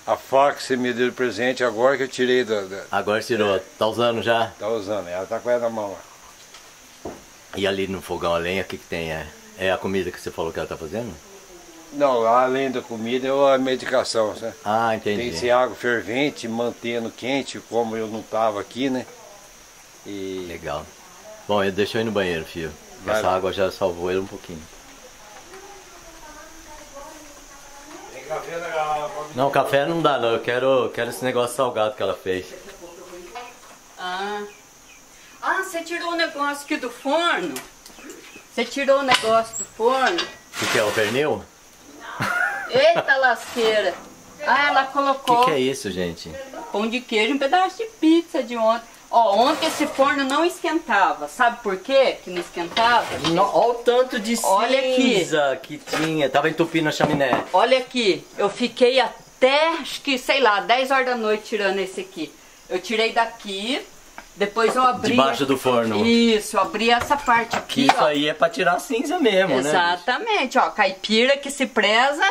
A faca que você me deu de presente agora que eu tirei da. da- Agora tirou. Tá usando já? tá usando. Ela tá com ela na mão lá. E ali no fogão a lenha, o que, que tem? É, é a comida que você falou que ela tá fazendo? Não, além da comida é a medicação, né? Ah, Tem entendi. que ser água fervente, mantendo quente, como eu não tava aqui, né? E Legal. Bom, eu deixo eu ir no banheiro, filho. Vai Essa água já salvou ele um pouquinho. Tem café na garrafa. Não, café não dá não. Eu quero, quero esse negócio salgado que ela fez. Ah. Ah, você tirou o negócio aqui do forno? Você tirou o negócio do forno? O que, que é o pernil? Eita lasqueira. Ah, ela O que, colocou que é isso, gente? pão de queijo um pedaço de pizza de ontem. Ó, ontem esse forno não esquentava. Sabe por quê que não esquentava? Olha o tanto de Olha aqui. cinza que tinha. Tava entupindo a chaminé. Olha aqui, eu fiquei até, acho que, sei lá, 10 horas da noite tirando esse aqui. Eu tirei daqui, depois eu abri... Debaixo do forno. Isso, eu abri essa parte aqui, isso ó. aí é pra tirar a cinza mesmo, né? Exatamente, ó, caipira que se preza.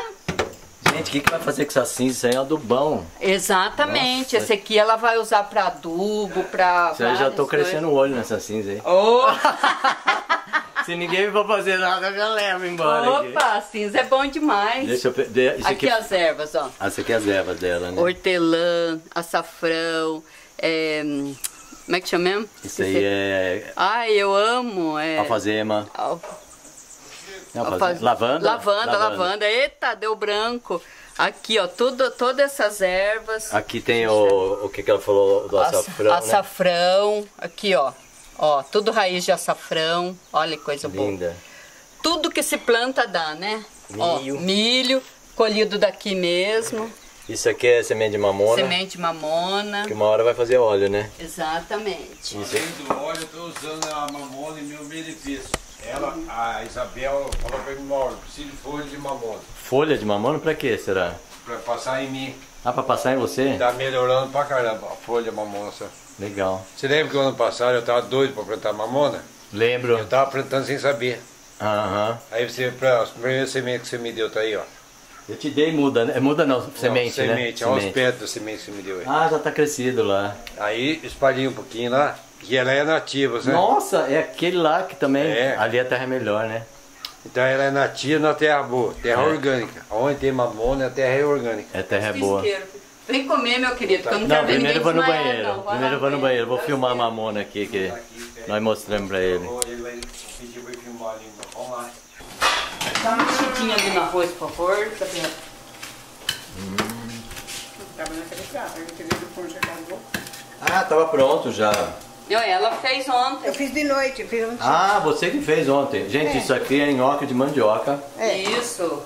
Gente, o que, que vai fazer com essa cinza? Isso aí é adubão. Exatamente, Nossa. esse aqui ela vai usar pra adubo, pra. Isso aí já tô crescendo o olho nessa cinza aí. coisas. Se ninguém for fazer nada, eu já levo embora. aqui. Opa, cinza é bom demais. Deixa eu. de- Isso aqui aqui, as ervas, ó. Essa aqui é as ervas dela, né? Hortelã, açafrão, é, como é que chama mesmo? Isso aí é Ai, eu amo. É... alfazema. Al- Não, alfaz- alfazema. Lavanda? Lavanda, lavanda. Eita, deu branco. Aqui, ó, tudo, todas essas ervas. Aqui tem o, o que, que ela falou do Aça- açafrão, né? açafrão. Aqui, ó. Ó, tudo raiz de açafrão. Olha que coisa boa. Linda. Tudo que se planta dá, né? Ó, Milho. milho, colhido daqui mesmo. Isso aqui é semente de mamona. Semente mamona. Que uma hora vai fazer óleo, né? Exatamente. Isso. Além do óleo, eu tô usando a mamona em meu benefício. Ela, a Isabel, falou pra mim, Mauro, preciso de folha de mamona. Folha de mamona pra quê, será? Pra passar em mim. Ah, pra passar em você? Tá melhorando pra caramba a folha de mamona. sabe? Legal. Você lembra que o ano passado eu tava doido pra plantar mamona? Lembro. Eu tava plantando sem saber. Aham. Aí você, pra, as primeiras sementes que você me deu, tá aí, ó. Eu te dei muda, né? Muda não, semente, não, né? semente, olha os pés da semente que você me deu aí. Ah, já tá crescido lá. Aí espalhei um pouquinho lá, que ela é nativa, né? Nossa, é aquele lá que também. É. Ali a terra é melhor, né? Então ela é nativa na terra boa, terra É. orgânica. Onde tem mamona, a terra é orgânica. É terra é boa. Vem comer, meu querido, que eu não, Não, quero primeiro vou no banheiro. não. Vai Primeiro vou no banheiro. Vou filmar a mamona aqui que nós mostramos pra ele. Ele vai pedir pra eu filmar ali. Vamos lá. Mexidinha ali no arroz, por favor. Isabel. Hum. Uma naquele prato. Eu tirei do forno, já acabou. Ah, tava pronto já. Não, ela fez ontem. Eu fiz de noite, eu fiz ontem. Ah, você que fez ontem. Gente, É. isso aqui é nhoque de mandioca. É. Isso.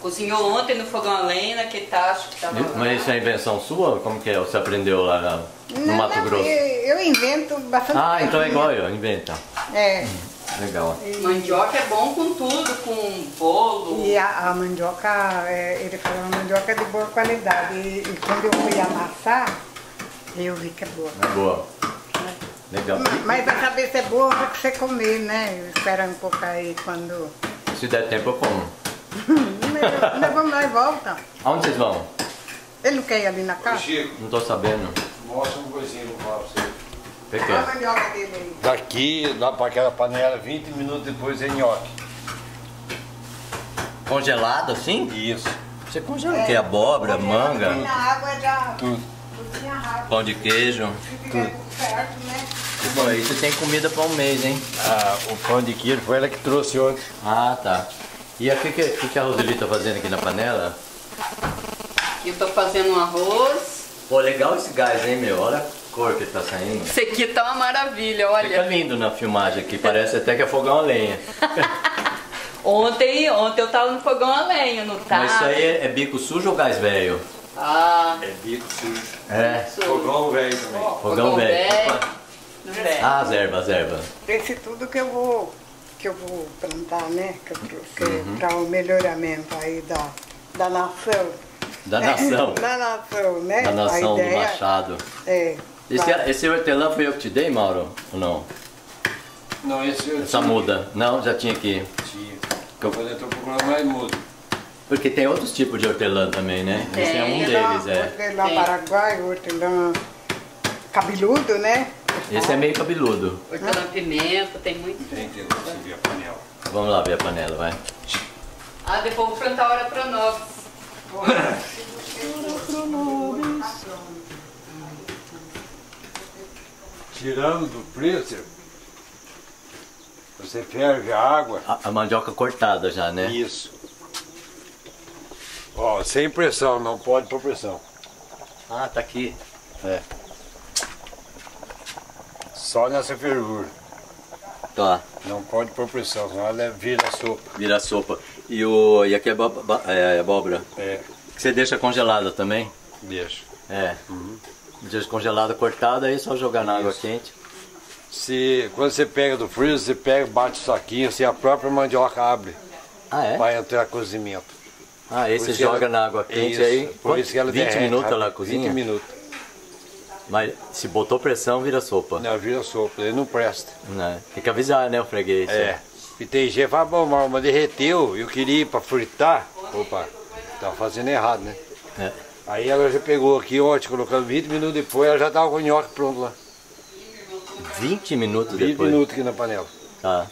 Cozinhou ontem no fogão a lenha, naquele tacho que tava lá. Mas isso é invenção sua? Como que é? Você aprendeu lá no Não, Mato não, Grosso? Eu, eu invento bastante Ah, então é igual eu, inventa. É. Legal. Mandioca é bom com tudo, com bolo. E a, a mandioca, é, ele falou, a mandioca é de boa qualidade. E, e quando eu fui amassar, eu vi que é boa. É boa. Legal. Mas pra saber se é boa, que você comer, né? Espera um pouco aí quando. Se der tempo eu como. Nós vamos lá e volta. Aonde vocês vão? Ele não quer ir ali na casa? Chico, Não tô sabendo. mostra uma coisinha que eu vou falar pra você. Que que Olha a é? mandioca dele aí. Daqui, lá para aquela panela, 20 minutos depois é nhoque. Congelado assim? Isso. Você congela o quê? Abóbora, manga, na água já. Tudo. Cozinha rápido. pão de queijo. Tudo certo, né? Bom, aí você tem comida pra um mês, hein? Ah, o pão de queijo foi ela que trouxe ontem. Ah, tá. E o que, que, que que a Roseli tá fazendo aqui na panela? Eu tô fazendo um arroz. Pô, legal esse gás, hein, meu? Olha cor que tá saindo. Esse aqui tá uma maravilha, Fica olha. lindo na filmagem aqui, parece até que é fogão a lenha. Ontem, ontem eu tava no fogão a lenha, não tá? Mas isso aí é, é bico sujo ou gás velho? Ah, É bico sujo. É. Fogão velho também. Fogão velho. velho. Ah, as ervas, as ervas. Esse tudo que eu vou, que eu vou plantar, né? Que, Uhum. para o melhoramento aí da, da nação. Da nação. da nação, né? Da nação do Machado. É. Esse, vai- esse hortelã foi eu que te dei, Mauro? Ou não? Não, esse eu Essa muda? Não, já tinha aqui. tinha. Eu falei, tô procurando mais mudo. Porque tem outros tipos de hortelã também, né? Esse é um Tem. deles, é. Hortelã Tem. paraguai, hortelã cabeludo, né? Esse é meio cabeludo. Hortelã-pimenta, tem muito. Tem que você ver a panela. Vamos lá ver a panela, vai. Ah, depois vou plantar hora pra nós. Tirando do freezer, você ferve a água. A, a mandioca cortada já, né? Isso. Ó, sem pressão, não pode pôr pressão. Ah, tá aqui. É. Só nessa fervura. Tá, Não pode pôr pressão, senão ela vira sopa. vira sopa. E, o, e aqui é, é abóbora. É, Que você deixa congelada também? deixa. É. Deixa congelada, cortada, aí é só jogar na água quente. Se, quando você pega do freezer, você pega, bate o saquinho, assim, a própria mandioca abre Ah, é? para entrar cozimento. Ah, aí você joga ela- na água quente Isso, aí. Por isso que ela 20 derrete minutos ela cozinha? 20 minutos. Mas se botou pressão, vira sopa. Não, vira sopa, ele não presta. Né? Tem que avisar, né, o freguês? É. E tem gente que fala, bom, mas derreteu, eu queria ir para fritar. Opa, tava fazendo errado, né? É. Aí ela já pegou aqui, ótimo, colocando 20 minutos depois, ela já tava com o nhoque pronto lá. 20 minutos 20 depois. minutos aqui na panela. Tá.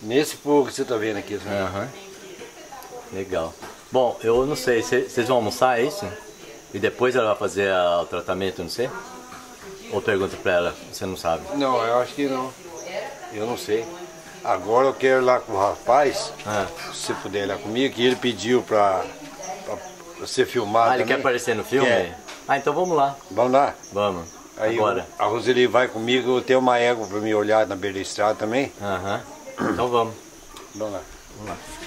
Nesse fogo que você tá vendo aqui. Assim. Aham. Legal. Bom, eu não sei, cê- vocês vão almoçar, é isso? E depois ela vai fazer a- o tratamento, não sei? Ou pergunta pra ela, você não sabe? Não, eu acho que não. Eu não sei. Agora eu quero ir lá com o rapaz, Ah, se puder ir lá comigo, que ele pediu pra ser filmado ah ele quer aparecer no filme? Ah, então vamos lá. Vamos lá? Vamos. Aí Agora. o- a Roseli vai comigo, eu tenho uma égua pra me olhar na beira da estrada também. Aham. Então vamos. Vamos lá. Bom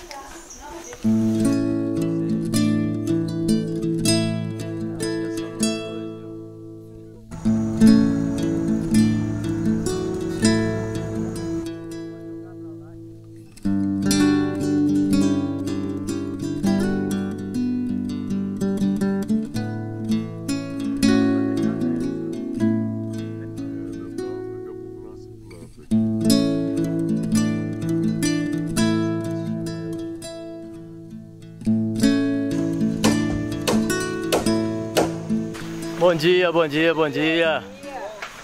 dia, bom dia, bom dia.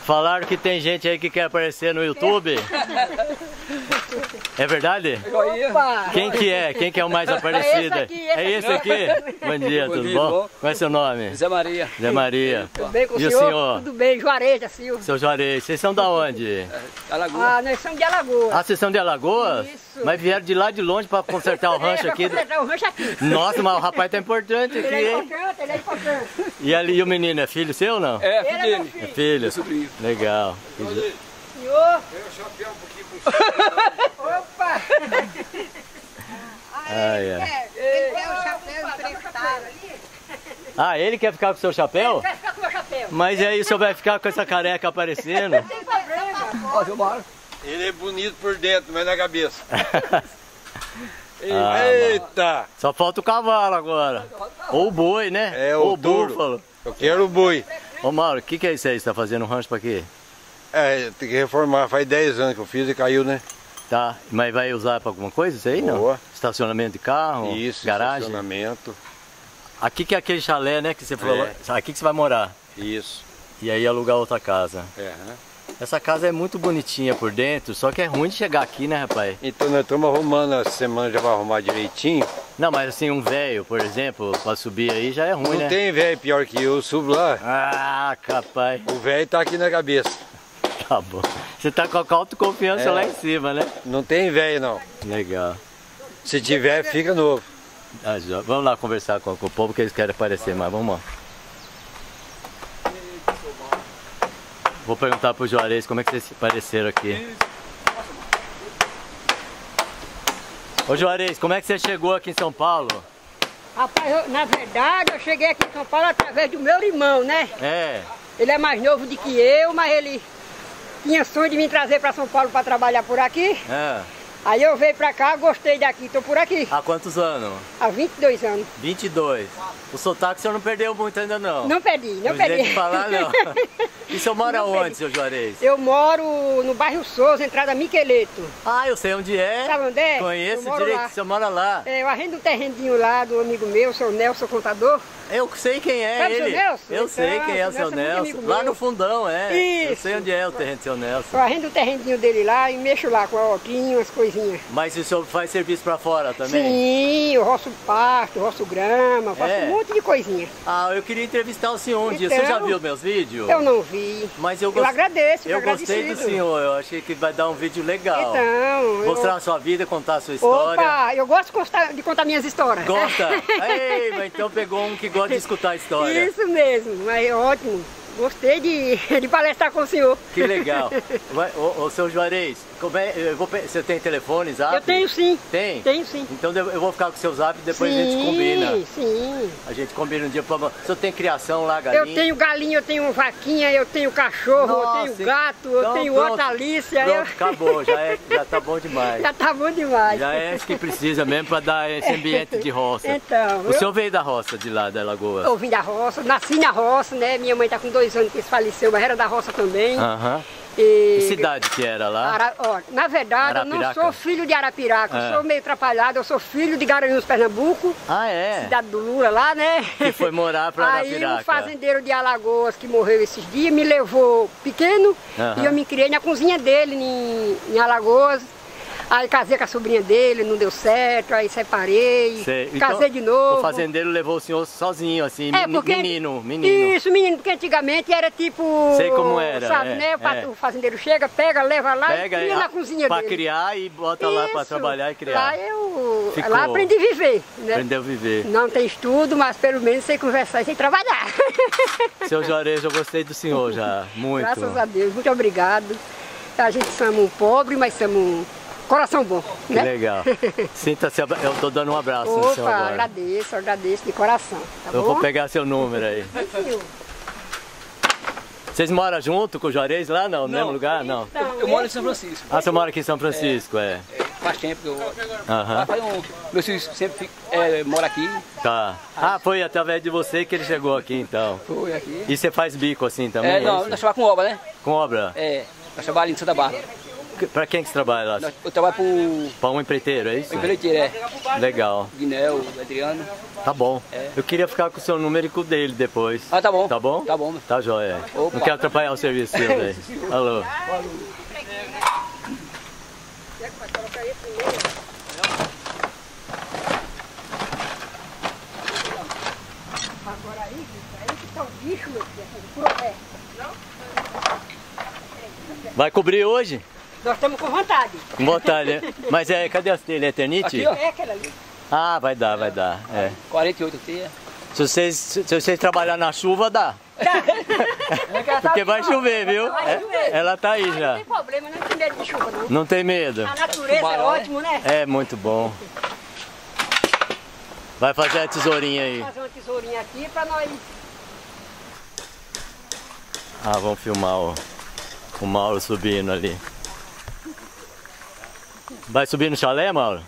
Falaram que tem gente aí que quer aparecer no YouTube. É verdade? Opa! Quem que é? Quem que é o mais aparecido? É esse aqui, esse É esse aqui? Bom dia, Bom tudo dia, bom? bom. Qual é seu nome? Zé Maria, Zé Maria. Tudo bem com E o o senhor? senhor? Tudo bem, Juarez Silva. Seu Juarez, vocês são da onde? Alagoas. Ah, nós somos de Alagoas. Ah, vocês são de Alagoas? Isso. Mas vieram de lá de longe pra consertar o rancho É, aqui. pra consertar o rancho aqui. Nossa, mas o rapaz tá importante Ele aqui, é hein? importante, ele é importante. E ali e o menino, é filho seu ou não? É, Ele filho é dele. É filho. filho? sobrinho. Legal. Senhor. Opa! Ai, ai. Ele quer o chapéu emprestado. Ah, ele quer ficar com o seu chapéu? Quer ficar com o meu chapéu? Mas aí o senhor vai ficar com essa careca aparecendo? Tem problema. Ele é bonito por dentro, mas na cabeça. Ah, Eita! Só falta o cavalo agora. Ou o boi, né? É, Ou o o búfalo. Eu quero o boi. Ô Mauro, o que, que é isso aí? Você tá fazendo um rancho pra quê? É, tem que reformar. Faz 10 anos que eu fiz e caiu, né? Tá, mas vai usar pra alguma coisa isso aí, não? Boa. Estacionamento de carro? Isso, Garagem? estacionamento. Aqui que é aquele chalé, né, que você falou. É. Aqui que você vai morar. Isso. E aí alugar outra casa. É? Essa casa é muito bonitinha por dentro, só que é ruim de chegar aqui, né, rapaz? Então nós estamos arrumando essa semana, já vai arrumar direitinho. Não, mas assim, um velho, por exemplo, pra subir aí já é ruim, Não né? tem velho pior que eu, eu subo lá. Ah, capaz. O velho tá aqui na cabeça. Tá bom. Você tá com a autoconfiança É. lá em cima, né? Não tem velho não. Legal. Se tiver, fica novo. Ah, Vamos lá conversar com, o povo que eles querem aparecer mais. Vamos lá. Vou perguntar pro Juarez como é que vocês se pareceram aqui. Ô Juarez, como é que você chegou aqui em São Paulo? Rapaz, eu- na verdade, eu cheguei aqui em São Paulo através do meu irmão, né? É, Ele é mais novo do que eu, mas ele tinha sonho de me trazer para São Paulo para trabalhar por aqui. é. Aí eu veio para cá, gostei daqui, tô por aqui Há quantos anos? há 22 anos. 22. O sotaque o senhor não perdeu muito ainda não? Não perdi, não O jeito perdi. de falar não. E o senhor mora Não onde, perdi. seu Juarez? Eu moro no bairro Souza, entrada Miqueleto. Ah, eu sei onde é. Sabe onde é? Conheço Eu direito, lá. o senhor mora lá. É, eu arrendo um terreninho lá do amigo meu, seu Nelson Contador. Eu sei quem é Sabe ele. seu Nelson? Eu Então, sei quem é o o seu Nelson é Nelson. Lá no fundão, é. Eu Isso. sei onde é o terreno do seu Nelson. Eu arrendo o terreninho dele lá e mexo lá com a hortinha, as coisinhas. Mas o senhor faz serviço pra fora também? Sim, eu roço pasto, roço grama, faço É. um monte de coisinha. Ah, eu queria entrevistar o senhor um dia. O senhor já Então, viu meus vídeos? Eu não vi. Mas eu, Eu gost- agradeço, Eu gostei do senhor. Eu achei que vai dar um vídeo legal. Então, Mostrar eu... a sua vida, contar a sua história. Opa, eu gosto de contar, de contar minhas histórias. Gosta? Ei, mas então pegou um que gosta de escutar a história. Isso mesmo, mas é ótimo. Gostei de, de palestrar com o senhor. Que legal. Ô, ô, seu Juarez, como é, eu vou, você tem telefone, zap? Eu tenho sim. Tem? Tenho sim. Então eu eu vou ficar com o seu zap e depois sim, a gente combina. Sim. A gente combina um dia pra. O senhor tem criação lá, galinha? Eu tenho galinha, eu tenho vaquinha, eu tenho cachorro, Nossa, eu tenho gato, eu então tenho pronto. hortaliça. Pronto, eu- acabou, já, é, já tá bom demais. Já tá bom demais. Já é isso que precisa mesmo pra dar esse ambiente de roça. Então, O eu- senhor veio da roça de lá, da Lagoa? Eu vim da roça, nasci na roça, né? Minha mãe tá com dois anos que faleceu, mas era da roça também. Aham. E... Que cidade que era lá? Ara- ó, na verdade, eu não Arapiraca? sou filho de Arapiraca, É. eu sou meio atrapalhado, eu sou filho de Garanhuns, Pernambuco, Ah, é? cidade do Lula lá, né? Que foi morar pra Aí Arapiraca. um fazendeiro de Alagoas que morreu esses dias me levou pequeno e eu me criei na cozinha dele em, em Alagoas. Aí casei com a sobrinha dele, não deu certo, aí separei, Sei. casei Então, de novo. O fazendeiro levou o senhor sozinho, assim, É, porque- menino, menino. Isso, menino, porque antigamente era tipo. Sei como era, Sabe, é, né? É. o fazendeiro chega, pega, leva lá Pega e cria na cozinha pra dele. criar e bota lá pra Isso. trabalhar e criar. Lá eu. Ficou. Lá aprendi a viver. Né? Aprendeu a viver. Não tem estudo, mas pelo menos sei conversar e sei trabalhar. Seu Juarez, eu gostei do senhor já, muito. Graças a Deus, muito obrigado. A gente somos pobre, mas somos coração bom. Que Né? legal. Sinta-se, eu tô dando um abraço no Opa, agora. agradeço, agradeço de coração. Tá Eu bom? vou pegar seu número aí. Vocês moram junto com o Juarez lá, não? No mesmo lugar? Não. Então, Eu moro em São Francisco. Ah, você mora aqui em São Francisco, é. Faz tempo que eu. Aham. Faz um, meus filhos sempre é, moram aqui. Tá. Ah, foi através de você que ele chegou aqui, então. Foi aqui. E você faz bico assim também? É, não, isso? nós trabalhamos com obra, né? Com obra? É, nós trabalhamos em Santa Bárbara. Pra quem que você trabalha lá? Eu trabalho pro Pra um empreiteiro, é isso? empreiteiro, é. Legal. Guinel, Adriano. Tá bom. É. Eu queria ficar com o seu número e com o dele depois. Ah, tá bom. Tá bom? Tá bom. Tá jóia. Opa. Não quero atrapalhar o serviço seu, velho. Alô. Agora aí, aí que tá o bicho, meu filho. É. Vai cobrir hoje? Nós estamos com vontade. Com vontade, né? Mas é, cadê as telhas? É Eternite? Aqui, ó. É aquela ali. Ah, vai dar, vai dar. É. 48 tia. Se vocês, se vocês trabalharem na chuva, dá. Porque vai chover, viu? Vai chover. É- ela tá aí Não já. tem problema, não tem medo de chuva, não. Não tem medo. A natureza é Tubarão, né? ótimo, né? É muito bom. Vai fazer a tesourinha aí. Fazer uma tesourinha aqui pra nós. Ah, vamos filmar o, o Mauro subindo ali. Vai subir no chalé, Mauro?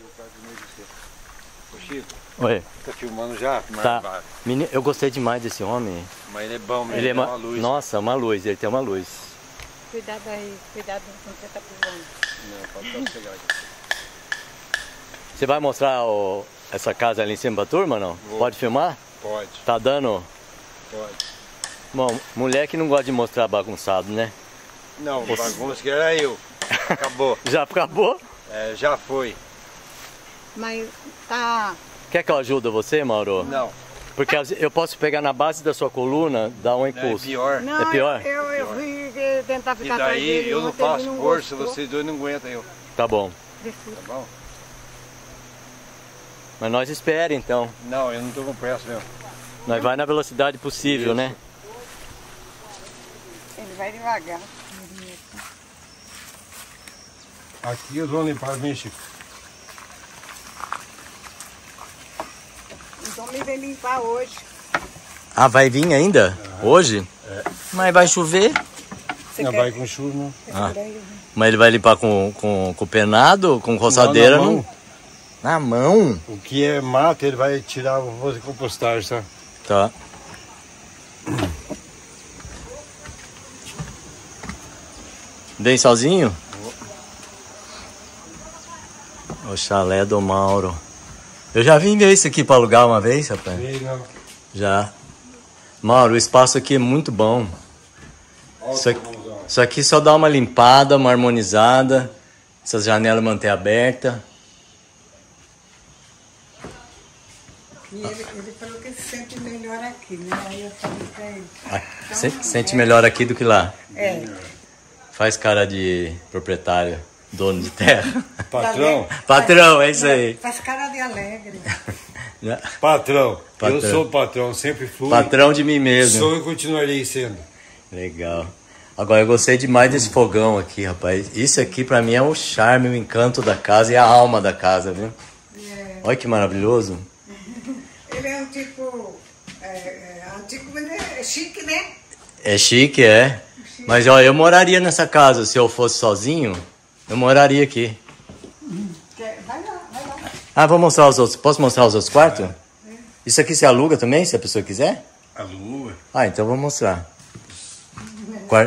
Ô, Chico, Oi. tá filmando já? Tá. Meni- eu gostei demais desse homem. mas ele é bom mesmo, Ele é tem uma, uma luz. Nossa, uma luz, ele tem uma luz. Cuidado aí, cuidado quando você tá pisando. Não, pode só pegar aqui. Você vai mostrar o- essa casa ali em cima pra turma, não? Vou. Pode filmar? Pode, Tá dando? pode. Bom, mulher que não gosta de mostrar bagunçado, né? Não, bagunça que era eu. Acabou. Já acabou? É, já foi. Mas tá. Quer que eu ajude você, Mauro? Não, Porque eu posso pegar na base da sua coluna, dar um é impulso. pior. Não, É pior? Eu, eu fui eh, tentar E ficar atrás daí dele. eu não faço força, gostou. vocês dois não aguentam eu. Tá bom. Tá bom? Mas nós espera então. Não, eu não tô com pressa mesmo. Nós vai na velocidade possível, né? Ele vai devagar. Aqui eu vou limpar bem, Chico. Então me vem limpar hoje. Ah, vai vir ainda? Hoje? Mas vai chover. Você Não quer? vai com chuva, não. Ah. Mas ele vai limpar com, com, com penado, com roçadeira? na Não, mão. Na mão? O que é mato, ele vai tirar, vou fazer compostagem, tá? Tá. Vem sozinho? O chalé do Mauro. Eu já vim ver isso aqui pra alugar uma vez, rapaz. Não. Já. Mauro, o espaço aqui é muito bom. Olha Isso o aqui, isso aqui só dá uma limpada, uma harmonizada. Essas janelas manter aberta. E ele, ele falou que se sente melhor aqui, né? Aí eu falei pra ele. Ah, se- sente melhor aqui do que lá. É. Faz cara de proprietário, dono de terra. Patrão, Patrão, é isso aí. Faz cara de alegre. patrão, Patrão. Eu sou patrão, sempre fui. Patrão de mim mesmo. Sou e continuarei sendo. Legal. Agora eu gostei demais desse fogão aqui, rapaz. Isso aqui pra mim é o charme, o encanto da casa e a alma da casa, viu? Olha que maravilhoso. Ele é um tipo. É, é, antigo, mas é chique, né? É chique, é. Mas ó, eu moraria nessa casa se eu fosse sozinho. Eu moraria aqui. Vai lá, vai lá. Ah, vou mostrar os outros. Posso mostrar os outros quartos? Isso aqui se aluga também, se a pessoa quiser? A lua. Ah, então vou mostrar.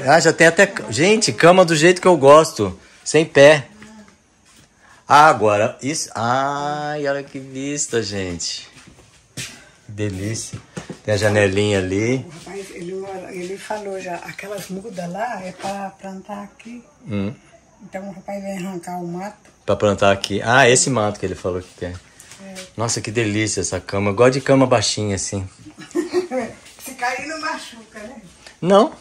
Ah, já tem até. Gente, cama do jeito que eu gosto. Sem pé. Ah, agora. Isso. Ai, olha que vista, gente. Que delícia. Tem a janelinha ali. O rapaz, ele, ele falou já, aquelas mudas lá é para plantar aqui. Hum, Então o rapaz vai arrancar o mato. pra plantar aqui. Ah, esse mato que ele falou que quer. Nossa, que delícia essa cama. Eu gosto de cama baixinha assim. Se cair não machuca, né? Não,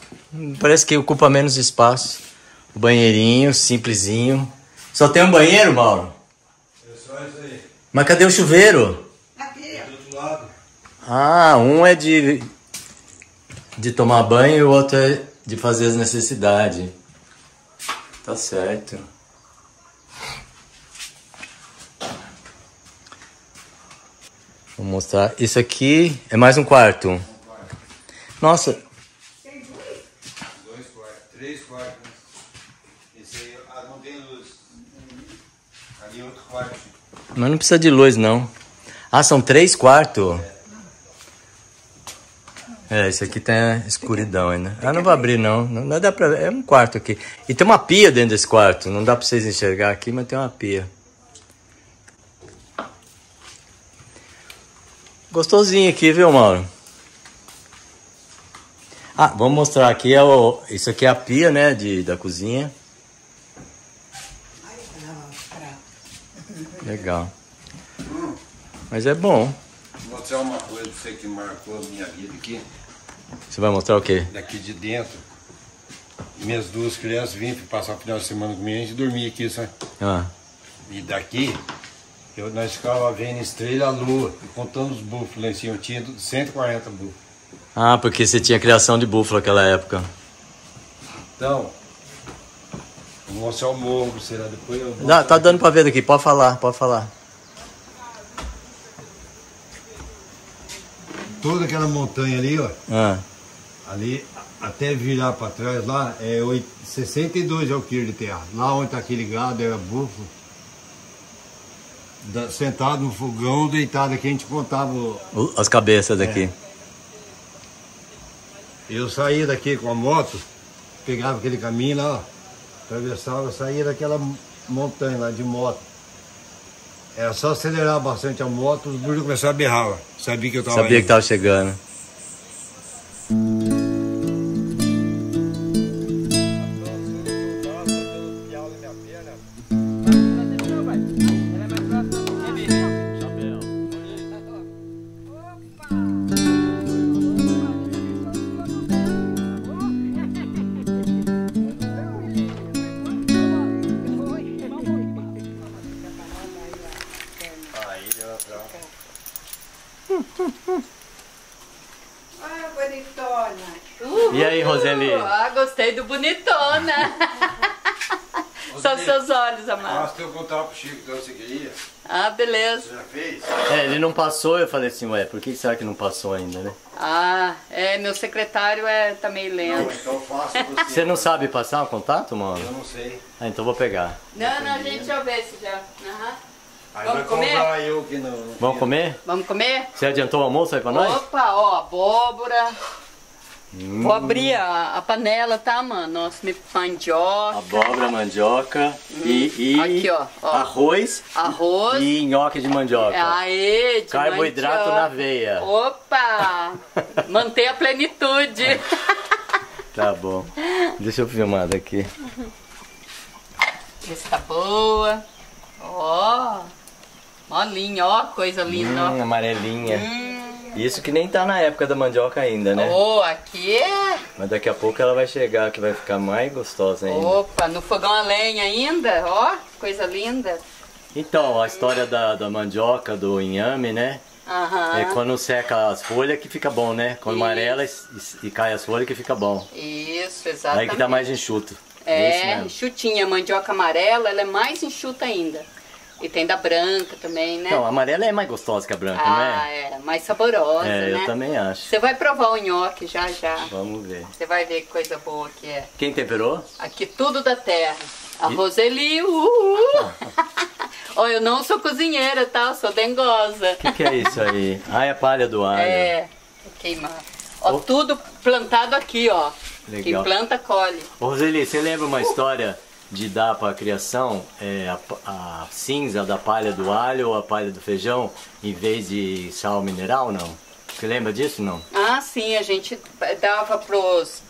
parece que ocupa menos espaço. O banheirinho, simplesinho. Só tem um banheiro, Mauro? É só isso aí. Mas cadê o chuveiro? Aqui, ó. Do outro lado. Ah, um é de, de tomar banho e o outro é de fazer as necessidades. Tá certo. Vou mostrar. Isso aqui é mais um quarto. Nossa, Dois quartos, três quartos. Esse aí, ah, não tem luz. Ali é outro quarto. mas não precisa de luz não. Ah, são três quartos. É, esse aqui tem a escuridão ainda. Ah, não vou abrir não. Não não dá pra ver. É um quarto aqui. E tem uma pia dentro desse quarto. Não dá pra vocês enxergar aqui, mas tem uma pia. Gostosinho aqui, viu, Mauro? Ah, vamos mostrar aqui. É o, isso aqui é a pia, né, de, da cozinha. Legal. Mas é bom. Vou mostrar uma coisa pra você que marcou a minha vida aqui. Você vai mostrar o quê? Daqui de dentro. Minhas duas crianças vinham passar o final de semana comigo, a gente dormia aqui, sabe? Ah, E daqui, eu, nós ficávamos vendo estrela, lua, contando os búfalos lá em cima. Eu tinha 140 búfalos. ah porque você tinha criação de búfalo naquela época. Então, vou mostrar o morro lá depois. Eu Dá, tá dando pra ver daqui, pode falar, pode falar. Toda aquela montanha ali, ó. Ah, Ali, até virar para trás lá, é oit- 62 é o quilo de terra. Lá onde está aquele gado, era búfalo. Da- sentado no fogão, deitado aqui, a gente contava. o- as cabeças daqui. Eu saía daqui com a moto, pegava aquele caminho lá, ó, atravessava, saía daquela montanha lá de moto. Era só acelerar bastante a moto, os burros começaram a berrar. Sabia que eu tava Sabia indo. que tava chegando. Beleza. Já fez? É, ele não passou, eu falei assim, ué, por que será que não passou ainda, né? Ah, é, meu secretário é, tá meio lento. Então faça você. Você não sabe passar o contato, mano? Eu não sei. Ah, então vou pegar. Não, não, gente, deixa eu ver se já. Aham. Aí Vamos vai comer? cobrar eu que não. não Vamos comer? Vamos comer? Você adiantou o almoço aí pra nós? Opa, ó, abóbora. Vou abrir a, a panela, tá, mano? Nossa, me mandioca, Abóbora, mandioca e, e Aqui, ó, ó. arroz arroz. e nhoque de mandioca. Aê, de Carboidrato mandioca. na veia. Opa! Manter a plenitude. Tá bom. Deixa eu filmar daqui. Essa tá boa. Ó. Molinha, ó, coisa linda, Hum, ó. amarelinha. Hum. Isso que nem tá na época da mandioca ainda, né? Ó, aqui é. Mas daqui a pouco ela vai chegar, que vai ficar mais gostosa ainda. Opa, no fogão a lenha ainda, ó. Coisa linda. Então, a história da, da mandioca, do inhame, né? Aham. É quando seca as folhas que fica bom, né? Quando Isso. amarela e, e cai as folhas que fica bom. Isso, Aí exatamente. que dá mais enxuto. É, mesmo. enxutinha, mandioca amarela, ela é mais enxuta ainda. E tem da branca também, né? Não, a amarela é mais gostosa que a branca, ah, não é? é, mais saborosa, É, né? eu também acho. Você vai provar o nhoque já já. Vamos ver. Você vai ver que coisa boa que é. Quem temperou? Aqui tudo da terra. A Roseli, uhul! Ó, eu não sou cozinheira, tá? Eu sou dengosa. O que, que é isso aí? Ah, é palha do alho. É, queimar. Ó, tudo plantado aqui, ó. Legal. Quem planta, colhe. Ô, Roseli, você lembra uma história de dar para a criação é, a, a cinza da palha do alho ou a palha do feijão em vez de sal mineral, não? Você lembra disso, não? Ah, sim, a gente dava pros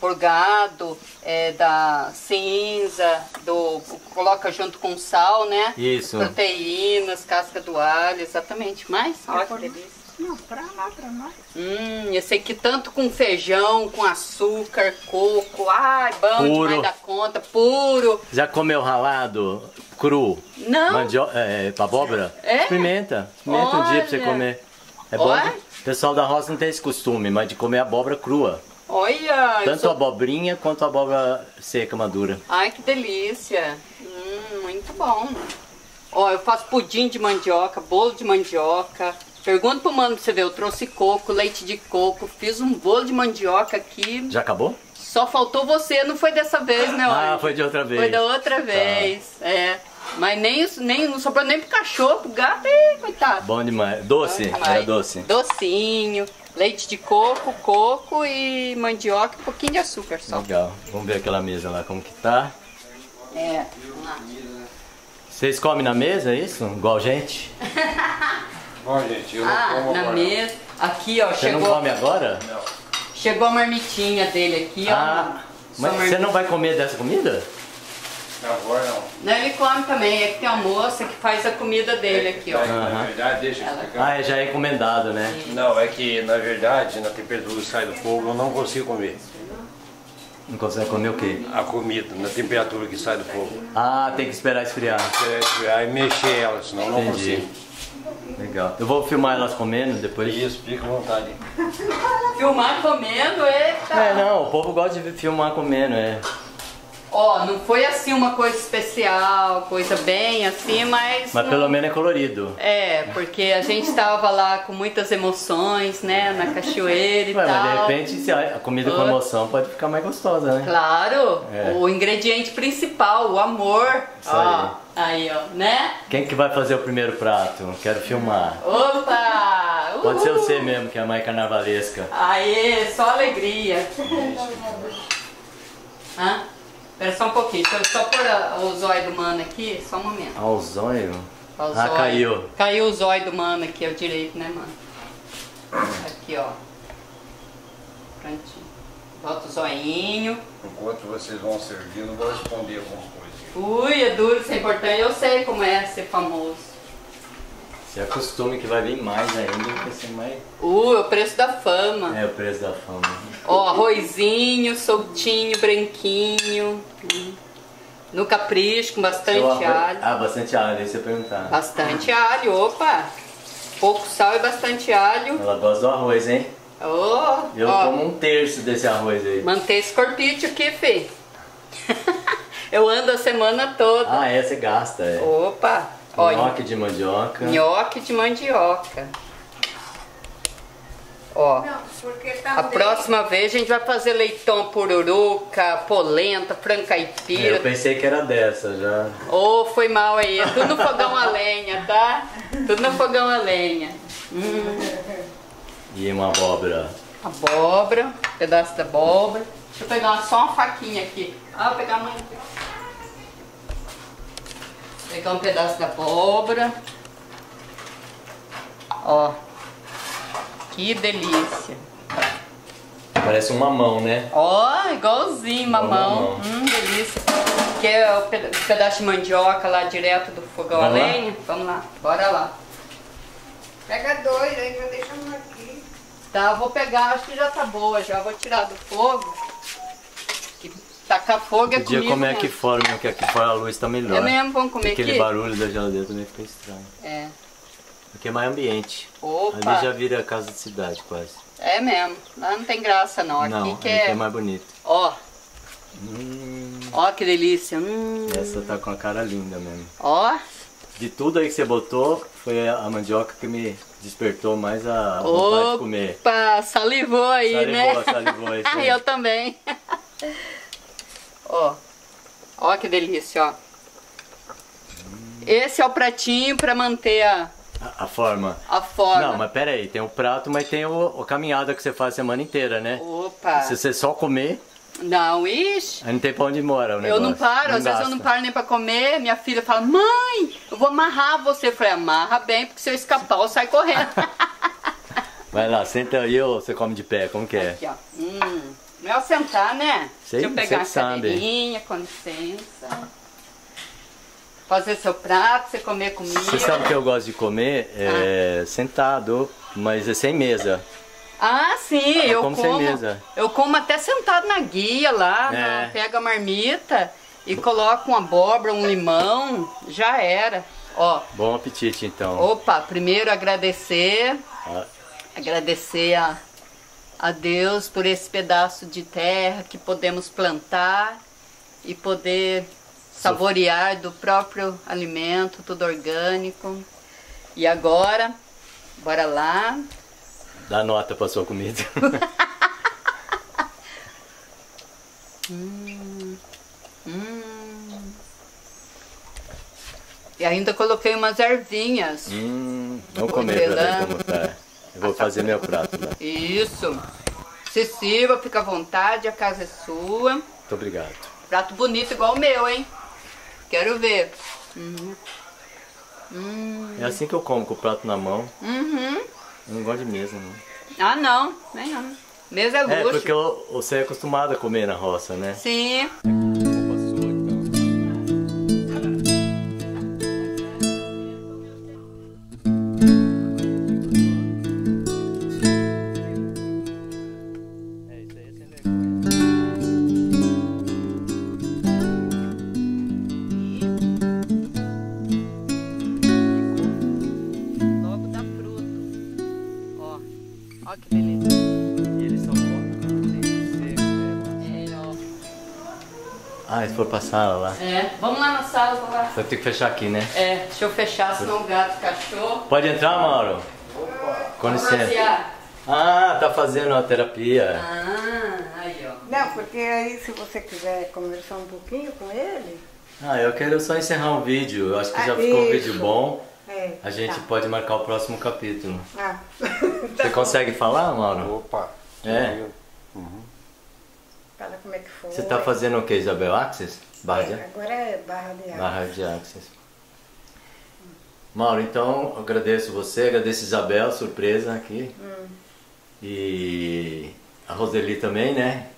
por gado, é, da cinza, do coloca junto com sal, né? Isso. Proteínas, casca do alho, exatamente. Mas, olha que delícia. Não, pra lá, pra nós. Hum, esse aqui tanto com feijão, com açúcar, coco, ai, bom Puro. demais da conta, puro. Já comeu ralado cru? Não. Mandio... É, abóbora? É? Experimenta. Experimenta um dia pra você Olha. comer. É bom. Olha. O pessoal da roça não tem esse costume, mas de comer abóbora crua. Olha, Tanto sou- a abobrinha quanto a abóbora seca, madura. Ai, que delícia. Hum, muito bom. Ó, eu faço pudim de mandioca, bolo de mandioca. Pergunta pro mano pra você ver, eu trouxe coco, leite de coco, fiz um bolo de mandioca aqui. Já acabou? Só faltou você, não foi dessa vez, né? Ah, olha? foi de outra vez. Foi da outra vez, é. Mas nem, nem, não sobrou nem pro cachorro, pro gato, ih, coitado. Bom demais. Doce? Bom Era demais. doce? Docinho, leite de coco, coco e mandioca e um pouquinho de açúcar só. Legal. Vamos ver aquela mesa lá como que tá. É, vamos lá. Vocês comem na mesa, é isso? Igual gente? Bom, gente, eu não Ah, como na agora. mesa. Aqui, ó, Você não chegou, come agora? chegou a marmitinha dele aqui, ó. Ah, Sua mas você não vai comer dessa comida? Agora não. Não, ele come também. É que tem uma moça que faz a comida dele aqui, ó. Na Aham. verdade, deixa eu explicar. Ah, é, já é encomendado, né? Não, é que na verdade, na temperatura que sai do fogo, eu não consigo comer. Não consegue comer o quê? A comida, na temperatura que sai do fogo. Ah, tem que esperar esfriar. É, esfriar e mexer ela, senão eu não Entendi. consigo. Legal. Eu vou filmar elas comendo depois. Isso, fica à vontade. Filmar comendo, eita! É, não, o povo gosta de filmar comendo, é. Ó, não foi assim uma coisa especial, coisa bem assim, mas. Mas não- pelo menos é colorido. É, porque a gente tava lá com muitas emoções, né? Na cachoeira e Ué, tal. mas de repente se a comida com emoção pode ficar mais gostosa, né? Claro, É. o ingrediente principal, o amor. Isso ó, aí, ó, né? Quem que vai fazer o primeiro prato? Quero filmar. Opa! Pode ser Uhul! você mesmo, que é a mais carnavalesca. Aê, só alegria. Hã? Espera só um pouquinho, deixa eu só pôr a- o zóio do mano aqui, só um momento. Ah, o zóio? O Ah, zóio. caiu. Caiu o zóio do mano aqui, ao direito, né, mano? Aqui, ó. Prontinho. Bota o zoinho. Enquanto vocês vão servindo, eu vou responder alguma coisa. Ui, é duro, isso é importante. Eu sei como é ser famoso. Se acostume que vai vir mais ainda, vai ser mais. Uh, é o preço da fama. É o preço da fama. Ó, arrozinho, soltinho, branquinho. Hum. No capricho, com bastante arroz- alho. Ah, bastante alho, aí você perguntar. Bastante alho, opa! Pouco sal e bastante alho. Ela gosta do arroz, hein? Oh, Eu ó, como um terço desse arroz aí. manter esse corpite aqui, fi. Eu ando a semana toda. Ah, é, você gasta, é. Opa! Ó, Nhoque de mandioca. nhoque de mandioca. Ó, Não, tá a próxima vez a gente vai fazer leitão pururuca, polenta, frango É, eu pensei que era dessa já. Ô, foi mal aí. É tudo no fogão a lenha, tá? Tudo no fogão a lenha. E uma abóbora. Abóbora, pedaço da abóbora. Deixa eu pegar só uma faquinha aqui. Ah, vou pegar a mãe aqui. Pegar um pedaço da abóbora. Ó. Que delícia. Parece um mamão, né? Ó, igualzinho, mamão. mamão. Hum, delícia. Quer o peda- pedaço de mandioca lá direto do fogão a Vamos lá? lenha? Vamos lá, bora lá. Pega dois, aí já deixa um aqui. Tá, eu vou pegar, acho que já tá boa já. Vou tirar do fogo. Tacar fogo é comigo comer aqui mesmo. fora, né? Que aqui fora a luz tá melhor. É mesmo, vamos comer Aquele aqui? barulho da geladeira também fica estranho. É. Aqui é mais ambiente. Opa, Ali já vira casa de cidade quase. é mesmo. Lá não tem graça não. Aqui Não, que aqui é... é mais bonito. Ó, Hum, ó que delícia. Hum. essa tá com a cara linda mesmo. Ó, De tudo aí que você botou, foi a mandioca que me despertou mais a vontade de comer. opa, salivou aí, Salivou, né? salivou, aí. Eu também. ó, ó que delícia, ó. Esse é o pratinho para manter a, A, a forma. a forma. Não, mas pera aí, tem o prato, mas tem o, a caminhada que você faz a semana inteira, né? Opa. Se você só comer, Não, ixi. aí não tem pra onde mora o negócio. Eu não paro, às vezes eu não gasta. paro nem pra comer. Minha filha fala, mãe, eu vou amarrar você. Eu falei, amarra bem, porque se eu escapar, eu saio correndo. Vai lá, senta aí ou você come de pé, como que é? Aqui, ó. Hum. Melhor sentar, né? Sei- Deixa eu pegar sabe. cadeirinha, com licença. Fazer seu prato, você comer comigo. Você sabe que eu gosto de comer é, sentado, mas é sem mesa. Ah, sim, eu como como. sem mesa. Eu como até sentado na guia lá, É. na- pego a marmita e coloco uma abóbora, um limão, já era. Ó, Bom apetite então. opa, primeiro agradecer, Ah, agradecer a, a Deus por esse pedaço de terra que podemos plantar e poder saborear do próprio alimento, tudo orgânico. E agora, bora lá. Dá nota pra sua comida. Hum. E ainda coloquei umas ervinhas. Hum, vamos comer pra ver como tá. Eu vou fazer meu prato lá. Isso. Se sirva, fica à vontade, a casa é sua. Muito obrigado. Prato bonito igual o meu, hein? Quero ver. Uhum. É assim que eu como, com o prato na mão. Uhum. Eu não gosto de mesa, não. Ah, não. Nem não. Mesa é É, luxo. porque eu- você é acostumado a comer na roça, né? Sim. Foram pra sala lá. É, vamos lá na sala, vamos lá. Vai ter que fechar aqui, né? É, deixa eu fechar, senão o gato, cachorro. Pode entrar, Mauro? Com Vamos licença. Ah, tá fazendo a terapia. Ah, aí ó. Não, porque aí se você quiser conversar um pouquinho com ele, Ah, eu quero só encerrar um vídeo. Eu acho que já Ah, ficou um isso. vídeo bom. é. A gente tá. pode marcar o próximo capítulo. Ah. Você consegue falar, Mauro? Opa. É. Fala como é que foi. Você tá fazendo o que, Isabel? Access? Barra de, É, agora é barra de água. barra de Access. Mauro, então eu agradeço você, agradeço Isabel, surpresa aqui. Hum. E a Roseli também, né?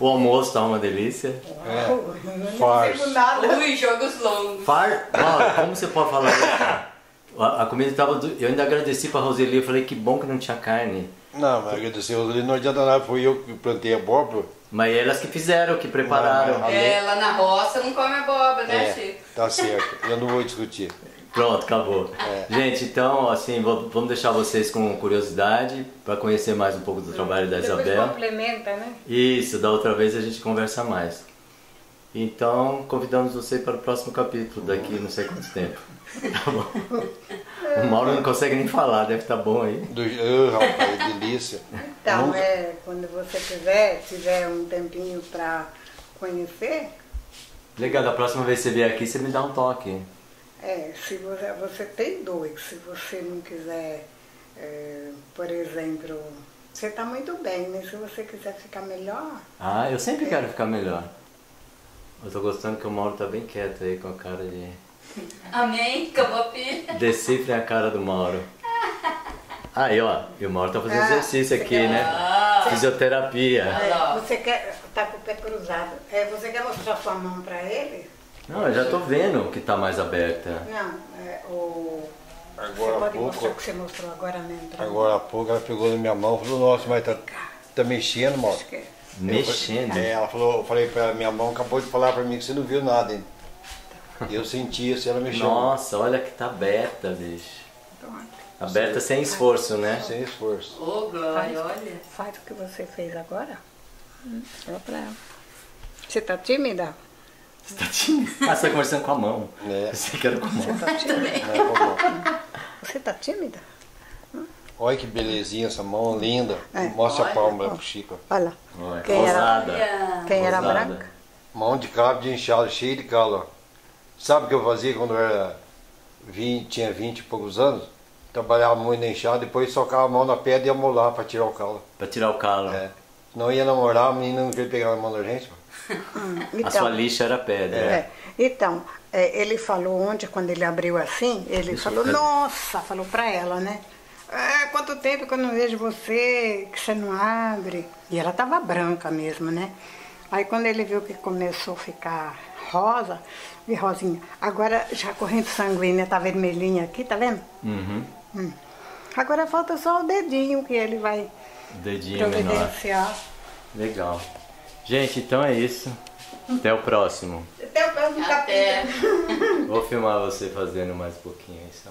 O almoço tá uma delícia. É. Não Farsa. digo nada. Ui, jogos longos. Far... Mauro, como você pode falar isso? A, a comida tava. Do... Eu ainda agradeci pra Roseli, eu falei que bom que não tinha carne. Não, mas agradecer a Roseli, não adianta nada, foi eu que plantei a abóbora. Mas elas que fizeram, que prepararam. Não, É, lá na roça não come abóbora, né, É, Chico? tá certo. Eu não vou discutir. Pronto, acabou. É. Gente, então, assim, vou- vamos deixar vocês com curiosidade para conhecer mais um pouco do trabalho da Depois Isabel. complementa, né? Isso, da outra vez a gente conversa mais. Então, convidamos você para o próximo capítulo, daqui não sei quanto tempo. Tá bom? O Mauro não consegue nem falar, deve estar bom aí. Do, oh, rapaz, delícia. Então, Nunca- é, quando você quiser, tiver um tempinho para conhecer, Legal, da próxima vez que você vier aqui, você me dá um toque. é, se você, você tem dois, se você não quiser, é, por exemplo, você está muito bem, né? Se você quiser ficar melhor, Ah, eu sempre quero ficar melhor. Eu tô gostando que o Mauro tá bem quieto aí com a cara de. Amém, acabou a pilha. Decifrem a cara do Mauro. Aí, ó, e o Mauro tá fazendo Ah, exercício você aqui, quer- né? Ah. Fisioterapia. é, você quer tá com o pé cruzado, é, você quer mostrar sua mão para ele? Não, eu já tô vendo que tá mais aberta. Não, é, o, você Agora há pode mostrar o pouco, que você mostrou agora mesmo. agora há pouco ela pegou na minha mão e falou, nossa, mas tá, tá mexendo, mano. Acho que é. Mexendo. É, ela falou, eu falei pra ela, minha mão acabou de falar pra mim que você não viu nada ainda. Eu senti assim, ela mexendo. Nossa, olha que tá aberta, bicho. Pronto. Aberta sem esforço, né? Sem esforço. Ô, Glória, olha. Faz o que você fez agora. Hum, Fala pra ela. Você tá tímida? Você tá tímido? Ah, você tá conversando com a mão. É. Você quer com a mão. Você tá tímida? Você tá tímida? Olha que belezinha essa mão linda. É. Mostra Olha. a palma pro Chico. Olha. Olha, Quem era? rosada. Olha. Quem era branca? Mão de cabo de enxada, cheio de calo. Sabe o que eu fazia quando eu era 20, tinha 20 e poucos anos? Trabalhava muito na enxada, depois socava a mão na pedra e ia molar pra tirar o calo. Pra tirar o calo. É. Não ia namorar, a menina não queria pegar na mão da gente. mano. A sua lixa era pedra. é, então é, ele falou ontem, quando ele abriu assim, ele falou, cara. nossa, falou pra ela, né? É, quanto tempo que eu não vejo você, que você não abre. E ela tava branca mesmo, né? Aí quando ele viu que começou a ficar rosa, e rosinha, agora já a corrente sanguínea tá vermelhinha aqui, tá vendo? Uhum. Hum. Agora falta só o dedinho que ele vai Dedinho menor. providenciar. Legal. Gente, então é isso. Até o próximo. Até o próximo Até. capítulo. Vou filmar você fazendo mais um pouquinho aí só.